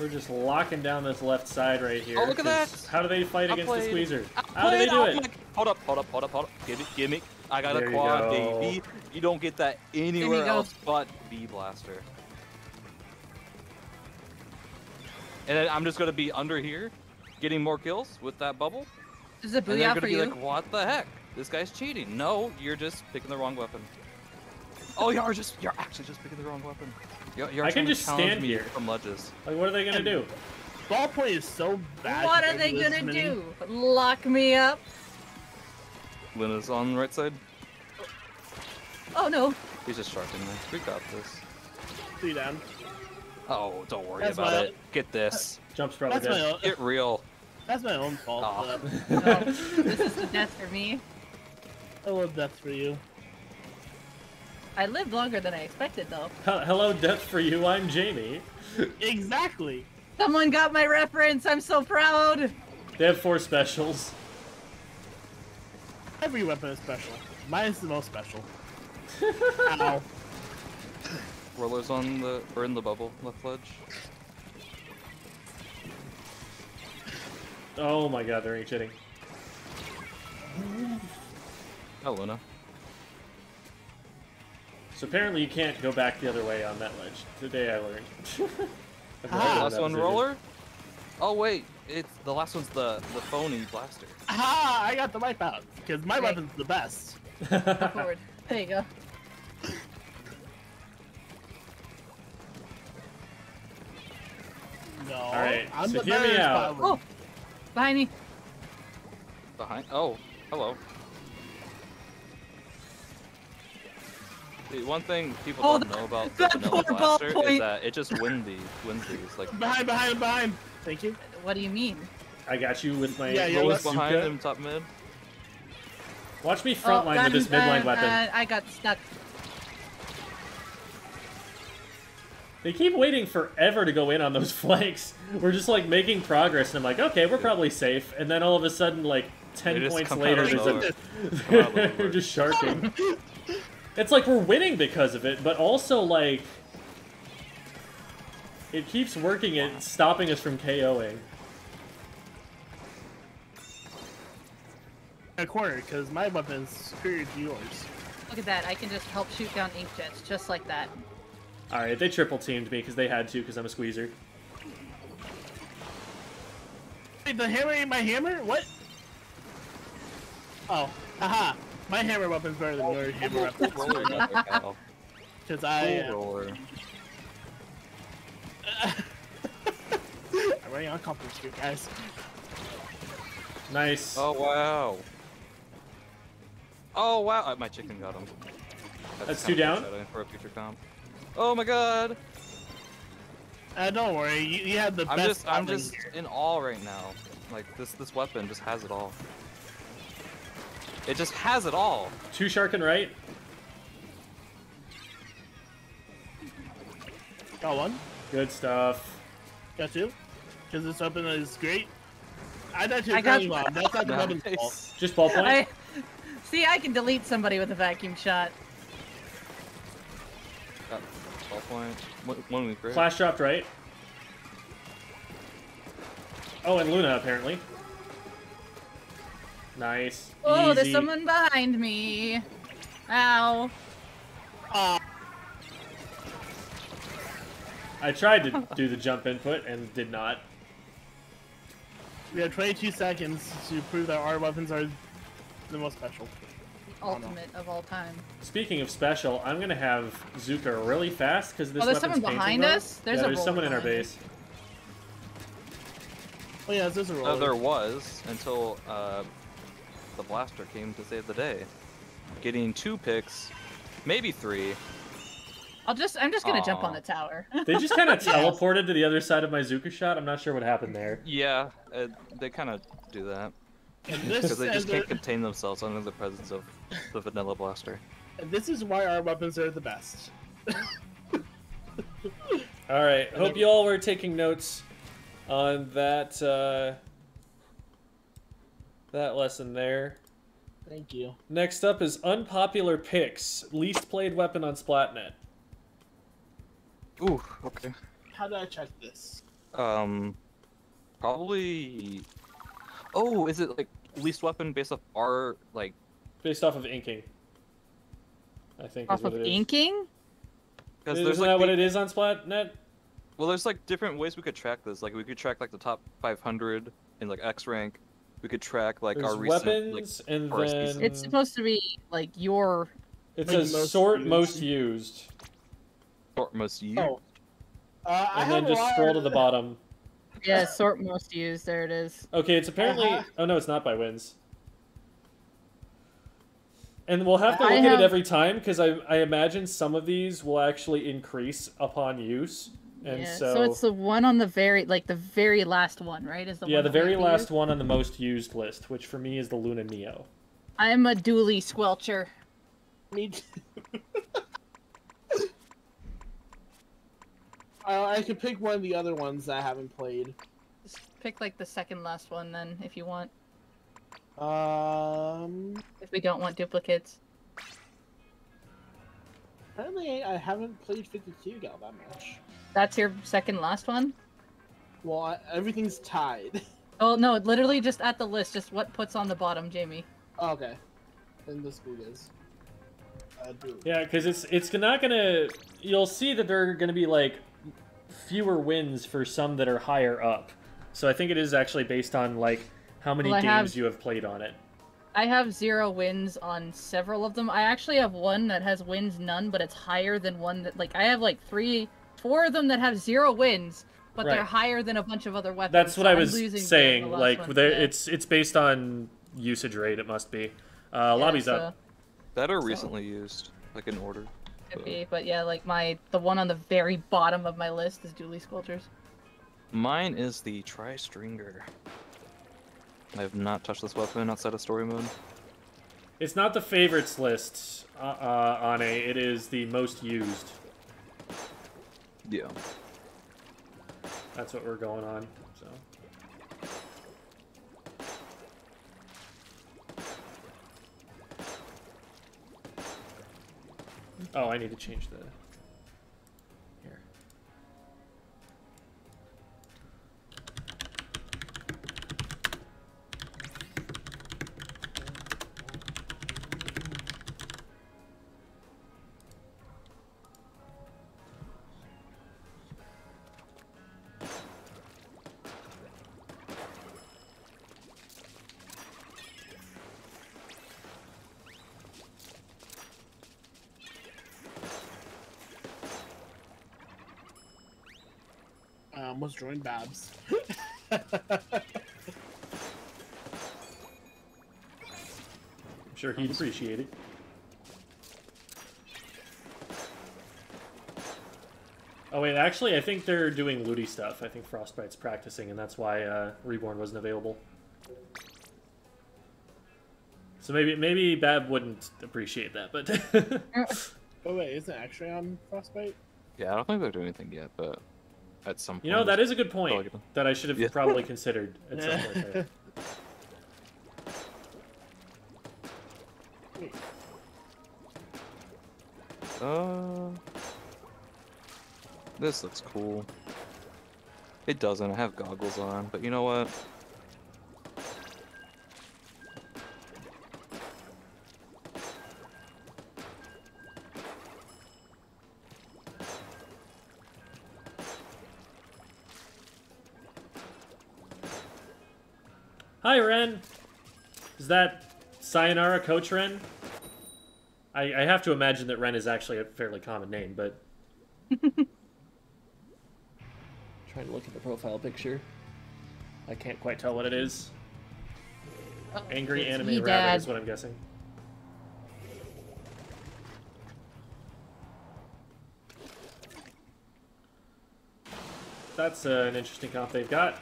We're just locking down this left side right here. Oh, look at 'cause that! How do they fight I against played- the squeezer? I How do they do out it? my- Hold up, hold up, hold up, hold up. Give me, give me. I got There a you quad, go. baby. You don't get that anywhere else but B Blaster. And then I'm just gonna be under here, getting more kills with that bubble. Is it they're booyah gonna for be you? like, what the heck? This guy's cheating. No, you're just picking the wrong weapon. Oh, you're just, you're actually just picking the wrong weapon. You're, you're I can just stand me here. from ledges. Like, what are they gonna do? Ball play is so bad. what are they gonna mini. do? Lock me up? Luna's on the right side. Oh no. He's just sharking me. We got this. Three down. Oh, don't worry That's about my- it. Get this. Jump's probably That's my dead. Get real. That's my own fault. Aw. but No, this is the death for me. I love death for you. I lived longer than I expected though. Hello, death for you. I'm Jamie. Exactly. Someone got my reference. I'm so proud. They have four specials. Every weapon is special. Mine is the most special. Ow. Rollers on the, or in the bubble, left ledge. Oh my god, they're cheating. Oh, Luna. So apparently you can't go back the other way on that ledge. Today I learned. Ah. Last one, position. roller? Oh, wait. It's, the last one's the, the phony blaster. Ah, I got the wipeout because my Okay. weapon's the best. Forward. There you go. No. Alright, I'm so the hear me out. Oh, behind me. Behind. Oh, hello. See, one thing people Oh, don't know about the that vanilla poor ball blaster point. is that it just wins these. Wins these. Like, Behind, behind, behind. Thank you. What do you mean? I got you with my Yeah, yeah, roller behind Suka. him, top mid. Watch me Oh, frontline got with this midline uh, weapon. uh, I got stuck. They keep waiting forever to go in on those flanks. We're just like making progress, and I'm like, okay, we're probably safe. And then all of a sudden, like ten points later, of there's nowhere. a Come out of they're just sharking. it's like we're winning because of it, but also like it keeps working at stopping us from KOing. A corner because my weapon is superior to yours. Look at that. I can just help shoot down inkjets just like that. All right, they triple teamed me because they had to because I'm a squeezer. Wait, the hammer ain't my hammer? What? Oh, haha. My hammer weapon's better than your hammer weapon. roller got their cow. Because I Full am. roller. I'm running on confidence here, guys. Nice. Oh wow. Oh wow! Uh, my chicken got him. That's kinda two down? For a future comp. Oh my god! Uh, don't worry, you, you had the I'm best. just I'm just here. in awe right now. Like this this weapon just has it all. It just has it all. Two shark and right. Got one. Good stuff. Got two. Because this weapon is great. I thought you I were got- counting bomb. That's not the weapon's fault. Just ballpoint. I see. I can delete somebody with a vacuum shot. Got 12 point. One, one week, right? Flash dropped right. Oh, and Luna apparently. Nice. Oh, there's someone behind me. Ow. Uh, I tried to do the jump input and did not. we have 22 seconds to prove that our weapons are the most special. Ultimate of all time. Speaking of special, I'm gonna have Zuka really fast because this Oh, there's someone painting behind mode. us? There's yeah, a there's someone in our base. Oh yeah, this is a roller. Uh, there was until uh, the blaster came to save the day, getting two picks, maybe three. I'll just. I'm just gonna jump on the tower. They just kind of teleported to the other side of my Zuka shot. I'm not sure what happened there. Yeah, uh, they kind of do that And this, because they just can't the- contain themselves under the presence of the vanilla blaster. and this is why our weapons are the best. All right. Hope you all were taking notes on that uh, that lesson there. Thank you. Next up is unpopular picks. Least played weapon on Splatnet. Ooh, okay. How do I check this? Um, probably. Oh, is it like least weapon based off our like? Based off of inking. I think Off is what of it is. inking. Because Isn't there's that like what the- it is on Splatnet? Well, there's like different ways we could track this. Like we could track like the top 500 in like X rank. We could track like There's our recent like weapons, and then season. It's supposed to be like your. it like says most sort used. most used, Sort most used. Oh. Uh, and have then just scroll to the bottom. Yeah, sort most used. There it is. Okay, it's apparently. Uh-huh. Oh no, it's not by wins. And we'll have to I look at have- it every time because I, I imagine some of these will actually increase upon use, and yeah. so, it's the one on the very like the very last one, right? Is the yeah, one the very last use? one on the most used list, which for me is the Luna Neo. I'm a dualie squelcher. Me too. uh, I could pick one of the other ones that I haven't played. Just pick like the second last one then, if you want. Um, If we don't want duplicates. apparently I haven't played 52 Gal that much. That's your second last one. Well, I, everything's tied. Oh no, literally just at the list. Just what puts on the bottom, Jamie. Oh, okay. Then this boot is. Uh. Yeah, because it's it's not gonna. You'll see that there are gonna be like fewer wins for some that are higher up. So I think it is actually based on like how many Well, games have- you have played on it. I have zero wins on several of them. I actually have one that has wins none, but it's higher than one that like I have like three, four of them that have zero wins, but they're higher than a bunch of other weapons. That's what so I was saying. the like there, it's it's based on usage rate. It must be. Uh, Yeah, lobby's so up. that are so- recently used, like in order. Could be, but yeah, like my the one on the very bottom of my list is Dualie Squelchers. Mine is the Tri-Stringer. I have not touched this weapon outside of story mode. It's not the favorites list uh, uh, on a. It is the most used. Yeah. That's what we're going on. So. Oh, I need to change the. Almost joined Babs. I'm sure he'd appreciate it. Oh wait, actually, I think they're doing looty stuff. I think Frostbite's practicing, and that's why uh, Reborn wasn't available. So maybe maybe Bab wouldn't appreciate that, but Oh wait, isn't X-ray on Frostbite? Yeah, I don't think they're doing anything yet, but at some point. you know that is a good point that I should have Yeah. probably considered at some point. There. Uh, this looks cool. It doesn't. I have goggles on, but you know what? That Sayonara Coach Ren? I, I have to imagine that Ren is actually a fairly common name, but. Trying to look at the profile picture. I can't quite tell what it is. Angry anime rabbit is what I'm guessing. That's uh, an interesting comp they've got.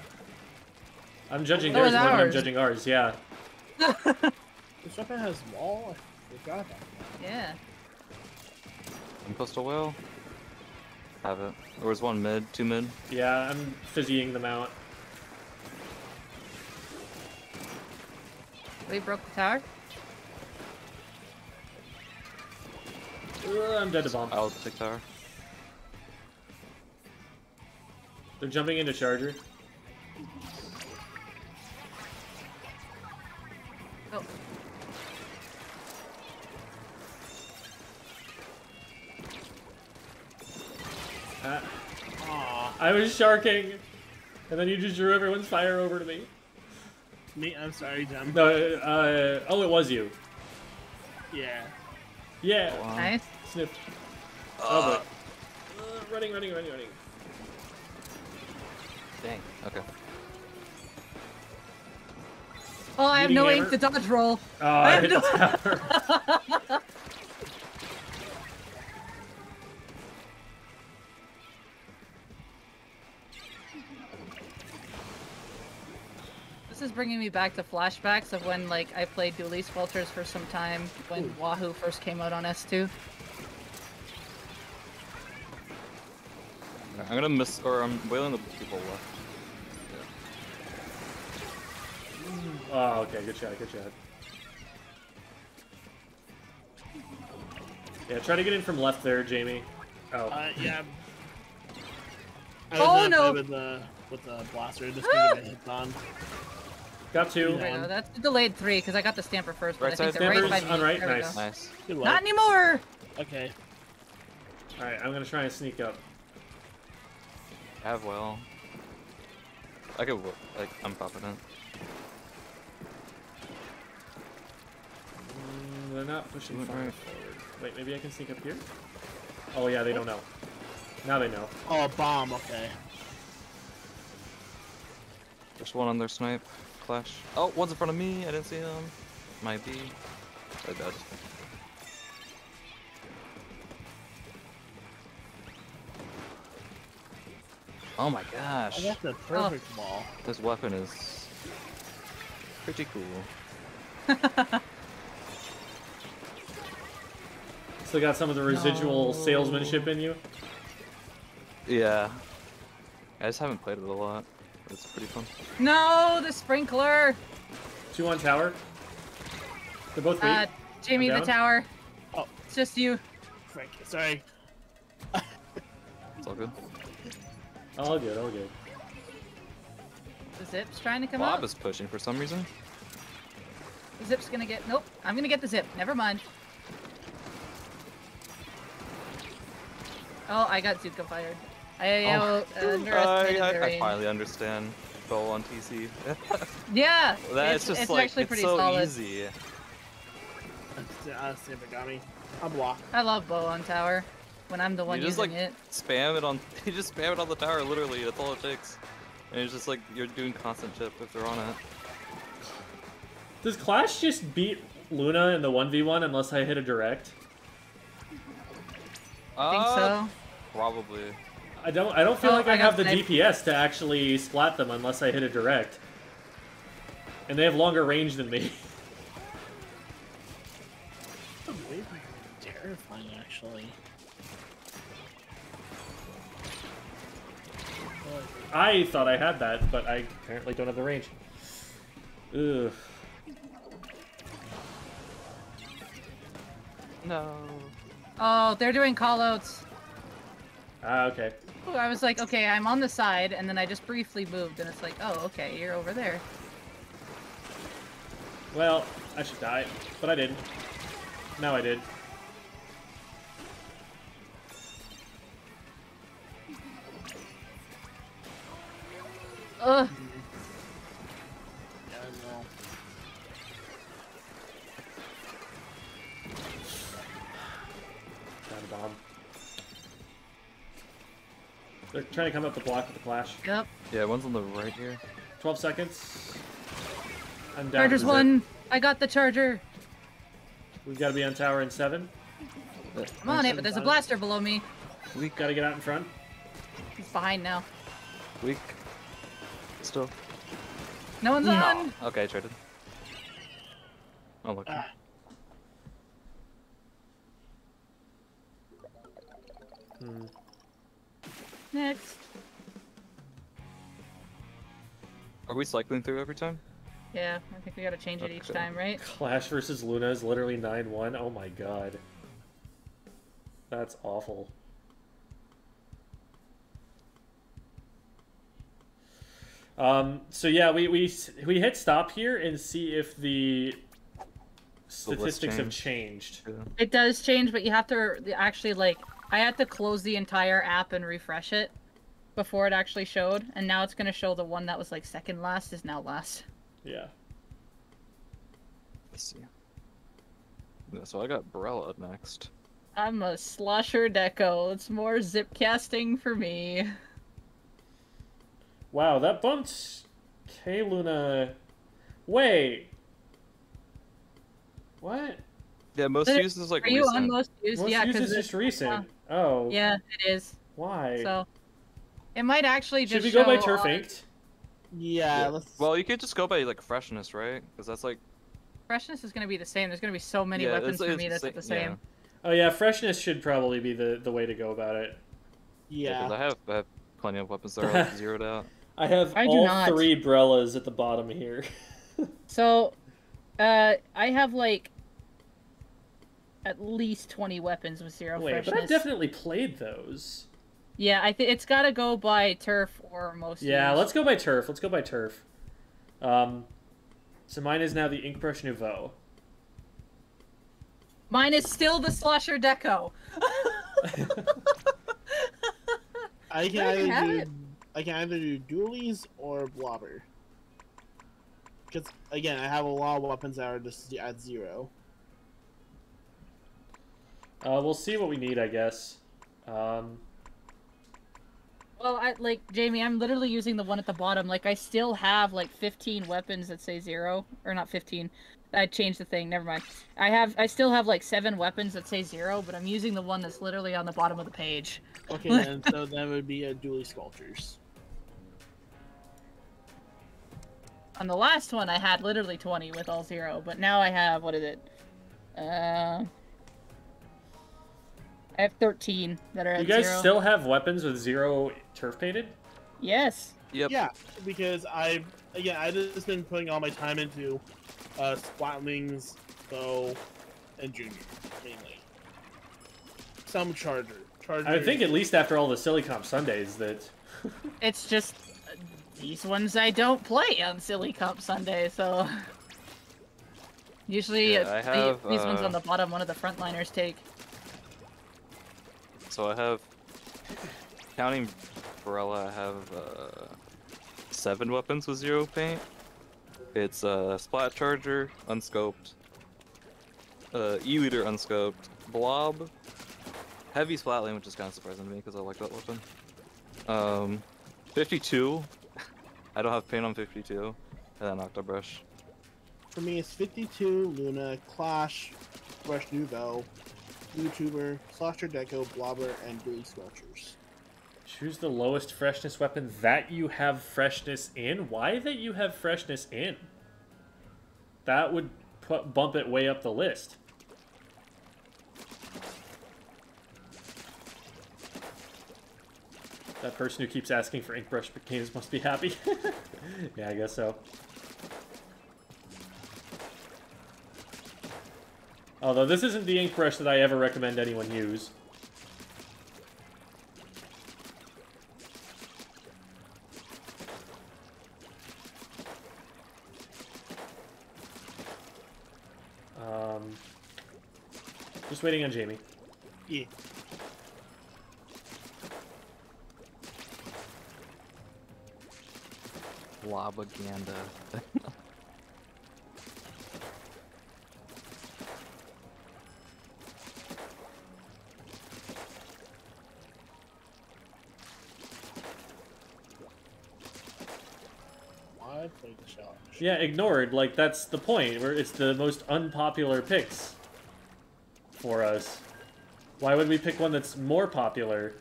I'm judging So theirs is more than I'm judging ours, yeah. This weapon has wall. I forgot about that. Yeah. And postal whale. Have it. There was one mid, two mid. Yeah, I'm physiing them out. We broke the tower. Uh, I'm dead to bomb. I'll take tower. They're jumping into charger. I was sharking, and then you just drew everyone's fire over to me. me. I'm sorry, Jem. No, uh, oh, it was you. Yeah. Yeah, Wow. Nice. sniff. Oh boy. Uh, running, running, running, running. Dang. Okay. Oh, I have Meeting no aim hammer. to dodge roll. Oh, I have no- This is bringing me back to flashbacks of when like I played Dualie Squelchers for some time when Wahoo first came out on S2. I'm gonna miss, or I'm wailing the people left. Oh, okay, good shot, good shot. Yeah, try to get in from left there, Jamie. Oh, Uh, yeah. I Oh, no. With the with the blaster, just to get hit on. Got two. Yeah. There we go. That's delayed three because I got the stamper first, but Right I think side they're right by Stampers on right, There nice. Nice. Not anymore. Okay. All right, I'm gonna try and sneak up. Have well. I could, wo- like, I'm confident. Mm, they're not pushing far forward. Wait, maybe I can sneak up here? Oh yeah, they don't know. Now they know. Oh, bomb. Okay. There's one on their snipe. Clash. Oh, one's in front of me. I didn't see him. Might be. I dead. Oh my I gosh. got the perfect oh. ball. This weapon is pretty cool. Still got some of the residual No. salesmanship in you. Yeah. I just haven't played it a lot. But It's pretty fun. No, the sprinkler. Two on tower. They're both Uh. Jamie, the tower. Oh. It's just you. Frank, sorry. It's all good. all good, all good. The zip's trying to come Bob up. is pushing for some reason. The zip's gonna get. Nope. I'm gonna get the zip. Never mind. Oh, I got Zuka fired. I Oh. uh, underestimated I, I, I finally understand bow on TC. Yeah, That's it's, just it's like actually it's pretty so solid. easy. Uh, see if it got me. I'll block. I love bow on tower when I'm the one you just using like it. spam it on. You just spam it on the tower. Literally, that's all it takes. And it's just like you're doing constant chip if they're on it. Does Clash just beat Luna in the 1v1 unless I hit a direct? I think Uh, so. Probably. I don't I don't feel Oh, like I, I have the. DPS to actually splat them unless I hit a direct. And they have longer range than me. Terrifying, actually. I thought I had that, but I apparently don't have the range. Ugh. No. Oh, they're doing callouts. Ah, okay. Ooh, I was like, okay, I'm on the side, and then I just briefly moved, and it's like, oh, okay, you're over there. Well, I should die, but I didn't. Now I did. Ugh. Yeah, no. Got a bomb. They're trying to come up the block with the clash. Yep. Yeah, one's on the right here. 12 seconds. I'm down. Charger's one. I got the charger. We've got to be on tower in seven. I'm on it, but there's a blaster below me. We got to get out in front. He's behind now. Weak. Still. No one's on. Okay, i traded. Oh, look. Ah. Hmm. Next. Are we cycling through every time? Yeah, I think we gotta change it each time, right? Clash versus Luna is literally 9-1. Oh my god. That's awful. Um, so yeah, we, we we hit stop here and see if the statistics have changed. Yeah. It does change, but you have to actually like. I had to close the entire app and refresh it before it actually showed, and now it's gonna show the one that was like second last is now last. Yeah. Let's see. Yeah, so I got Barella up next. I'm a slosher deco. It's more zip casting for me. Wow, that bumped K Luna. Wait. What? Yeah, most But use is like Are you on recent. most used? Most yeah, use because is just recent. Uh, Oh. yeah, it is. Why? So it might actually just. Should just we go by show turf on- inked? Yeah, Yeah. let's. Well, you could just go by like freshness, right? Because that's like Freshness is gonna be the same. There's gonna be so many yeah, weapons it's, for it's me that's sa- the same. Oh yeah, freshness should probably be the the way to go about it. Yeah, yeah. 'cause I have I have plenty of weapons that are like zeroed out. I have I all not. three Brellas at the bottom here. So, uh, I have like at least 20 weapons with zero Wait, freshness. but I've definitely played those. Yeah, I think it's got to go by turf or most. Yeah, used. let's go by turf. Let's go by turf. Um, so mine is now the Inkbrush Nouveau. Mine is still the slosher deco. I can I either do. it. I can either do dualies or blobber. Because again, I have a lot of weapons that are just at zero. Uh, we'll see what we need, I guess. Um, well, I like Jamie. I'm literally using the one at the bottom. Like I still have like 15 weapons that say zero, or not 15. I changed the thing. Never mind. I have. I still have like seven weapons that say zero, but I'm using the one that's literally on the bottom of the page. Okay, then so that would be a dualie squelchers. On the last one, I had literally 20 with all zero, but now I have what is it? Uh, I have 13 that are you guys zero. still have weapons with zero turf painted? Yes. Yep. Yeah, because I again I've just been putting all my time into uh Splatlings, Bow, and Junior mainly. Some Charger. Charger. I think at least after all the Silly Comp Sundays that. It's just uh, these ones I don't play on Silly Comp Sunday, so usually Yeah, uh, I the- have, these ones uh, on the bottom. One of the frontliners take. So I have, counting Barella, I have uh, seven weapons with zero paint. It's uh, Splat Charger, Unscoped, uh, E-liter Unscoped, Blob, Heavy Splatling, which is kind of surprising to me because I like that weapon. Um, 52, I don't have paint on 52, and then Octobrush. For me, it's 52, Luna, Clash, Brush Nouveau, YouTuber, Slosher Deco, Blobber, and dualie squelchers. Choose the lowest freshness weapon that you have freshness in? Why that you have freshness in? That would put, bump it way up the list. That person who keeps asking for Inkbrush games must be happy. yeah, I guess so. Although this isn't the ink brush that I ever recommend anyone use. Um, just waiting on Jamie. Yeah. Lobaganda. Why play the challenge? Yeah, ignored. Like that's the point. Where it's the most unpopular picks for us. Why would we pick one that's more popular?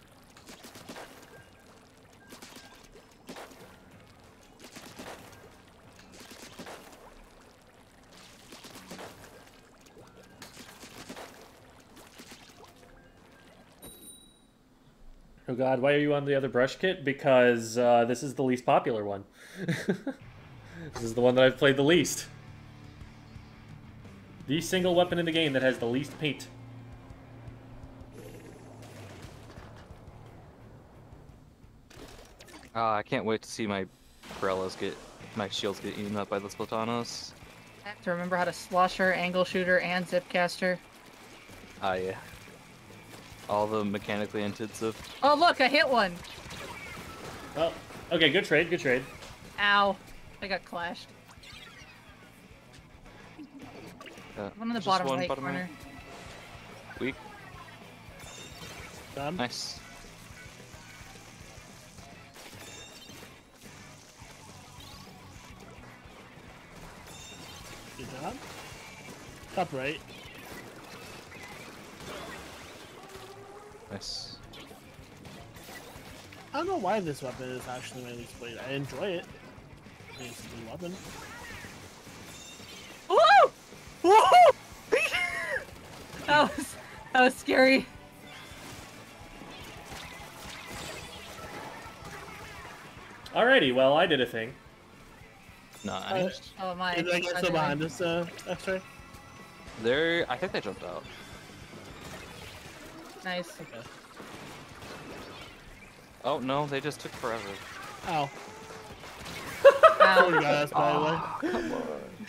Oh god, why are you on the other brush kit? Because uh, this is the least popular one. this is the one that I've played the least. The single weapon in the game that has the least paint. Ah, I can't wait to see my Corellas get my shields get eaten up by the Splatanos. I have to remember how to slosher, angle shooter, and zipcaster. Ah, yeah. All the mechanically intensive. Oh look, I hit one. Well, okay, good trade, good trade. Ow, I got clashed. Uh, One in the bottom one right bottom corner. Weak. Done. Nice. Good job. Top right. Nice. I don't know why this weapon is actually my least played. I enjoy it. It's a good weapon. Woo! Woo! that was that was scary. Alrighty, well, I did a thing. Nice. Oh my. Is that guy still behind us, uh, X-ray? They're. I think they jumped out. Nice. Okay. Oh no, they just took forever. Ow. Oh, Ow. you got us, by.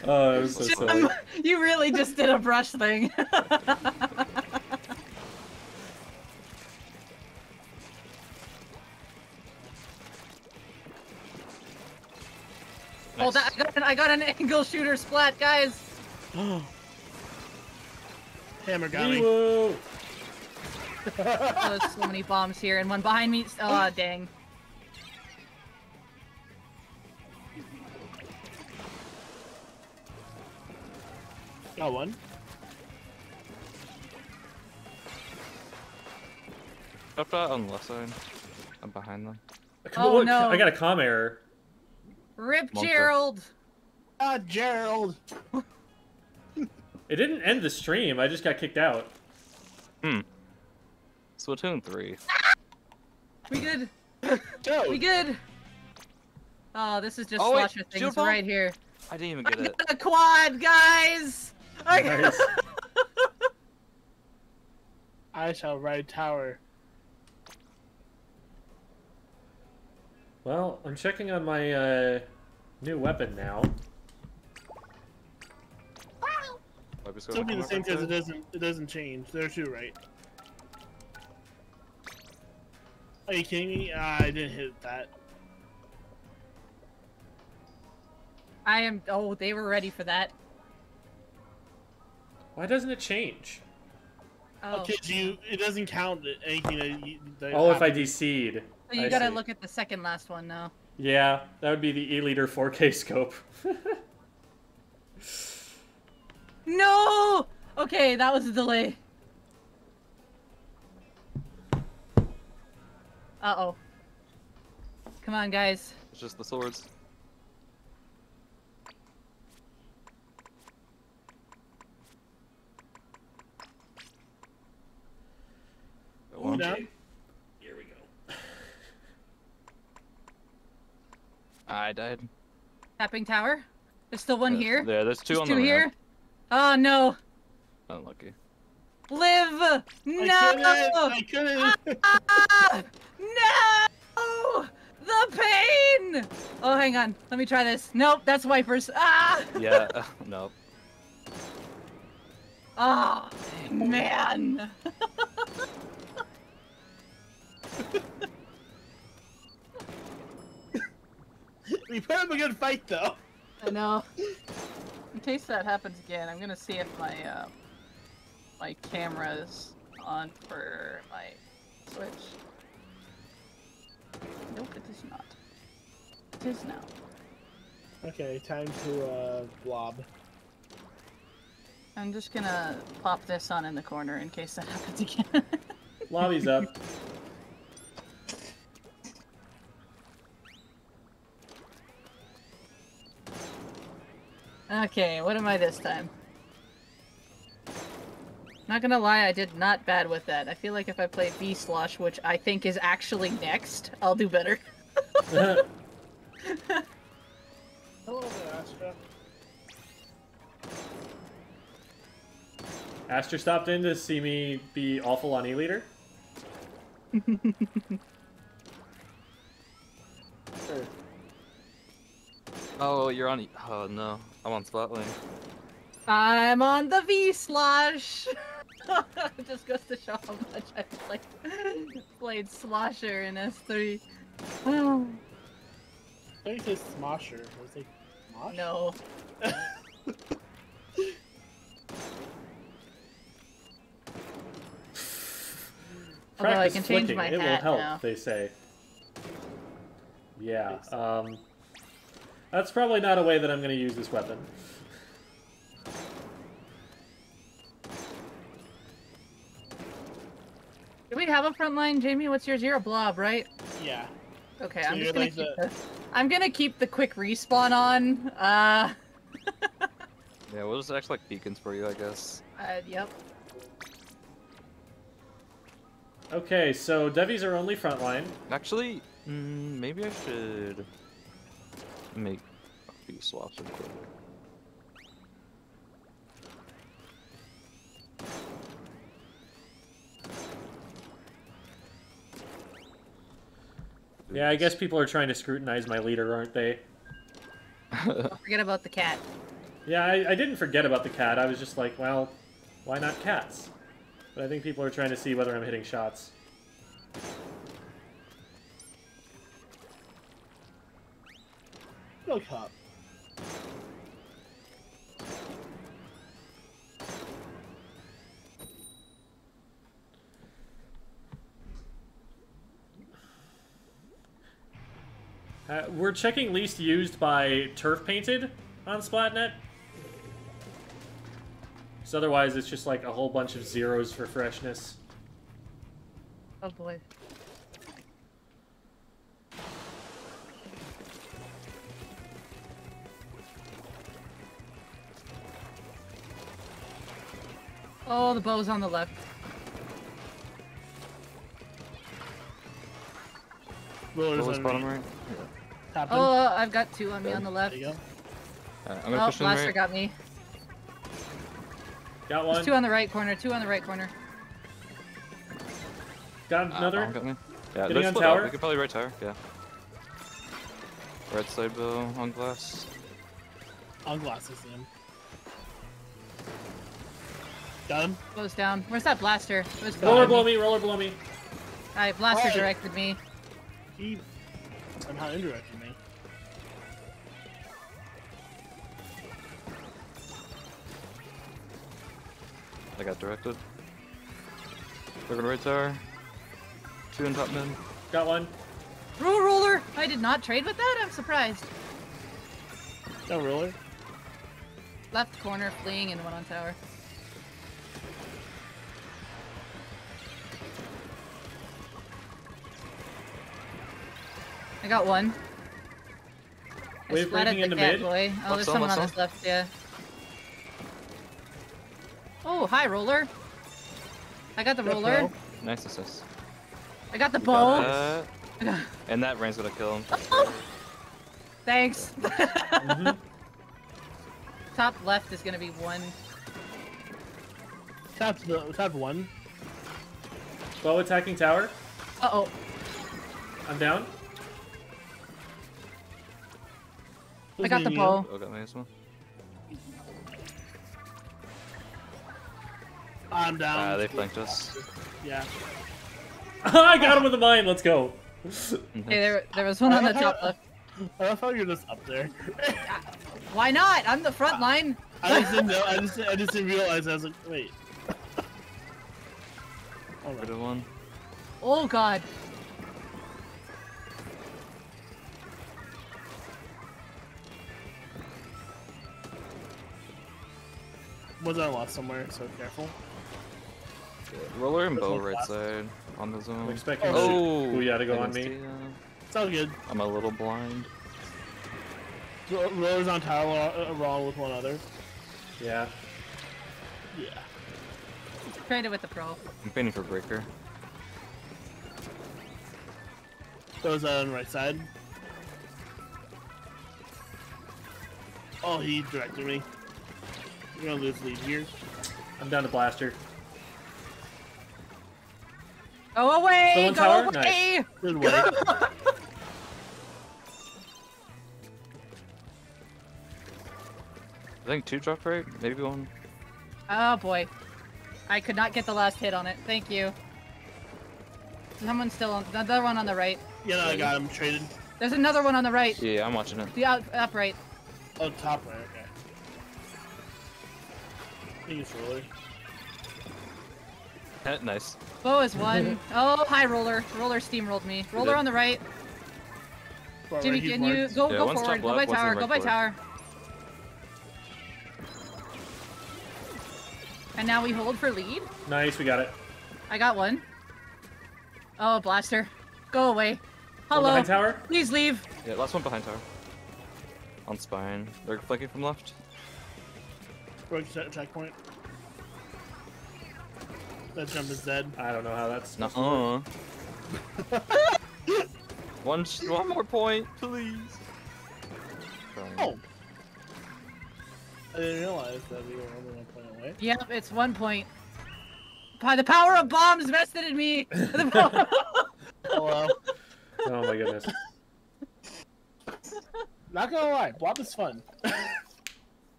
Oh, it was so silly. Jim, you really just did a brush thing. Hold on, I got, an, I got an angle shooter splat, guys. Hammer got me. Woo! Oh, there's so many bombs here, and one behind me. Oh, dang. Got one. Jumped out on the left side. I'm behind them. Come Oh, on, no. I got a com error. Rip Monster. Gerald. Ah, Gerald. It didn't end the stream, I just got kicked out. Hmm. Splatoon 3. We good? Joe. We good? Oh, this is just Oh, wait, slasher things right here. I didn't even I get it. got a quad, guys. I Nice. I shall ride tower. Well, I'm checking on my uh, new weapon now. Why we Still be the same because it doesn't it doesn't change. There too, right? Are you kidding me? Ah, I didn't hit that. I am. Oh, they were ready for that. Why doesn't it change? Oh, Okay, so you it doesn't count anything that you. That Oh, if I happens. decede. so you I gotta see. look at the second last one now. Yeah, that would be the E-liter 4K scope. No. Okay, that was a delay. Uh oh. Come on, guys. It's just the swords. Got Ooh, one. down. Here we go. I died. Tapping tower. There's still one Yeah, here. Yeah, there's two There's on two the here. ramp. Oh no. Unlucky. Live! No! I couldn't. I couldn't. Ah! No! The pain! Oh, hang on. Let me try this. Nope, that's wipers. Ah! Yeah, no. Oh, man. we put up a good fight though. I know. In case that happens again, I'm gonna see if my uh, my camera's on for my Switch. Nope, it is not. It is now. Okay, time to uh blob. I'm just gonna pop this on in the corner in case that happens again. Lobby's up. Okay, what am I this time? Not gonna lie, I did not bad with that. I feel like if I play B Slosh, which I think is actually next, I'll do better. Hello there, Astra. Aster stopped in to see me be awful on E-liter. Oh, you're on. E- Oh no, I'm on Spotlight. I'm on the V Slosh! it just goes to show how much I played, played Slosher in S3. Oh, I think it says Smosher. Was it Smosh? no. Although I Practice can change flicking. my it will help, now. they say. Yeah, um... That's probably not a way that I'm going to use this weapon. Do we have a front line, Jamie? What's yours? You're a blob, right? Yeah. Okay, So I'm just gonna like keep the- the... I'm gonna keep the quick respawn on. Uh, Yeah, we'll just act like beacons for you, I guess. uh yep. Okay, so Devi's are only frontline. Actually, mm, maybe I should make a few swaps real quick. Yeah, I guess people are trying to scrutinize my liter, aren't they? Don't forget about the cat. Yeah, I, I didn't forget about the cat. I was just like, well, why not cats? But I think people are trying to see whether I'm hitting shots. Milk Hop. Uh, we're checking least used by turf painted on Splatnet. So otherwise, it's just like a whole bunch of zeros for freshness. Oh boy. Oh, the bow's on the left. Rollers What bottom me. right? Tap them. Oh, I've got two on me on the There left. you go. Alright, I'm gonna Oh, push Blaster right. got me. Got There's one. two on the right corner, two on the right corner. Got Ah, another. bomb got me. Yeah, Getting they're on split tower? up. We could probably right tower, yeah. Right side bow on glass. On glasses, him. Got him. Goes down. Where's that blaster? It was roller behind below me. me. Roller below me. Alright, blaster Oh. directed me. He somehow indirected me. I got directed. They're going right tower. Two in top mid. Got one. Roll roller! I did not trade with that? I'm surprised. No roller. Left corner fleeing and one on tower. I got one. I Wave splatted breaking the into cat mid. boy. Oh, What's there's someone on on? this left, yeah. Oh, hi, roller. I got the Good roller. throw. Nice assist. I got the You bow. got that. And that rain's gonna kill him. Oh! Thanks. Mhm. Top left is gonna be one. Top, the tap one. Bow attacking tower. Uh oh. I'm down. I got the Who's bow. Oh, got me this one. I'm down. Ah, they flanked us. Yeah. I got him with the mine. Let's go. Hey, there, there was one on the top left. I thought you were just up there. Why not? I'm the front line. I just didn't know. I just I just didn't realize. I was like, wait. Hold Good on. one. Oh god. Was I lost somewhere? So careful. Roller and bow right last. side on the I'm zone. expecting Oh, Kuya to go on me. the, uh, It's all good. I'm a little blind. Ro- Rollers on tower uh, wrong with one other. Yeah. Yeah. Traded with the pro. I'm painting for breaker. Those on the right side. Oh, he directed me. We're gonna lose lead here. I'm down to blaster. Go away! Someone go tower? away! Good way. I think two dropped right, maybe one. Oh boy. I could not get the last hit on it. Thank you. Someone's still on. Another one on the right. yeah, no, I got him traded. There's another one on the right. Yeah, I'm watching it. The up, upright. Oh, top right. Okay. I think roller. Eh, nice. Bow is one. oh, hi roller. Roller steamrolled me. Roller on the right. Far Jimmy, right, he's can you marked. go Yeah, go forward? Go by left, tower. the Go by right tower. And now we hold for lead. Nice, we got it. I got one. Oh, blaster. Go away. One Hello. behind tower. Please leave. Yeah, last one behind tower. On spine. They're flanking from left. Broke check checkpoint. That jump is dead. I don't know how that's. Nuh-uh. one, one more point, please. Oh. I didn't realize that we were only one point away. Yep, it's one point. By the power of bombs vested in me. The power- Hello. Oh, oh my goodness. Not gonna lie, Blob is fun.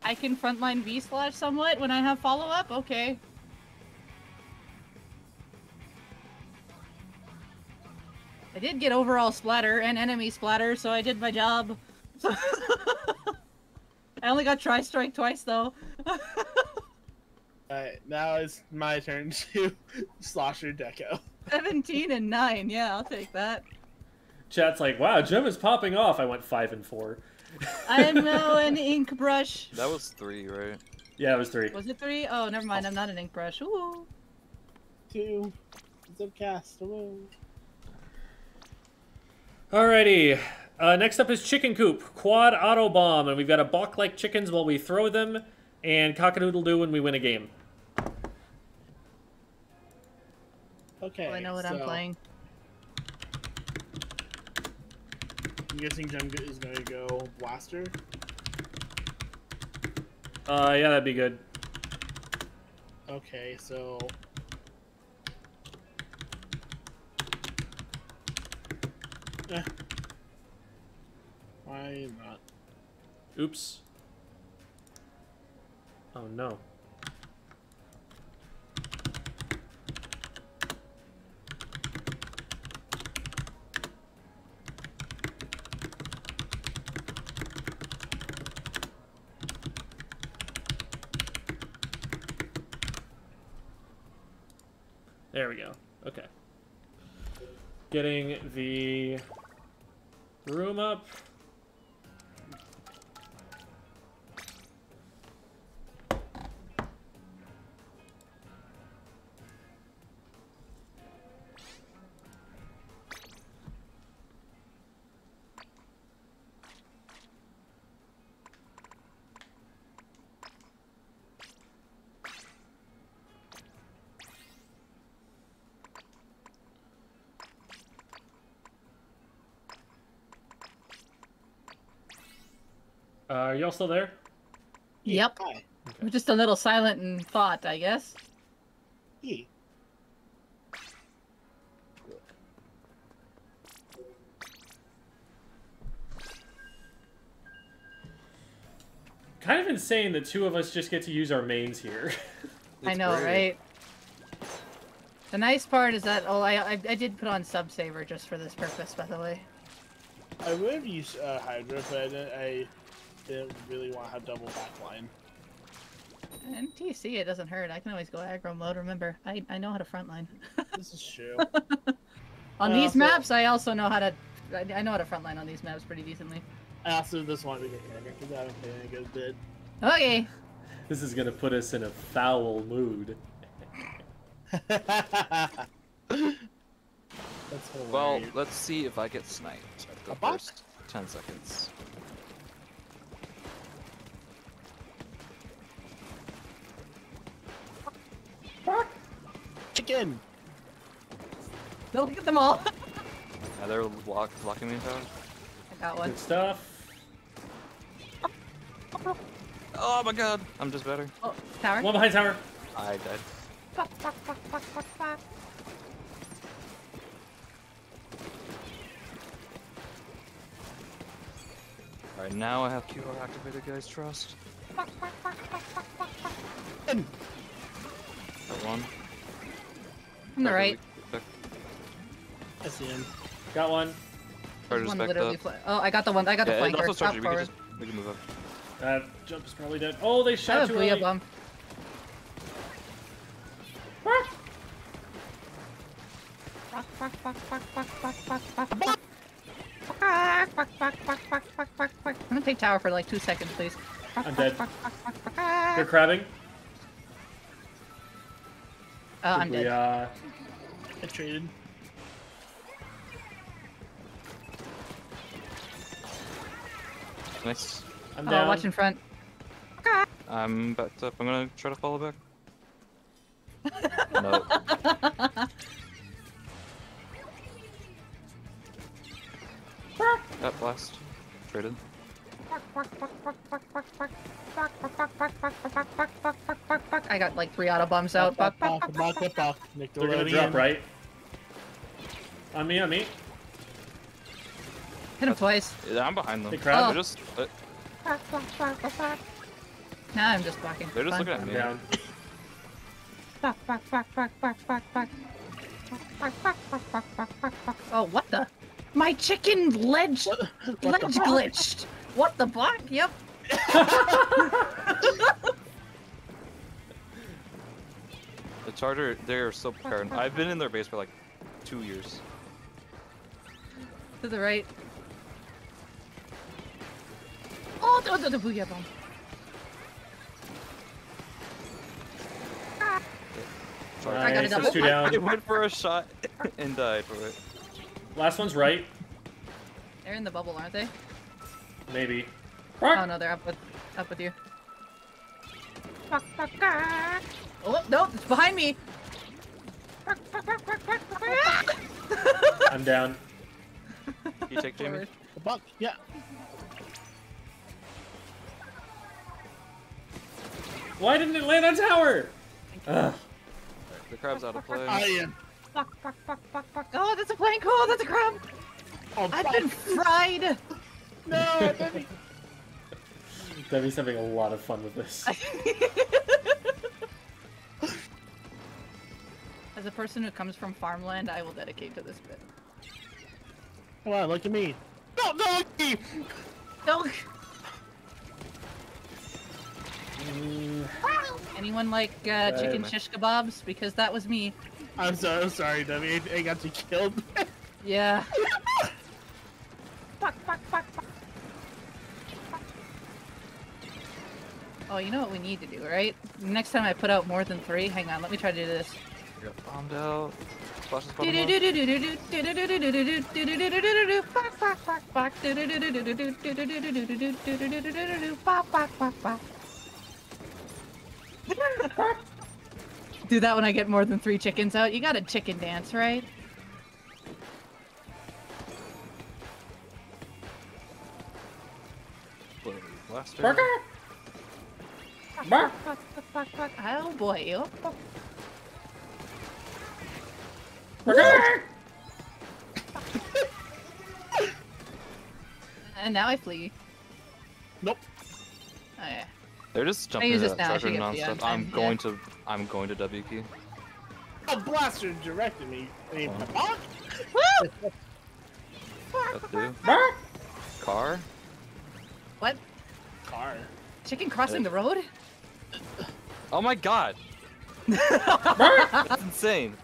I can frontline V slash somewhat when I have follow up? Okay. I did get overall splatter and enemy splatter, so I did my job. I only got try strike twice though. Alright, now it's my turn to slosher deco. 17 and 9, yeah, I'll take that. Chat's like, wow, Jim is popping off. I went 5 and 4. I know an ink brush. That was three, right? Yeah, it was three. Was it three? Oh, never mind. I'm not an ink brush. Ooh. Two. Zipcast. Ooh. Alrighty. Uh, next up is Chicken Coop, Quad Auto Bomb, and we've got to balk like chickens while we throw them, and cockadoodle do when we win a game. Okay. Well, I know what so... I'm playing. Guessing Gem is gonna go Blaster. Uh, yeah, that'd be good. Okay, so. Eh. Why not? Oops. Oh no. There we go. Okay. Getting the room up. Y'all still there? Yep. Hi. We're just a little silent in thought, I guess. Hey. Kind of insane that two of us just get to use our mains here. I know, great. right? The nice part is that oh, I, I I did put on sub saver just for this purpose, by the way. I would have used uh, Hydra, but I didn't, I didn't really want to have double backline. And TC, it doesn't hurt. I can always go aggro mode. Remember, I I know how to frontline. This is true. on I these also- maps, I also know how to. I, I know how to frontline on these maps pretty decently. I also just wanted to get Hammer because I haven't played any good bid. Okay. this is gonna put us in a foul mood. That's Well, let's see if I get sniped at the first 10 seconds. Chicken. Look at them all. Yeah, they're block blocking me in tower. I got one. Good stuff. Oh my god, I'm just better. Oh, tower. One behind tower. I died. Fuck, fuck, fuck, fuck, fuck, fuck. Alright, now I have QR activated, guys. Trust. Got one. From the right. I see him. Got one. Charger's One backed literally up. oh, I got the one. I got the Yeah, and flanker. also Drop Charger. We can, just, we can move up. That jump is probably dead. Oh, they I shot have a too booyah early. bomb. I'm gonna take tower for like two seconds, please. I'm dead. They're crabbing. Uh, I'm We, dead. uh, I traded. Nice. I'm Oh, down. watch in front. I'm backed up. I'm gonna try to follow back. no. That blast. Traded. I got like three auto bombs out. Buck, buck, buck, buck, buck. They're gonna drop right. On me, on me. Hit him twice. Yeah, I'm behind them. They crab. They're just uh, Now I'm just blocking. they're just Fine. looking at I'm me. down. Oh, what the? My chicken ledge What, what ledge fuck? glitched. What the fuck? Yep. The charger, they're so paranoid. I've been in their base for like two years. To the right. Oh, the, the, the booyah bomb. Charger. I got Nice, it up. that's two I down. went for a shot and died for it. Last one's right. They're in the bubble, aren't they? Maybe. Oh no, they're up with up with you. Oh no, it's behind me. I'm down. You take Jamie? The buck. Yeah. Why didn't it land on tower? Ugh. The crab's out of play. I am. Fuck, fuck, fuck, fuck, fuck. Oh, that's a plank. Oh, that's a crab. Oh, I've been fried. No, Debbie. Debbie's having a lot of fun with this. As a person who comes from farmland, I will dedicate to this bit. Come on, look at me. No, no, look at me. No. Anyone like uh, chicken Same. shish kebabs? Because that was me. I'm so sorry, Debbie. I, I got you killed. Yeah. Oh, you know what we need to do, right? Next time I put out more than three, hang on, let me try to do this. I got bombed out. Flash is bottom left. Do that when I get more than three chickens out. You got a chicken dance, right? Wait, what? Blaster. Fuck, fuck, fuck, fuck. Oh boy. Oh, fuck. and now I flee. Nope. Oh yeah. They're just jumping use to this that now, I charger should get the nonstop. on I'm going yeah. to I'm going to W key. A blaster directed me. I Oh. ah, Car? What? car. Chicken crossing the road? Oh my god! That's insane.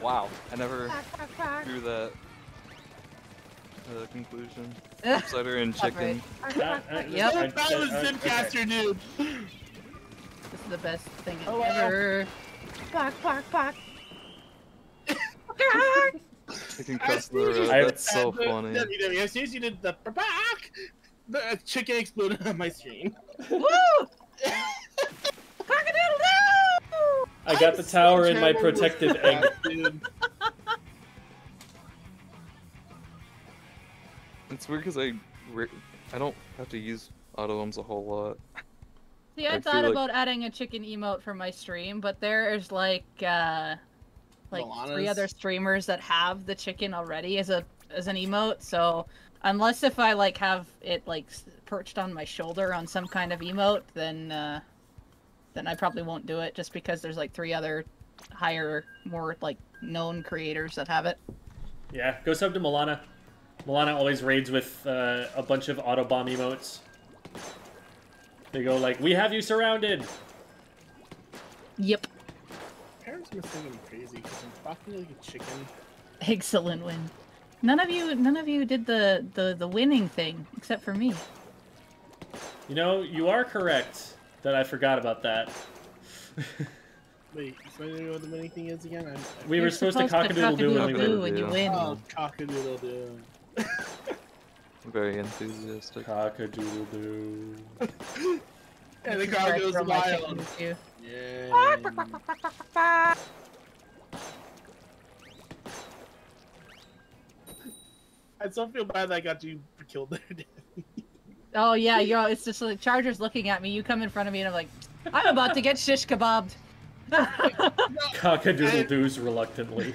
Wow, I never drew that uh, conclusion. Cider and Not right. chicken. That- that- Yep. I- That was I- I- Zipcaster, dude. This is the best thing Hello. ever. Bark, bark, bark. Chicken I the road. That's so funny. WWE. As soon as you did the back, the chicken exploded on my screen. Woo! Cock-a-doodle-doo! I got the tower in my protective egg. Dude. It's weird because I, I don't have to use auto ones a whole lot. See, I, I thought feel like- about adding a chicken emote for my stream, but there is like uh like three other streamers that have the chicken already as a as an emote. So unless if I like have it like perched on my shoulder on some kind of emote, then uh then I probably won't do it just because there's like three other higher, more like known creators that have it. Yeah, go sub to Milana. Milana always raids with uh, a bunch of auto bomb emotes. They go like, "We have you surrounded." Yep. Parents must think I'm crazy because I'm talking like a chicken. Excellent win. None of you none of you did the the the winning thing except for me. You know, you are correct that I forgot about that. Wait, explain to me what the winning thing is again? I'm, I'm... We were You're supposed to cock-a-doodle-doo when we cock-a-doodle-doo win. when you win. Oh, cock-a-doodle-doo. Very enthusiastic. Cock-a-doodle-doo. And the This is where crowd I goes wild. chicken too. Yeah. Ah, I still feel bad that I got you killed there. Oh yeah, yo, it's just like Charger's looking at me. You come in front of me, and I'm like, I'm about to get shish kebabbed. Cock-a-doodle-doos reluctantly.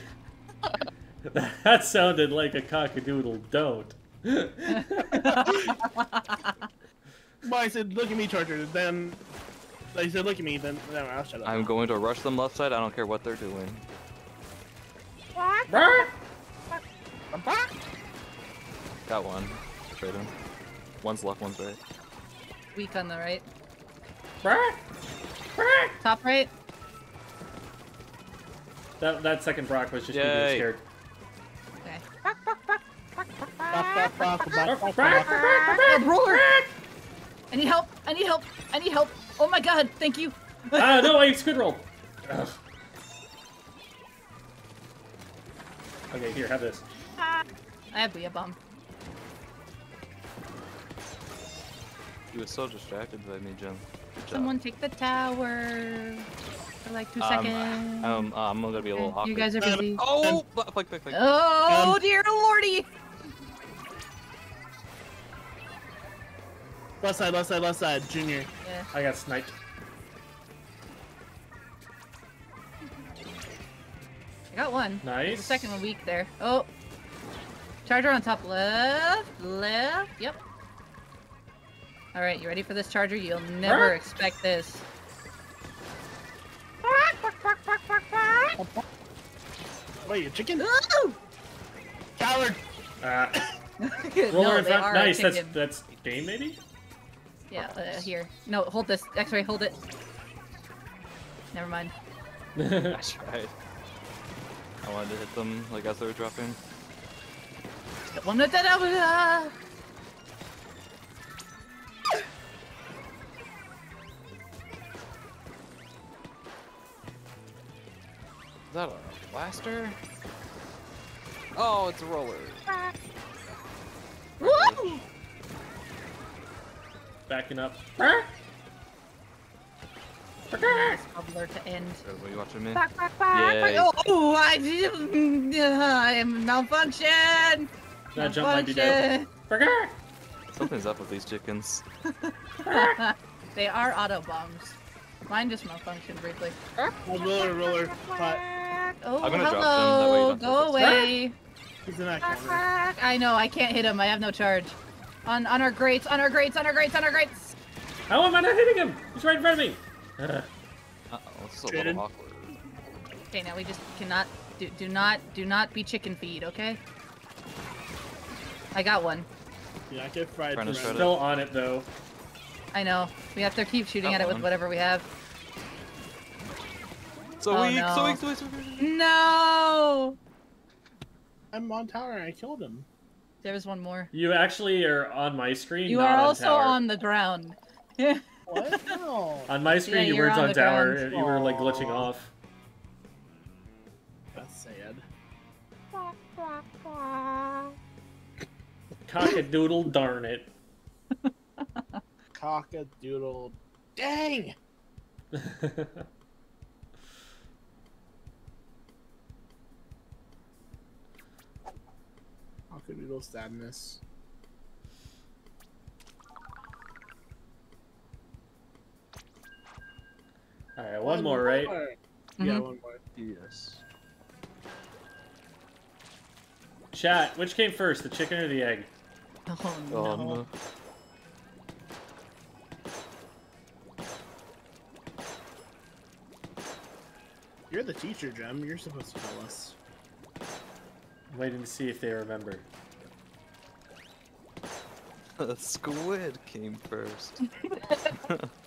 that sounded like a cock-a-doodle don't. Well, I said, look at me, Charger. Then, I said, look at me. Then, no, I'll shut up. I'm going to rush them left side. I don't care what they're doing. Got one. Trade him. One's left, one's right. Weak on the right. Top right. that, that second Brock was just me being scared. Okay. I need help. I need help. I need help. Oh my god, thank you. ah, no, I squid rolled. Ugh. Okay, here, have this. I have Booyah Bomb. He was so distracted by me, Jim. Good job. Someone take the tower for like two Um, seconds. Um, uh, I'm gonna be a little Okay, awkward. you guys are busy. Oh! Flick, flick, flick, flick. Oh Um, dear lordy! Left side, left side, left side. Junior. Yeah. I got sniped. I got one. Nice. The second one weak there. Oh. Charger on top left. Left. Yep. Alright, you ready for this charger? You'll never expect this. Wait, you chicken? Ooh! Coward! No, roller in they front. are a Nice. That's that's Dane maybe. Yeah, uh, here. No, hold this. X-ray, hold it. Never mind. I tried. I wanted to hit them like as they were dropping. Is that a blaster? Oh, it's a roller. Woo! Backing up. Nice bubbler to end. Everybody watching me? Back, back, back, Yay. Oh, oh, I, I am malfunction. That jump might be dead. Malfunction. Burger! Something's up with these chickens. they are auto bombs. Mine just malfunctioned briefly. Oh, roller, roller. But Oh, I'm gonna drop them, that hello! Go away! he's in that corner. I know, I can't hit him. I have no charge. On on our grates, on our grates, on our grates, on our grates! How am I not hitting him? He's right in front of me. Uh, Uh oh, this is a little awkward. Okay, now we just cannot do do not do not be chicken feed, okay? I got one. Yeah, I get fried. Trying to forever. shred still on it though. I know. We have to keep shooting Got at it with whatever we have. So Oh, weak, no. so weak, so weak, so weak. No! I'm on tower and I killed him. There was one more. You actually are on my screen. You not are on also tower. on the ground. What? No. On my screen, Yeah, you weren't on on tower. ground. You were like glitching off. Cockadoodle darn it. Cock-a-doodle. Dang! Cock-a-doodle sadness. Alright, one more, right? Yeah, Mhm. one more. Yes. Chat, which came first, the chicken or the egg? Oh no. Oh no. You're the teacher, Jem. You're supposed to tell us. I'm waiting to see if they remember. The squid came first.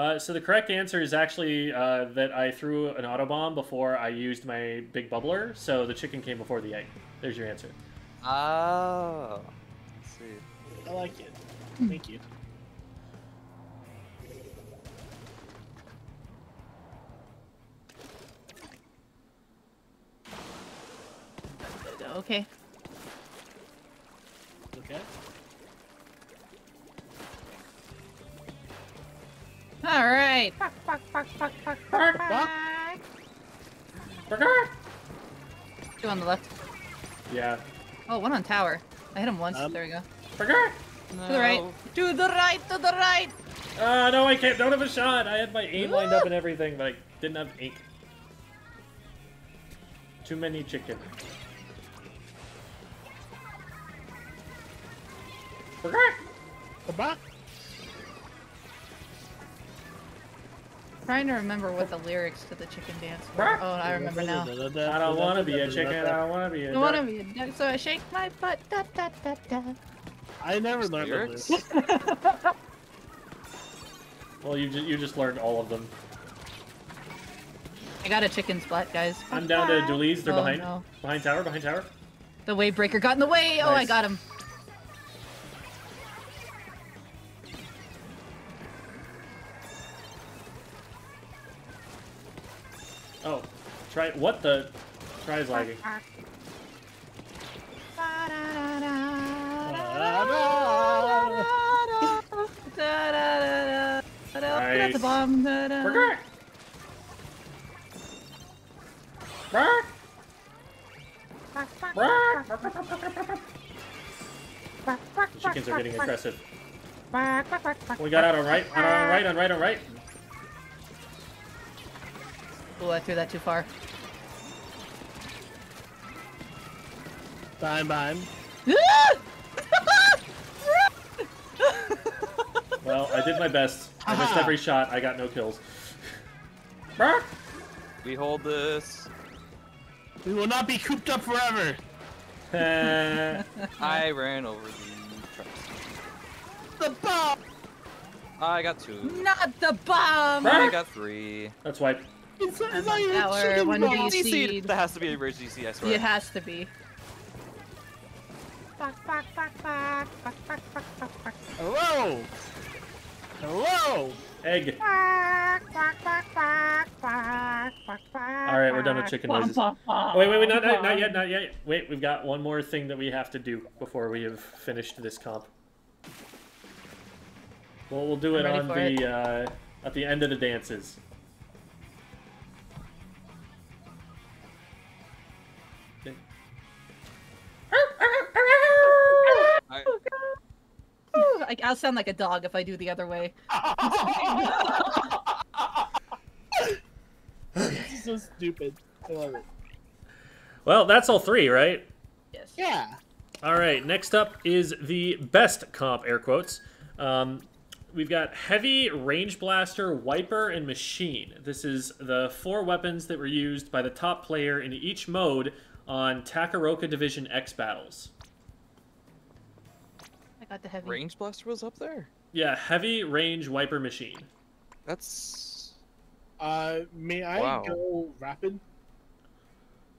Uh, so the correct answer is actually uh, that I threw an autobomb before I used my big bubbler, so the chicken came before the egg. There's your answer. Oh. Let's see. I like it. Thank you. Okay. Okay. Burger! Two on the left. Yeah. Oh, one on tower. I hit him once. Um, there we go. Burger! To the right. To the right. To the right. Uh, no, I can't. Don't have a shot. I had my aim lined up and everything, but I didn't have ink. Too many chicken. Trying to remember what the lyrics to the chicken dance were. Oh, I remember now. I don't want to be a chicken. I don't want to be a I want to be a duck, so I shake my butt. Da, da, da, da. I never Those learned the lyrics? lyrics. Well, you, ju- you just learned all of them. I got a chicken splat, guys. I'm down to dualies. They're Oh, behind. no. Behind tower, behind tower. The wave breaker got in the way. Oh, I got him. Try what the? Try is lagging. That's a bomb. Da, da. Burger! Burger! The chickens are getting aggressive. We got out on right, on right, on right, on right. Oh, I threw that too far. Time, time. Well, I did my best. I missed every shot. I got no kills. Burger! We hold this. We will not be cooped up forever. Eh, I ran over the tracks. The bomb. I got two. Not the bomb. I got three. That's why. It's, it's not even Tower, chicken one bomb. DC. seed. That has to be a rare GC, I swear. It has to be. Hello. Hello. Egg. Alright, we're done with chicken noises. Oh, wait, wait, wait, not, not, not yet, not yet. Wait, we've got one more thing that we have to do before we have finished this comp. Well, we'll do it I'm ready on the, it. uh, at the end of the dances. I, I'll sound like a dog if I do the other way. this is so stupid. I love it. Well, that's all three, right? Yes. Yeah. All right, next up is the best comp, air quotes. Um, we've got Heavy, Range Blaster, Wiper, and Machine. This is the four weapons that were used by the top player in each mode on Takoroka Division X battles. I got the heavy. Range Blaster was up there. Yeah, Heavy, Range, Wiper, Machine. That's Uh, may I Wow. go rapid?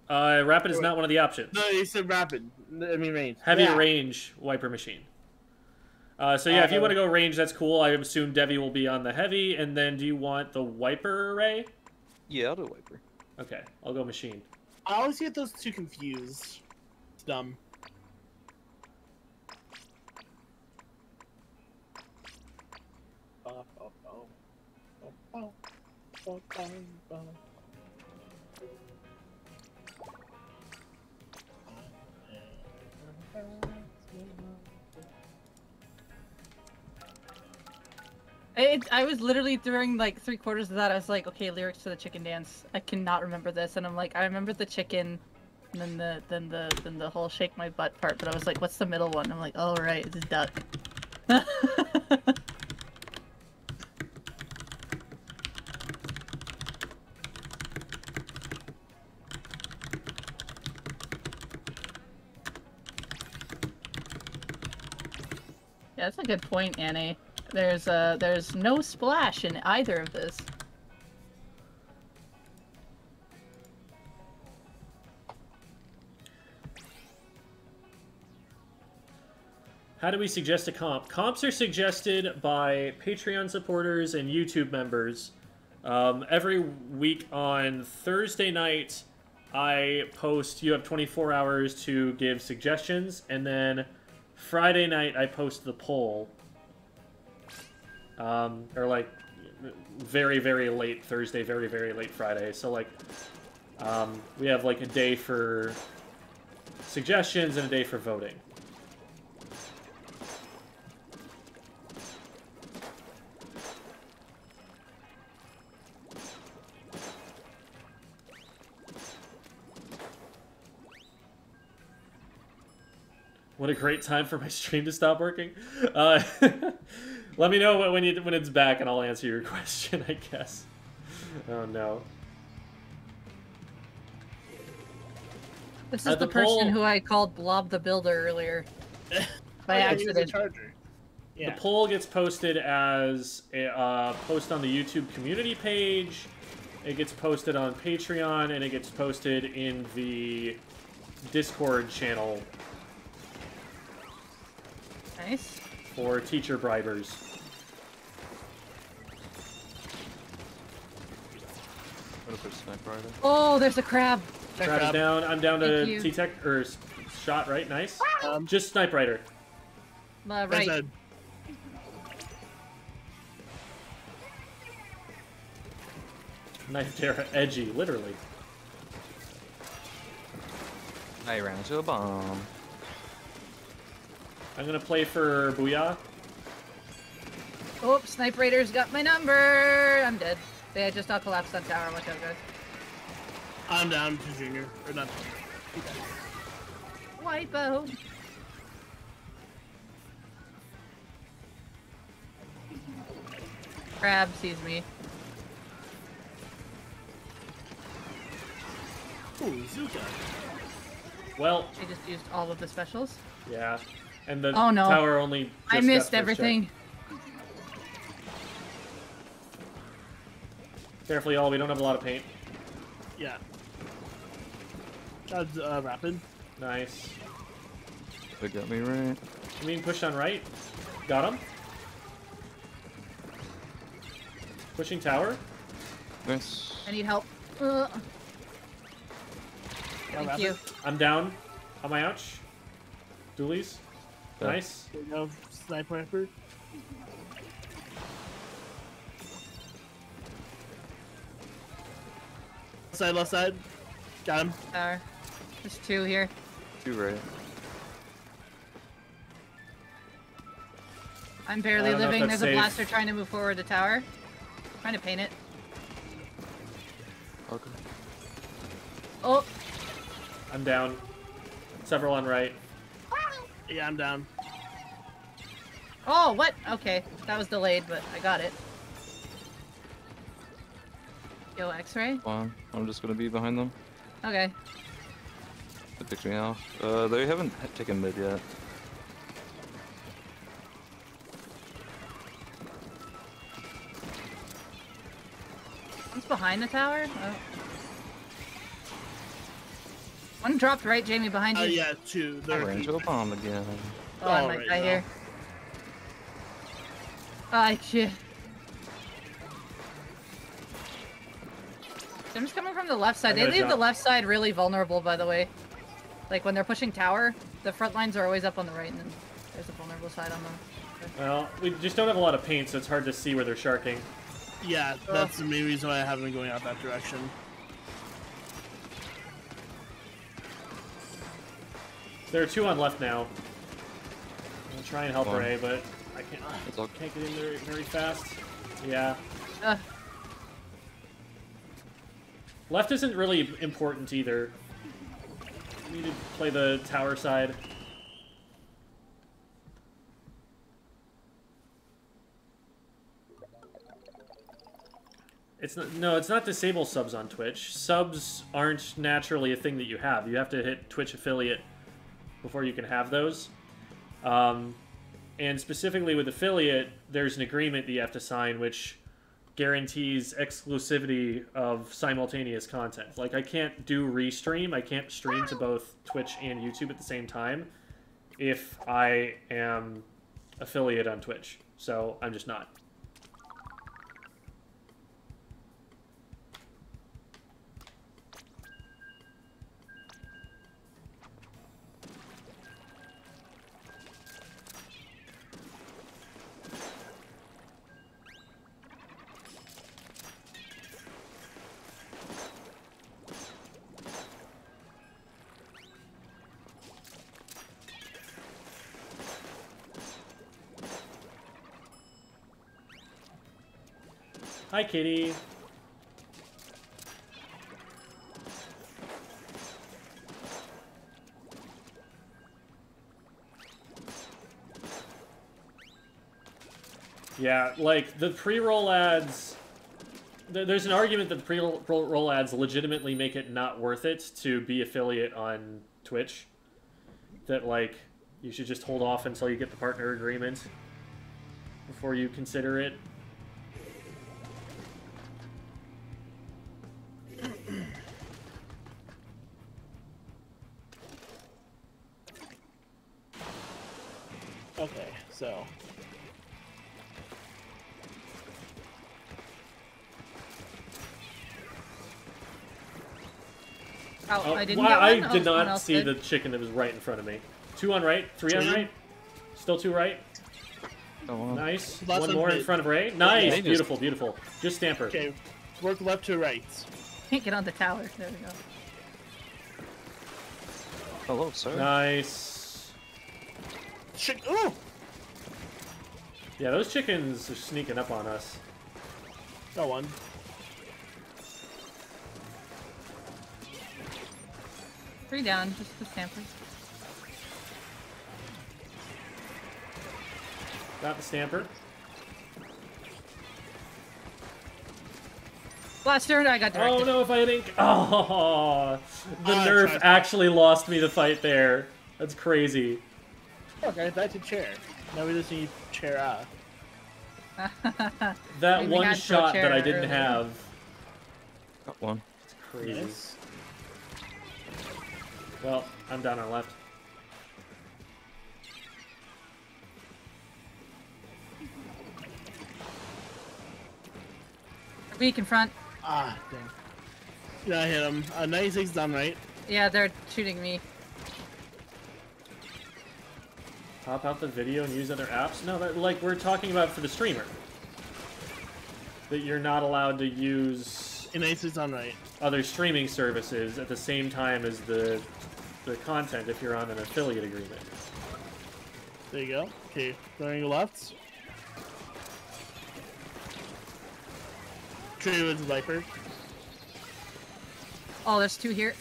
Uh, Rapid is not one of the options. No, you said rapid. I mean range. Heavy, Yeah. Range, Wiper, Machine. Uh, so yeah, if you Uh, want to go range, that's cool. I assume Devi will be on the Heavy, and then do you want the Wiper array? yeah, I'll do Wiper. Okay, I'll go Machine. I always get those two confused. It's dumb. It, I was literally during like three quarters of that. I was like, okay, lyrics to the chicken dance. I cannot remember this, and I'm like, I remember the chicken, and then the then the then the whole shake my butt part. But I was like, what's the middle one? I'm like, oh right, it's a duck. Yeah, that's a good point, Annie. There's uh there's no splash in either of this. How do we suggest a comp? Comps are suggested by Patreon supporters and YouTube members. Um, every week on Thursday night, I post, you have 24 hours to give suggestions, and then Friday night, I post the poll. Um, or like very, very late Thursday, very, very late Friday. So, like, um, we have like a day for suggestions and a day for voting. What a great time for my stream to stop working. Uh, let me know when when, you, when it's back, and I'll answer your question. I guess. Oh no. This is At the, the person poll- who I called Blob the Builder earlier. By Oh, yeah, he was a accident. charger. Yeah. The poll gets posted as a uh, post on the YouTube community page. It gets posted on Patreon, and it gets posted in the Discord channel Nice. for teacher bribers. What if there's sniper rider? Oh, there's a crab. Check Crowd is down. I'm down to T-Tech, or s- shot, right? Nice. Um, Just Snipewriter. Uh, right. said, Knife Terra edgy, literally. I ran into a bomb. I'm gonna play for Booyah. Oh, Snipewriter's got my number. I'm dead. They had just all collapsed on tower. Watch out, guys. I'm down to junior or not. Wipo. Crab sees me. Ooh, Zuka. Well, They just used all of the specials. yeah. And the Oh, no. tower only. Just I got missed first check. everything. Carefully, all. We don't have a lot of paint. Yeah. That's uh, rapid. Nice. They got me right. You mean push on right? Got him. Pushing tower. Nice. I need help. Ugh. Yeah, Thank you. I'm down. On my ouch. dualies. Yeah. Nice. There you go, Snipewriter. Left side, left side. Got him. Tower. There's two here. Two right. I'm barely I don't know if living. that's There's a blaster trying to move forward the tower. Trying to paint it. Okay. Oh, I'm down. Several on right. Yeah, I'm down. oh, what? Okay, that was delayed, but I got it. Yo, X-ray. Fine. I'm just gonna be behind them. Okay. They picked me off. Uh, they haven't taken mid yet. One's behind the tower. Oh. One dropped right, Jamie, behind Uh, you. yeah, two. They're Range of a bomb again. Oh, I Oh, might right die now. here. I shit. I'm just coming from the left side. They gotta leave the left side really vulnerable, by the way. Like when they're pushing tower, the front lines are always up on the right, and then there's a vulnerable side on them. Well, we just don't have a lot of paint, so it's hard to see where they're sharking. Yeah, that's the main reason why I haven't been going out that direction. There are two on left now. I'll try and help One. Ray, but I can't. It's all Can't get in there very fast. Yeah. Uh, Left isn't really important either. We need to play the tower side. It's not, no, it's not disable subs on Twitch. Subs aren't naturally a thing that you have. You have to hit Twitch affiliate before you can have those. Um, and specifically with affiliate, there's an agreement that you have to sign, which guarantees exclusivity of simultaneous content. Like I can't do restream, I can't stream to both Twitch and YouTube at the same time if I am affiliate on Twitch. So I'm just not. Kitty. Yeah, like the pre-roll ads. th- There's an argument that the pre-roll ads legitimately make it not worth it to be affiliate on Twitch. That like you should just hold off until you get the partner agreement before you consider it. I didn't wow, get. I Oh, did someone not see did. the chicken that was right in front of me. Two on right, three on right. Still two right. Oh. Nice. Last One one's more in front of Ray. Nice. They just- Beautiful, beautiful. Just Stamper. okay, work left to right. Can't get on the tower. There we go. Hello, sir. Nice. Shit! Ooh! Yeah, those chickens are sneaking up on us. Got one. Three down, just the stamper. Got the Stamper. Last turn, I got directed. Oh no, if I had ink. Oh, the Ah, nerf actually lost me the fight there. That's crazy. Okay, back to chair. Now we just need chair out. That We one shot that I didn't earlier. have. Got one. It's crazy. Yes. Well, I'm down on left. Weak in front. Ah, dang. Yeah, I hit him. Uh, 96 done right. Yeah, they're shooting me. Pop out the video and use other apps? No, that, like we're talking about for the streamer. That you're not allowed to use And 96 done right. other streaming services at the same time as the the content if you're on an affiliate agreement. There you go. Okay, throwing left. Tree Woods Viper. Oh, there's two here.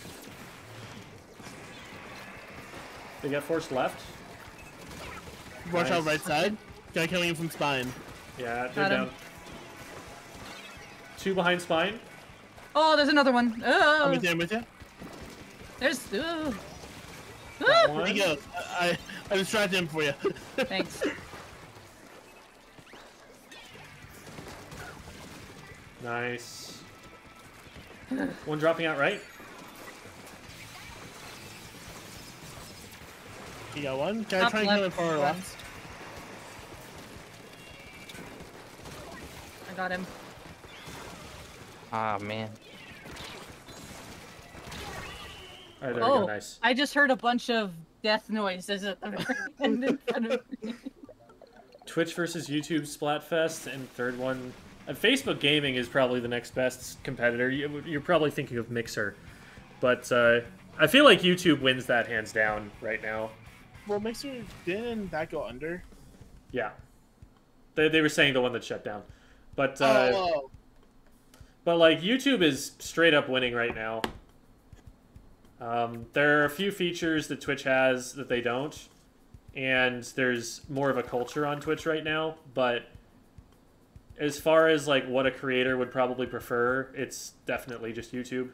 They got forced left. Watch nice. out right side. Guy killing him from spine. Yeah, they're down. Two behind spine. Oh, there's another one. Oh. I'm with you, I'm with you. There's. Oh. Got one. There you go. I, I distracted him for you. Thanks. Nice. One dropping out right. you got one. Guy Top try and kill him left, far one. left. I got him. Ah man. All right, there we Oh, go. Nice. I just heard a bunch of death noises at the very end in front of me. Twitch versus YouTube Splatfest, and third one. Uh, Facebook Gaming is probably the next best competitor. You, you're probably thinking of Mixer, but uh, I feel like YouTube wins that hands down right now. Well, Mixer didn't that go under? Yeah, they, they were saying the one that shut down, but uh, oh, but like YouTube is straight up winning right now. Um, there are a few features that Twitch has that they don't, and there's more of a culture on Twitch right now. But as far as like what a creator would probably prefer, it's definitely just YouTube.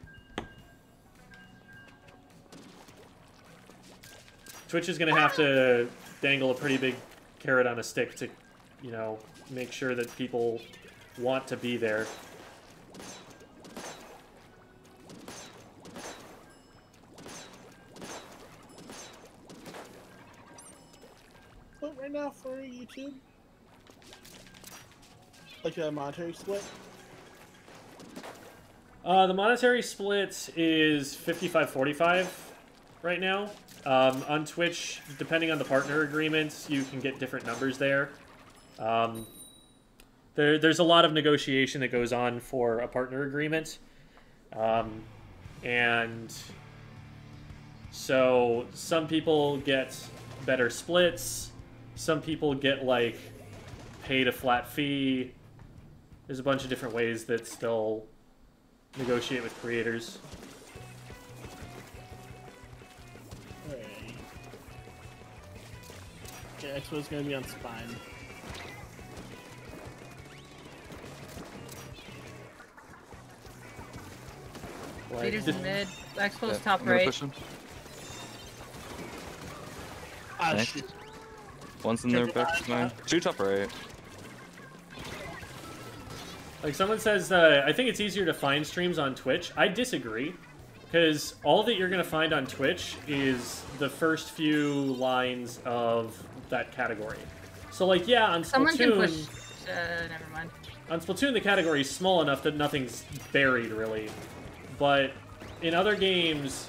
Twitch is gonna have to dangle a pretty big carrot on a stick to, you know, make sure that people want to be there. Right now for YouTube, like a monetary split. Uh, the monetary split is 55-45 right now. Um, on Twitch, depending on the partner agreements, you can get different numbers there. Um, there. There's a lot of negotiation that goes on for a partner agreement. Um, and so some people get better splits. Some people get, like, paid a flat fee. There's a bunch of different ways that they'll negotiate with creators. Alright. Okay, Expo's gonna be on spine. Like, Leaders the- in mid. Expo's Yeah, top right. push him. Ah, Nice. shit. One's in their Triple back back, nine. Two top right. Like someone says, uh, I think it's easier to find streams on Twitch. I disagree, because all that you're gonna find on Twitch is the first few lines of that category. So like, yeah, on Someone can push. Splatoon, Uh, never mind. on Splatoon the category is small enough that nothing's buried really, but in other games,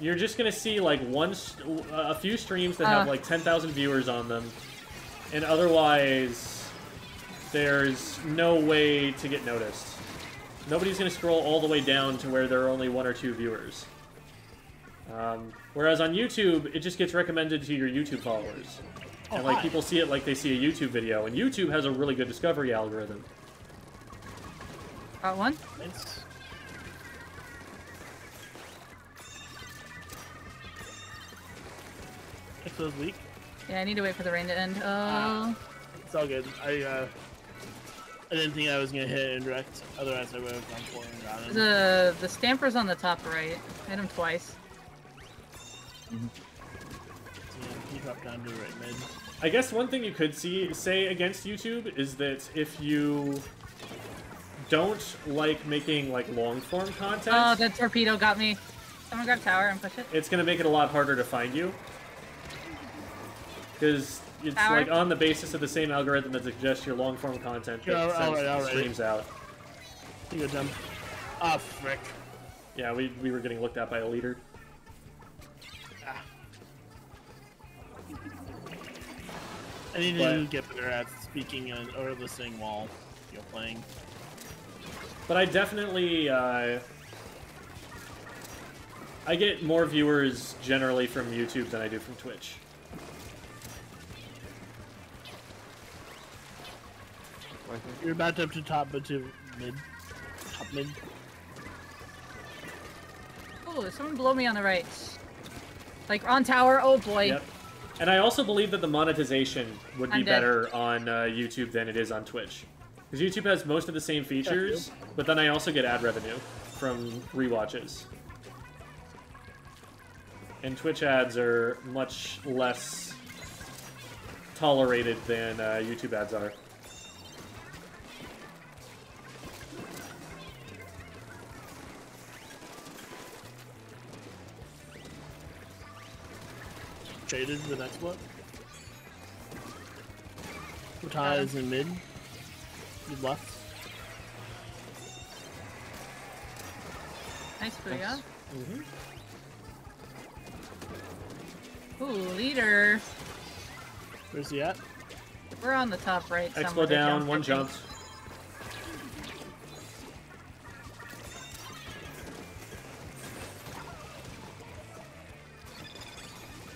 you're just gonna see like one, st- a few streams that have Uh. like 10,000 viewers on them, and otherwise, there's no way to get noticed. Nobody's gonna scroll all the way down to where there are only one or two viewers. Um, whereas on YouTube, it just gets recommended to your YouTube followers. And like hi. people see it like they see a YouTube video, and YouTube has a really good discovery algorithm. Got one. Nice. Expo's weak. Yeah, I need to wait for the rain to end. Oh, Ah. It's all good. I uh, I didn't think I was gonna hit it indirect. Otherwise, I would have gone for it and got him. the the stamper's on the top right. Hit him twice. Yeah, he dropped down to right mid. I guess one thing you could see say against YouTube is that if you don't like making like long form content, Oh, the torpedo got me. Someone grab tower and push it. it's gonna make it a lot harder to find you. Because it's Tower? like on the basis of the same algorithm that suggests your long form content that Yeah, alright, alright. streams out. You go dumb. Ah, frick. Yeah, we, we were getting looked at by a leader. Ah. I need But- to get better at speaking and, or listening while you're playing. But I definitely, uh, I get more viewers generally from YouTube than I do from Twitch. You're about up to top, but to mid. top mid. Oh, someone blow me on the right. Like on tower. Oh boy. Yep. And I also believe that the monetization would be better on uh, YouTube than it is on Twitch. Because YouTube has most of the same features, but then I also get ad revenue from rewatches. And Twitch ads are much less tolerated than uh, YouTube ads are. Traded the next one. Utai is in mid. You left. Nice booyah. Mm-hmm. Ooh, leader. Where's he at? We're on the top right. somewhere. Expo down, jumped, one I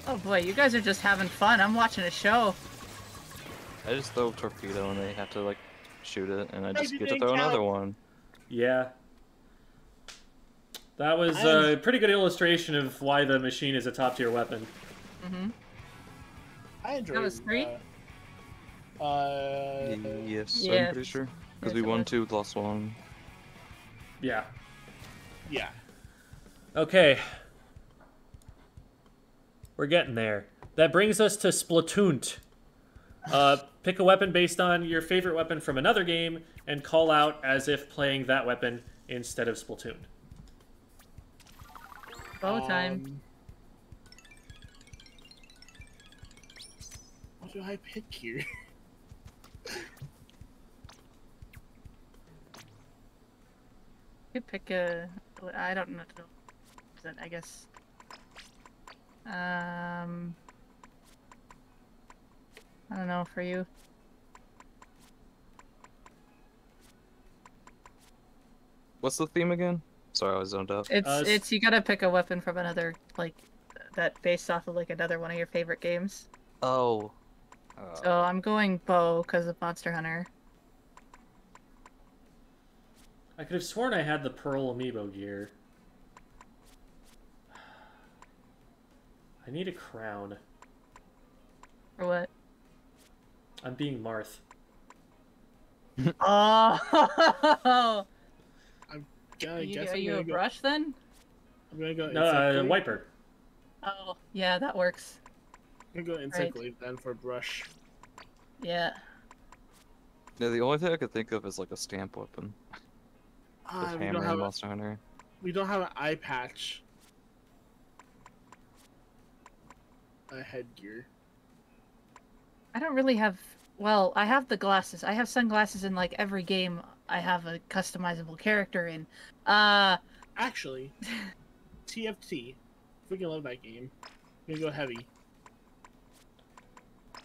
Oh boy, you guys are just having fun. I'm watching a show. I just throw a torpedo and they have to like shoot it, and I just get to they throw another one. Yeah. That was a pretty good illustration of why the machine is a top tier weapon. Mm-hmm. I enjoyed. That was three? Uh, uh, yes, yeah. I'm pretty sure. Because Yes, we won was. two, lost one. Yeah. yeah. Okay. We're getting there. That brings us to Splatoon. Uh, pick a weapon based on your favorite weapon from another game and call out as if playing that weapon instead of Splatoon. Bow time. Um, what do I pick here? You pick a. I don't know. I guess. Um. I don't know for you. What's the theme again? Sorry, I was zoned out. It's Uh, s- it's you gotta pick a weapon from another like that based off of like another one of your favorite games. Oh. Uh, So I'm going bow because of Monster Hunter. I could have sworn I had the Pearl Amiibo gear. I need a crown. Or what? I'm being Marth. Oh. Yeah, I Are you, guess are I'm you gonna a go. brush then? I'm gonna go. No, uh, insect Glaive. Wiper. Oh, yeah, that works. I'm gonna go insect Right. glaive then for brush. Yeah. yeah, the only thing I could think of is like a stamp weapon. With we don't have a, we don't have an eye patch. A headgear. I don't really have. Well, I have the glasses. I have sunglasses in like every game. I have a customizable character in. Uh, Actually, TF2. Freaking love that game. I'm gonna go heavy.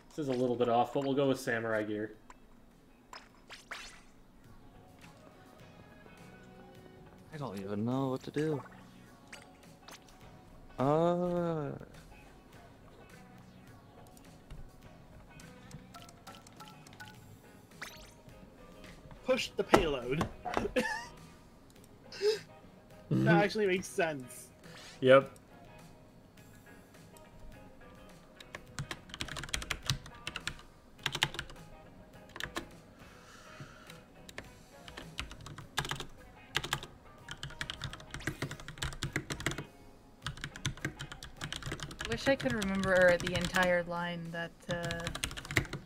This is a little bit off, but we'll go with Samurai gear. I don't even know what to do. Uh, Push the payload. that actually makes sense. Yep. wish I could remember the entire line that uh,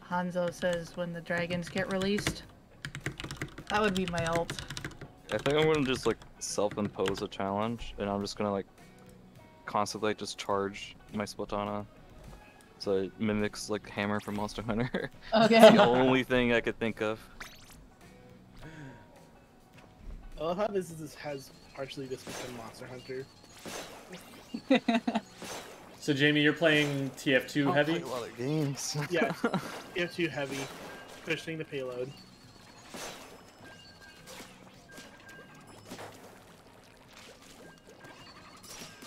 Hanzo says when the dragons get released. That would be my ult. I think I'm gonna just like self-impose a challenge, and I'm just gonna like constantly like, just charge my Splatana. So it mimics like Hammer from Monster Hunter. Okay. the only thing I could think of. I love how this is, has partially this become Monster Hunter. So Jamie, you're playing TF2 I'll heavy. play a lot of games. Yeah. TF2 heavy. Pushing the payload.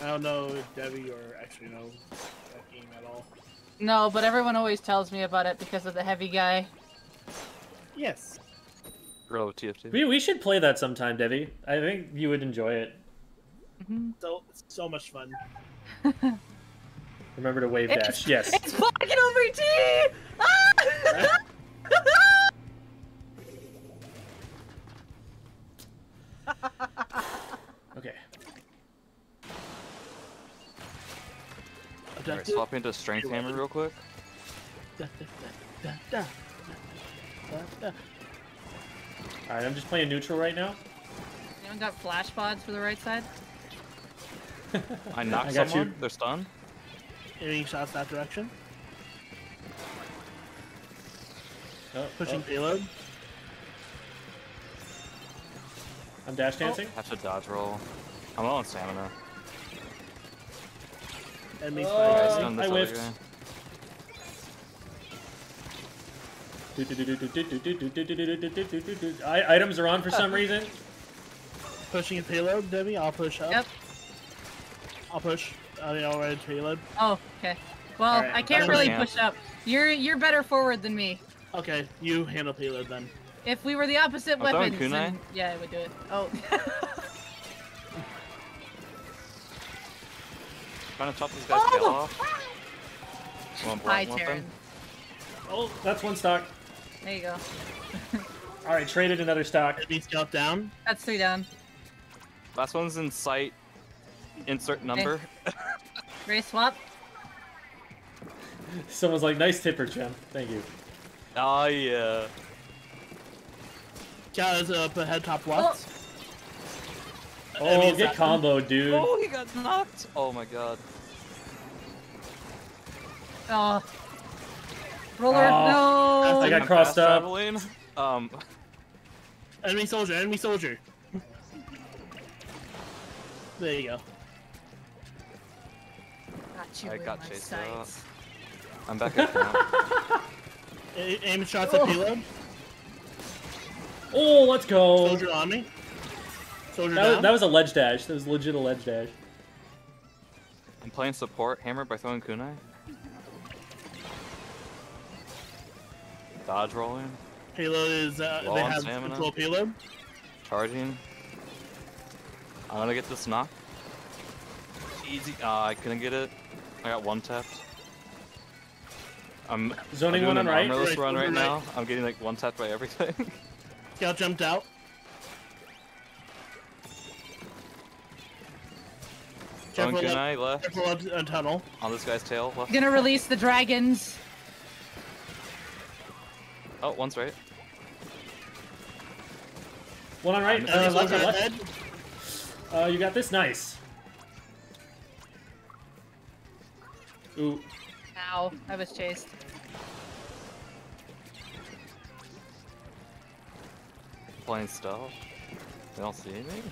I don't know if Debbie or actually know that game at all. no, but everyone always tells me about it because of the heavy guy. Yes. Row TF2. We, we should play that sometime, Debbie. I think you would enjoy it. So it's so much fun. Remember to wave It's- dash. Yes. It's blocking over T! Ah! Okay. Alright, swap into Strength Hammer real quick. Da, da, da, da, da, da, da. All right, I'm just playing neutral right now. Anyone got flash pods for the right side? I knocked I got someone. you. They're stunned. Aiming shots that direction. Oh, Pushing oh, payload. I'm dash oh, dancing. Have to dodge roll. I'm low on stamina. Enemy Oh. I spider. stunned this I other whiffed. guy. I, items are on for some reason. Pushing a payload, Debbie. I'll push up. Yep. I'll push. Uh, the already payload. Oh, okay. Well, Alright, I can't really gonna push up. You're you're better forward than me. Okay, you handle payload then. If we were the opposite I'm weapons, then yeah, I would do it. Oh. Trying to chop this guy's oh, tail Oh! off. One Hi, blunt Taryn. weapon. Oh, that's one stock. There you go. All right, traded another stock. Enemy scout down. That's three down. Last one's in sight. Insert number. Race swap. Someone's like, "Nice tipper, Chen. Thank you." Oh yeah. Scout is up ahead top left. Oh, Enemy get combo, dude. Oh, he got knocked. Oh my god. Oh. Roller, Oh, no. I got crossed up. traveling. Um, Enemy soldier. Enemy soldier. there you go. Got you I got my chased out. I'm back up now. A- aim shots at payload. Oh, let's go. Soldier on me. Soldier That down. was, that was a ledge dash. That was legit a ledge dash. I'm playing support hammer by throwing kunai. Dodge rolling, Payload is uh, Low they have stamina. control payload. charging. I'm gonna get this knock. Easy. Uh, I couldn't get it. I got one tapped. I'm Zoning I'm one doing on an right. armorless Right, run right right. now. I'm getting like one tapped by everything. Scout jumped out. Careful, left, kunai left careful left uh, tunnel. on this guy's tail. Left. Gonna release the dragons. Oh, one's right. One on right. I'm Uh, Enemy left, soldier left. ahead. Uh, you got this. Nice. Ooh. Ow, I was chased. Playing stealth. They don't see me.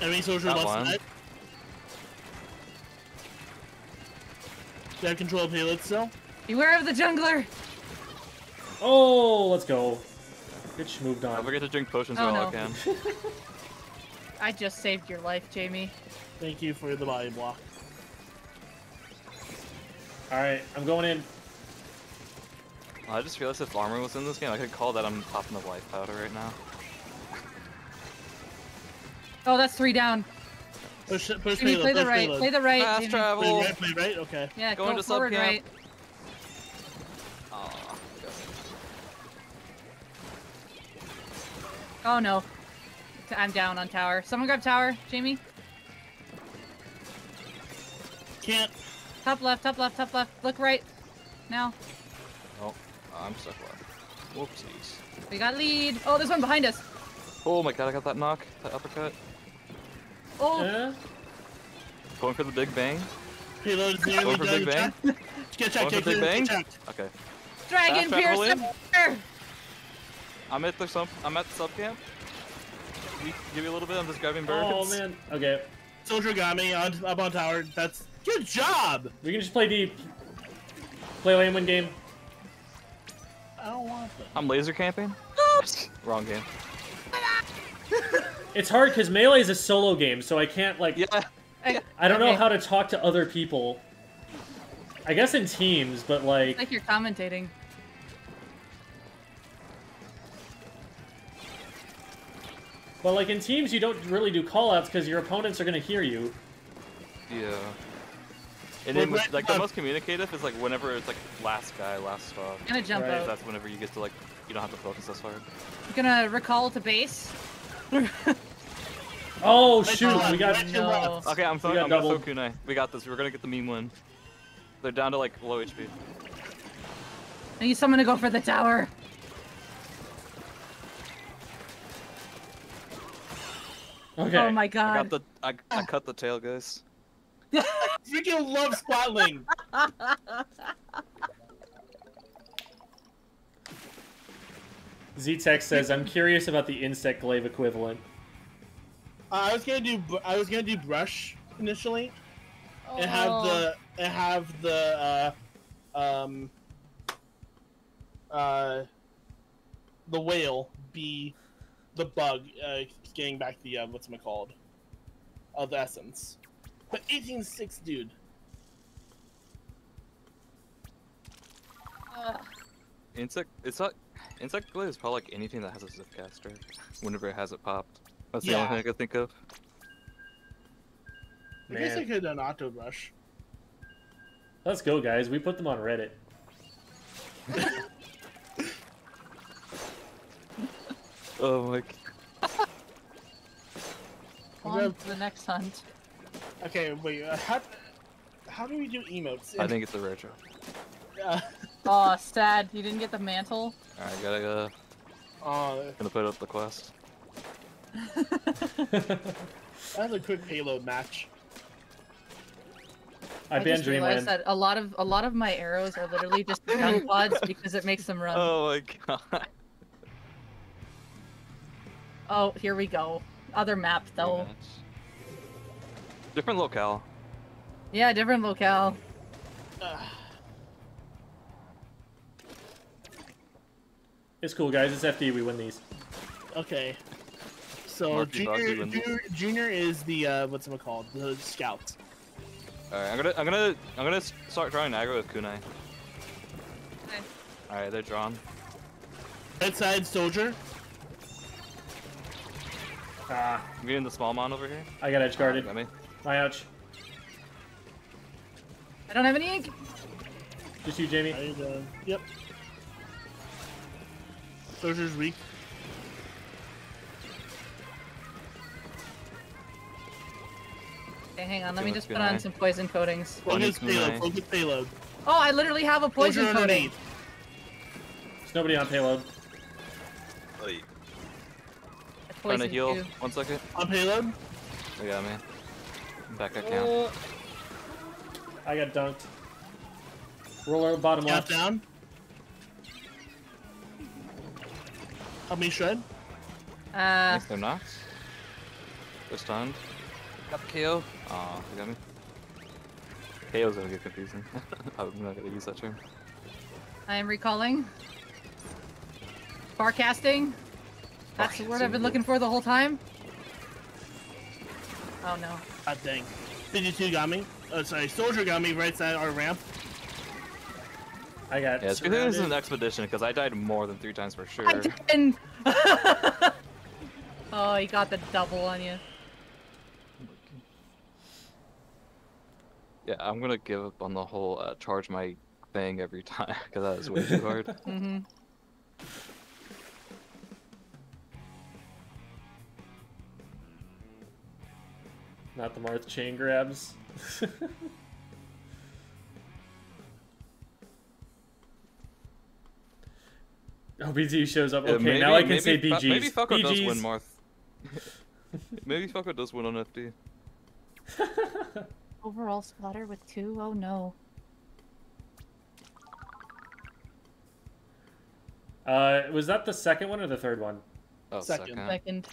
Enemy soldier Got left one. side. They have control of payload still. Beware of the jungler. Oh, let's go. Bitch moved Don't on. forget to drink potions Oh, while I can. I just saved your life, Jamie. Thank you for the body block. All right, I'm going in. I just realized if armor was in this game, I could call that I'm popping the life powder right now. Oh, that's three down. Push, push Jamie, payload. play the right. Play the right. Fast Jamie. travel. Play right. Play right. Okay. Yeah, Going go to forward subcamp. right. Aw, Oh no. I'm down on tower. Someone grab tower, Jamie. Can't. Top left, top left, top left. Look right. Now. Oh, I'm stuck left. Whoopsies. We got lead. Oh, there's one behind us. Oh my god, I got that knock, that uppercut. Oh, Uh, Going for the big bang. Payload is nearly Going for done. Big Bang? Check. Get checked. Going for Get Big Bang? checked. Okay. Dragon Fast travel. Piercer! I'm at the sub. I'm at the sub camp. You give me a little bit. I'm just grabbing birds. oh man. Okay, Soldier got me on, up on tower. That's good job. we can just play deep. Play away and win game. I don't want them. I'm laser camping. Oops! Wrong game. It's hard because melee is a solo game, so I can't like. Yeah. I, don't okay. know how to talk to other people. I guess in teams, but like. It's like you're commentating. But like in teams, you don't really do callouts because your opponents are gonna hear you. Yeah. And then like the most communicative is like whenever it's like last guy, last stop. Gonna jump right. out. That's whenever you get to like you don't have to focus as hard. Gonna recall to base. Oh shoot, we got left, right No. Okay, I'm throwing. got I'm gonna throw doubled. kunai. We got this. We're gonna get the meme win. They're down to like low HP. I need someone to go for the tower. okay. Oh my I god. got the. I, I cut the tail, guys. Freaking love Splatling. Z-Tech says, I'm curious about the insect glaive equivalent. Uh, I was gonna do. br- I was gonna do brush initially, oh. and have the and have the uh, um uh the whale be the bug uh, getting back the uh, what's it called of the essence. But 18.6, dude. Ugh. Insect. It's not. Insect glaive is probably like anything that has a zipcaster. Whenever it has it popped. That's the Yeah. only thing I could think of. I guess I Man. could have done auto brush. Let's go, guys. We put them on Reddit. Oh my. g- On to the next hunt. Okay, wait. Uh, how how do we do emotes? I think it's a retro. Uh, Oh, sad. You didn't get the mantle. Alright, gotta uh, uh, gonna put up the quest. that's a quick payload match. I banned just realized Dreamland. that a lot of a lot of my arrows are literally just gun pods because it makes them run. Oh my god. Oh, here we go. Other map though. Different locale. Yeah, different locale. Uh, It's cool, guys. It's FD. We win these. okay. So Marky junior, junior, junior is the uh, what's it called? The scout. Alright, I'm gonna, I'm gonna, I'm gonna start drawing aggro with kunai. Okay. Alright, they're drawn. Red side soldier. Ah, I'm getting the small mon over here. I got edge guarded. Got me. My ouch. I don't have any ink. Just you, Jamie. How you doing? Yep. Soldier's weak. Okay, hang on. Let me just put on some poison coatings. Focus payload. Focus payload. Oh, I literally have a poison Soldier coating. underneath. There's nobody on payload. I Trying to heal. you. One second. On payload. They got me. I'm back at camp. Uh, I got dunked. Roller bottom Count left. down. Help me shred. Uh, Nice, they're knocked. They're stunned. Got the KO. Aw, they got me. KO's gonna get confusing. I'm not gonna use that term. I am recalling. Barcasting. That's the word I've been looking for the whole time. Oh no. God dang. 52 got me. Oh, sorry. Soldier got me right side our ramp. I got. Yeah, it's good this is an expedition because I died more than three times for sure. I didn't. oh, he got the double on you. Yeah, I'm gonna give up on the whole uh, charge my thing every time because that is way too hard. Mm-hmm. Not the Marth chain grabs. Oh, BG shows up. Yeah, Okay, maybe, now I can maybe, say Fa- BGs. Maybe Falco does win Marth. maybe Falco does win on FD. Overall splatter with two? Oh no. Uh, was that the second one or the third one? Oh, Second. second. Second.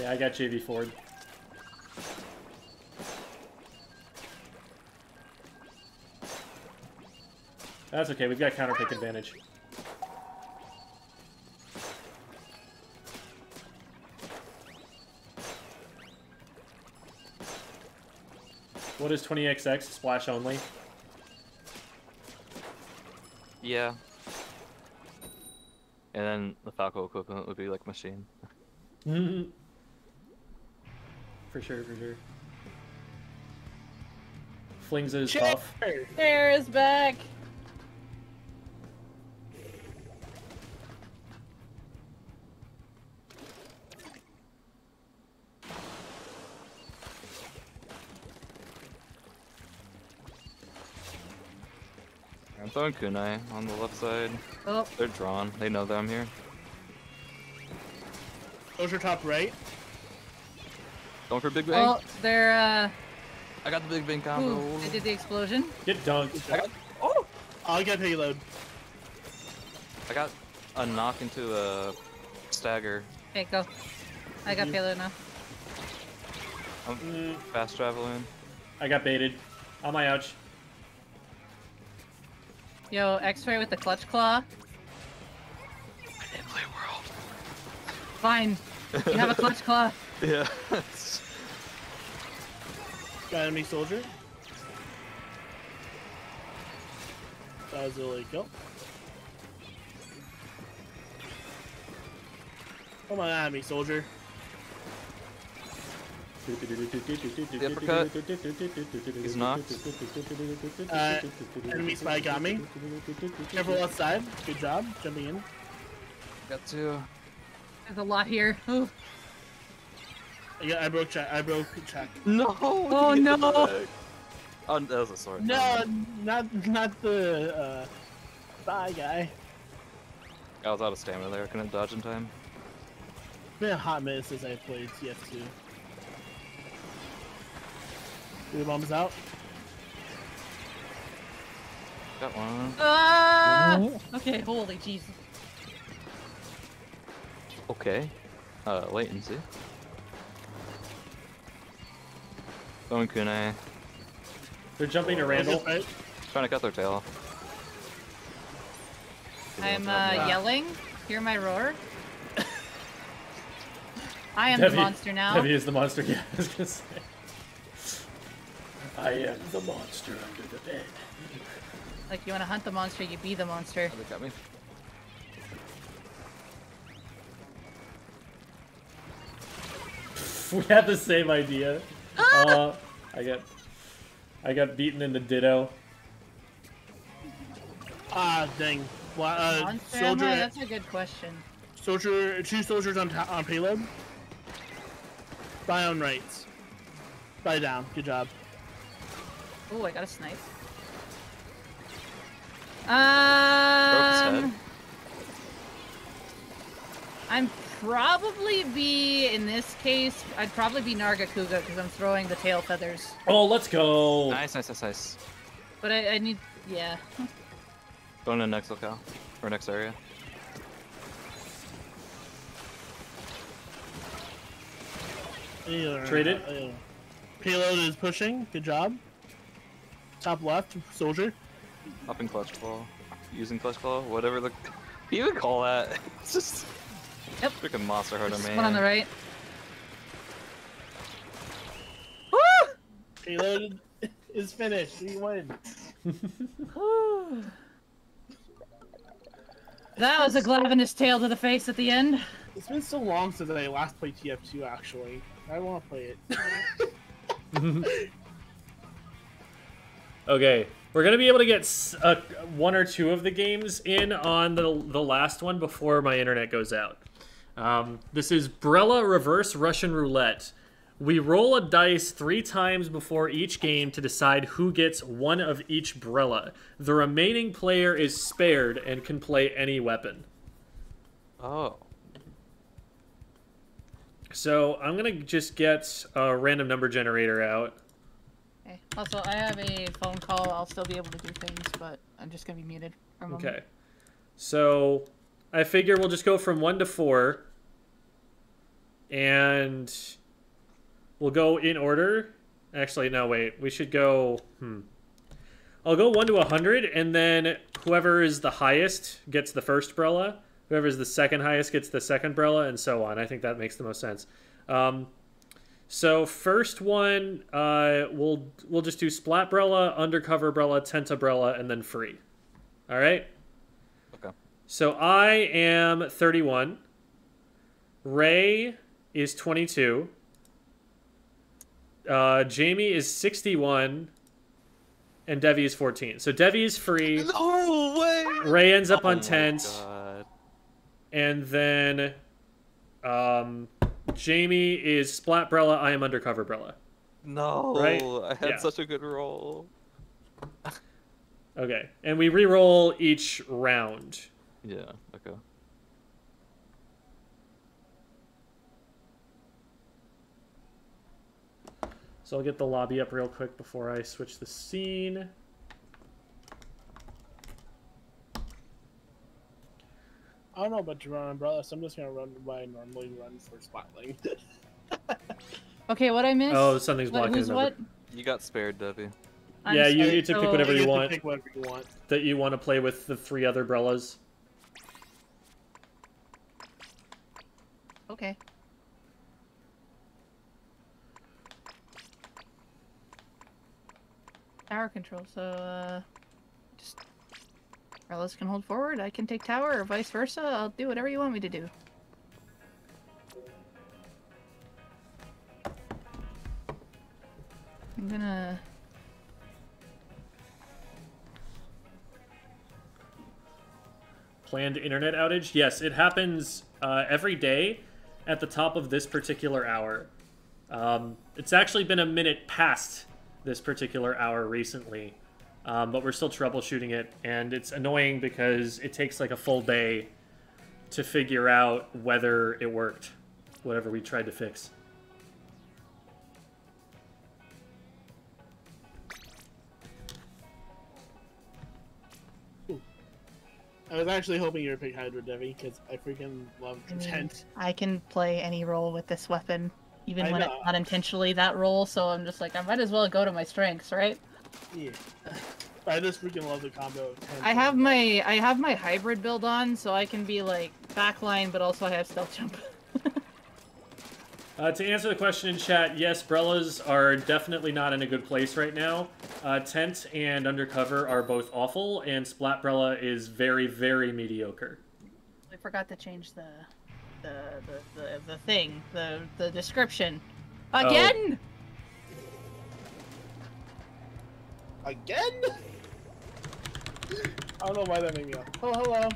Yeah, I got JV Ford. That's okay, we've got counter pick advantage. What is 20XX? Splash only? Yeah. And then the Falco equivalent would be like machine. for sure, for sure. Flings his Cheers. buff. There is back. Throwing kunai on the left side. Oh, They're drawn. They know that I'm here. Soldier top right. Going for big bang. oh, they're uh. I got the big bang combo. Ooh, they did the explosion. Get dunked. I got. Oh! I'll get payload. I got a knock into a stagger. Okay, go. I got Mhm. payload now. I'm Mm, fast traveling. I got baited. On my ouch. Yo, X-ray with the clutch claw. I didn't play world. Fine. You have a clutch claw. Yeah. got enemy soldier. That was a late kill. Come on at me, soldier. uppercut. He's knocked. Uh, enemy spy got me. Careful outside. Good job jumping in. got two. There's a lot here. Ooh. I, got, I broke check. I broke check. No. Oh, he hit the no. bag. Oh, that was a sword. No, not not the uh, spy guy. I was out of stamina there. I couldn't dodge in time. It's been a hot minute since I played TF2. Two bombs out. Got one. Ah! Okay, holy Jesus. Okay. Uh, latency. Going kunai. They're jumping to Randall. Right? Trying to cut their tail. I'm uh, yelling. Hear my roar. I am Heavy- the monster now. Heavy is the monster. Yeah, I was gonna say. I am the monster under the bed. Like you want to hunt the monster, you be the monster. They got me. We had the same idea. Uh, I got, I got beaten in the ditto. Ah, dang. Well, uh, monster soldier, I? That's a good question. soldier, two soldiers on ta- on payload. Spy on right. Spy down. Good job. Ooh, I got a snipe. Um, I'm probably be in this case. I'd probably be Nargacuga because I'm throwing the tail feathers. Oh, let's go. Nice, nice, nice, nice. But I, I need, yeah. Going to next locale. Or next area. Yeah, Traded. uh, Payload is pushing. Good job. Top left, soldier. Up in clutch claw. Using clutch claw. Whatever the. You would call that. It's just. Yep. Freaking monster hunter, There's man. one on the right. Woo! Payload is finished. We win. That was a Glavenus tail to the face at the end. It's been so long since I last played TF2. Actually, I want to play it. Okay, we're gonna be able to get uh, one or two of the games in on the the last one before my internet goes out. Um, this is Brella Reverse Russian Roulette. We roll a dice three times before each game to decide who gets one of each Brella. The remaining player is spared and can play any weapon. Oh. So I'm gonna just get a random number generator out. Also, I have a phone call. I'll still be able to do things, but I'm just gonna be muted for a moment. Okay. So I figure we'll just go from one to four. And we'll go in order. Actually, no, wait. We should go. Hmm. I'll go one to a hundred, and then whoever is the highest gets the first Brella. Whoever is the second highest gets the second Brella, and so on. I think that makes the most sense. Um, so first one, uh, we'll we'll just do Splat Brella, Undercover Brella, Tenta Brella, and then free. All right. Okay. So I am 31. Ray is 22. Uh, Jamie is 61. And Devi is 14. So Devi is free. No way! Ray ends up Oh on my tent. And then um, Jamie is Splatbrella. I am Undercover Brella. No, Right? I had Yeah. such a good roll. Okay. And we re-roll each round. Yeah, okay. So I'll get the lobby up real quick before I switch the scene. I don't know about you run umbrella, so I'm just gonna run what I normally run for Splatling. Okay, what I missed? Oh, something's What- blocking who's the what? You got spared, Debbie. I'm Yeah, you sorry, get to pick so- whatever You you want. Pick whatever you want. That you want to play with the three other Brellas. Okay. Tower control, so uh just Rellis can hold forward, I can take tower, or vice versa. I'll do whatever you want me to do. I'm gonna Planned internet outage? Yes, it happens uh, every day at the top of this particular hour. Um, it's actually been a minute past this particular hour recently, um, but we're still troubleshooting it, and it's annoying because it takes like a full day to figure out whether it worked, whatever we tried to fix. I was actually hoping you would pick Hydra Devi because I freaking love I mean, I can play any role with this weapon, even I when know. it's not intentionally that role. So I'm just like, I might as well go to my strengths, right? Yeah. I just freaking love the combo of Tent. I have my I have my hybrid build on, so I can be like backline, but also I have stealth jump. Uh, to answer the question in chat, yes, Brellas are definitely not in a good place right now. Uh, Tent and Undercover are both awful, and Splat Splatbrella is very, very mediocre. I forgot to change the the the, the, the thing, the the description. Again? Again? I don't know why that made me laugh. Oh, hello.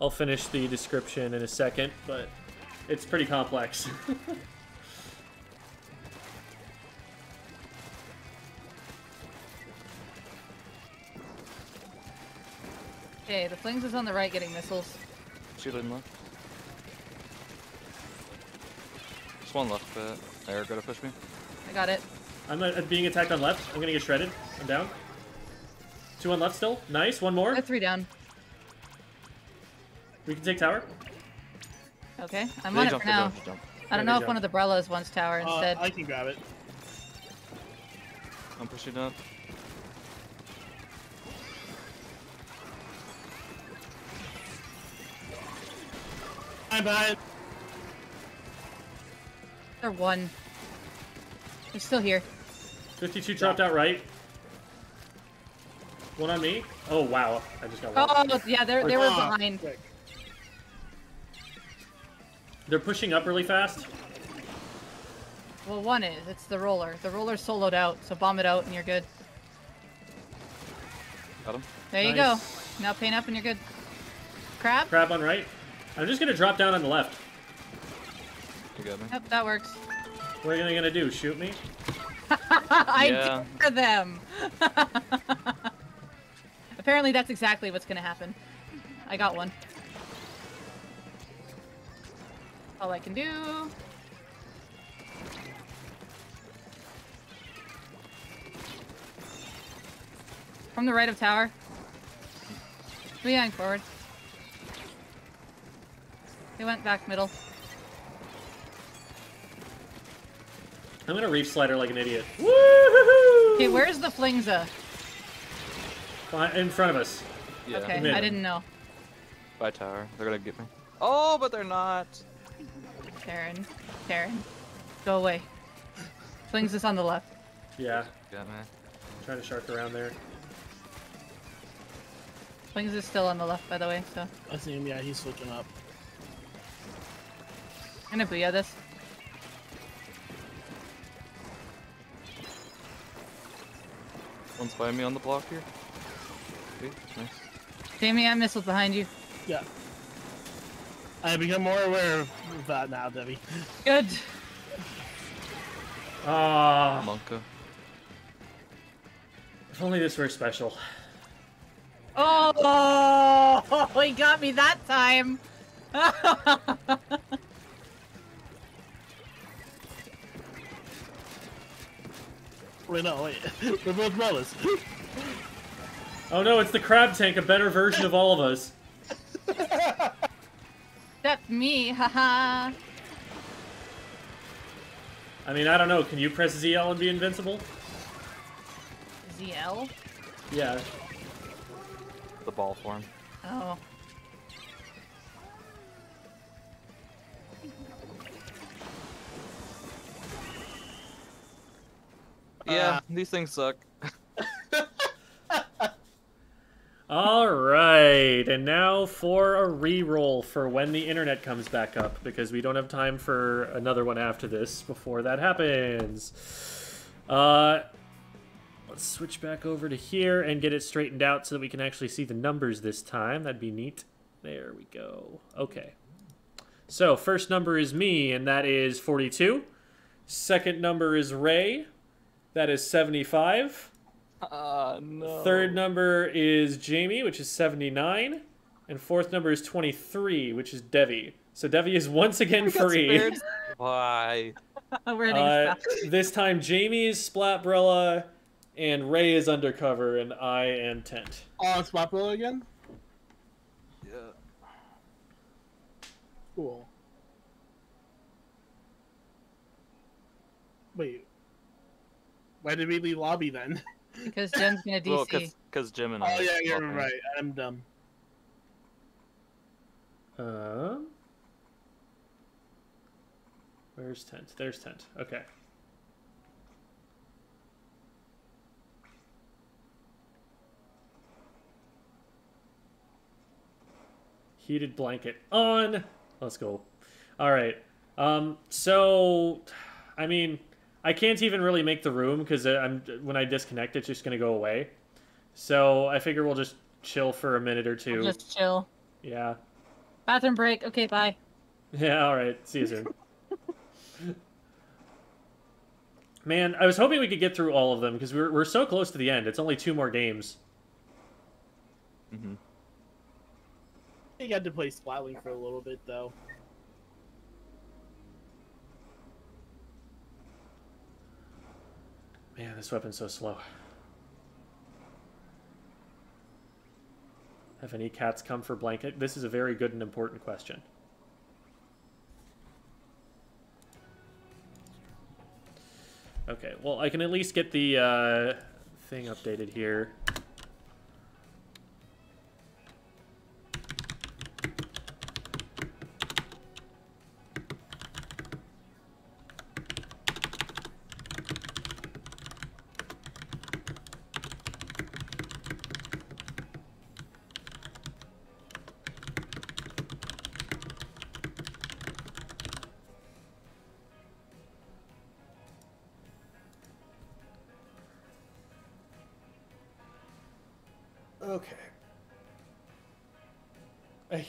I'll finish the description in a second, but it's pretty complex. Okay, the Flingza is on the right getting missiles. Shielding left. Just one left bit. There, gotta push me. I got it. I'm uh, being attacked on left. I'm gonna get shredded. I'm down. Two on left still. Nice. One more. I have three down. We can take tower. Okay, I'm They on it for now. jump, jump. I don't Yeah, know they if one of the Brellas wants tower Uh, instead. I can grab it. I'm pushing up. I'm behind. They're one. They're still here. 52 dropped out right. One on me. Oh wow! I just got one. Oh, yeah, they're, they were Ah, behind. quick. They're pushing up really fast. Well, one is. It's the roller. The roller's soloed out, so bomb it out and you're good. Got him. There you go. Now paint up and you're good. Crab? Crab on right. I'm just gonna drop down on the left. You got me. Yep, that works. What are you gonna do? Shoot me? I Yeah. dare them. Apparently, that's exactly what's gonna happen. I got one. All I can do. From the right of tower. Behind forward. They went back middle. I'm gonna Reefslider like an idiot. Woo! Okay, where's the Flingza? In front of us. Yeah. Okay, Mid. I didn't know. By tower. They're gonna get me. Oh, but they're not. Taryn, Taryn, go away. Flingza on the left. Yeah. Got me. Trying to shark around there. Wings is still on the left, by the way, so. I see him. Yeah, he's switching up. I'm gonna booyah this. One's by me on the block here. Okay, nice. Jamie, I missiles behind you. Yeah. I become more aware of that now, Debbie. Good. Ah, Monka. if only this were special. Oh, Oh, he got me that time. Wait, no, wait. We're both brothers. Oh no, it's the crab tank, a better version of all of us. That's me, haha. I mean, I don't know. Can you press ZL and be invincible? ZL? Yeah. The ball form. Oh. Yeah, these things suck. All right, and now for a re-roll for when the internet comes back up, because we don't have time for another one after this before that happens. Uh, let's switch back over to here and get it straightened out so that we can actually see the numbers this time. That'd be neat. There we go. Okay. So first number is me, and that is 42. Second number is Ray. That is 75. Ah, no. Third number is Jamie, which is 79. And fourth number is 23, which is Devi. So Devi is once again free. Why? Uh, this time Jamie is Splatbrella, and Ray is undercover, and I am Tent. Oh, it's Swapwell again? Yeah. Cool. Wait. Why did we leave lobby then? Because Jen's gonna DC. Well, cause, cause Jim and I. Oh, yeah, you're swapping. right. I'm dumb. Um, where's Tent? There's Tent. Okay. Heated blanket on. Let's go. All right. Um. So, I mean, I can't even really make the room because I'm when I disconnect, it's just gonna go away. So I figure we'll just chill for a minute or 2 Just chill. Yeah. Bathroom break. Okay, bye. Yeah, all right. See you soon. Man, I was hoping we could get through all of them because we're we're so close to the end. It's only two more games. Mhm. I got to play Splatling for a little bit, though. Man, this weapon's so slow. Have any cats come for blanket? This is a very good and important question. Okay, well, I can at least get the uh, thing updated here.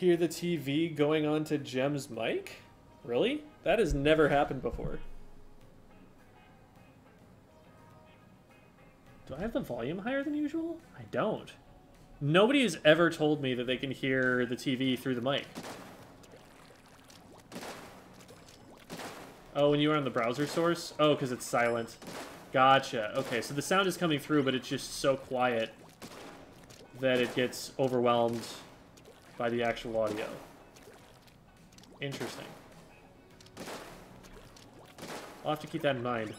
Hear the TV going on to Jem's mic? Really? That has never happened before. Do I have the volume higher than usual? I don't. Nobody has ever told me that they can hear the TV through the mic. Oh, when you were on the browser source? Oh, because it's silent. Gotcha. Okay, so the sound is coming through, but it's just so quiet that it gets overwhelmed by the actual audio. Interesting. I'll have to keep that in mind.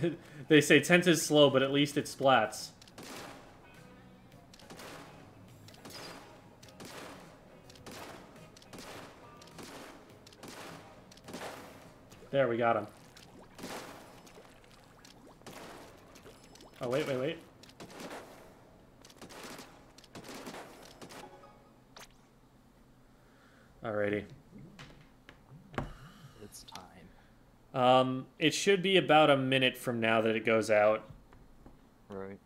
they say tent is slow, but at least it splats. There, we got him. Oh, wait, wait, wait. Alrighty. It's time. Um, it should be about a minute from now that it goes out. Right.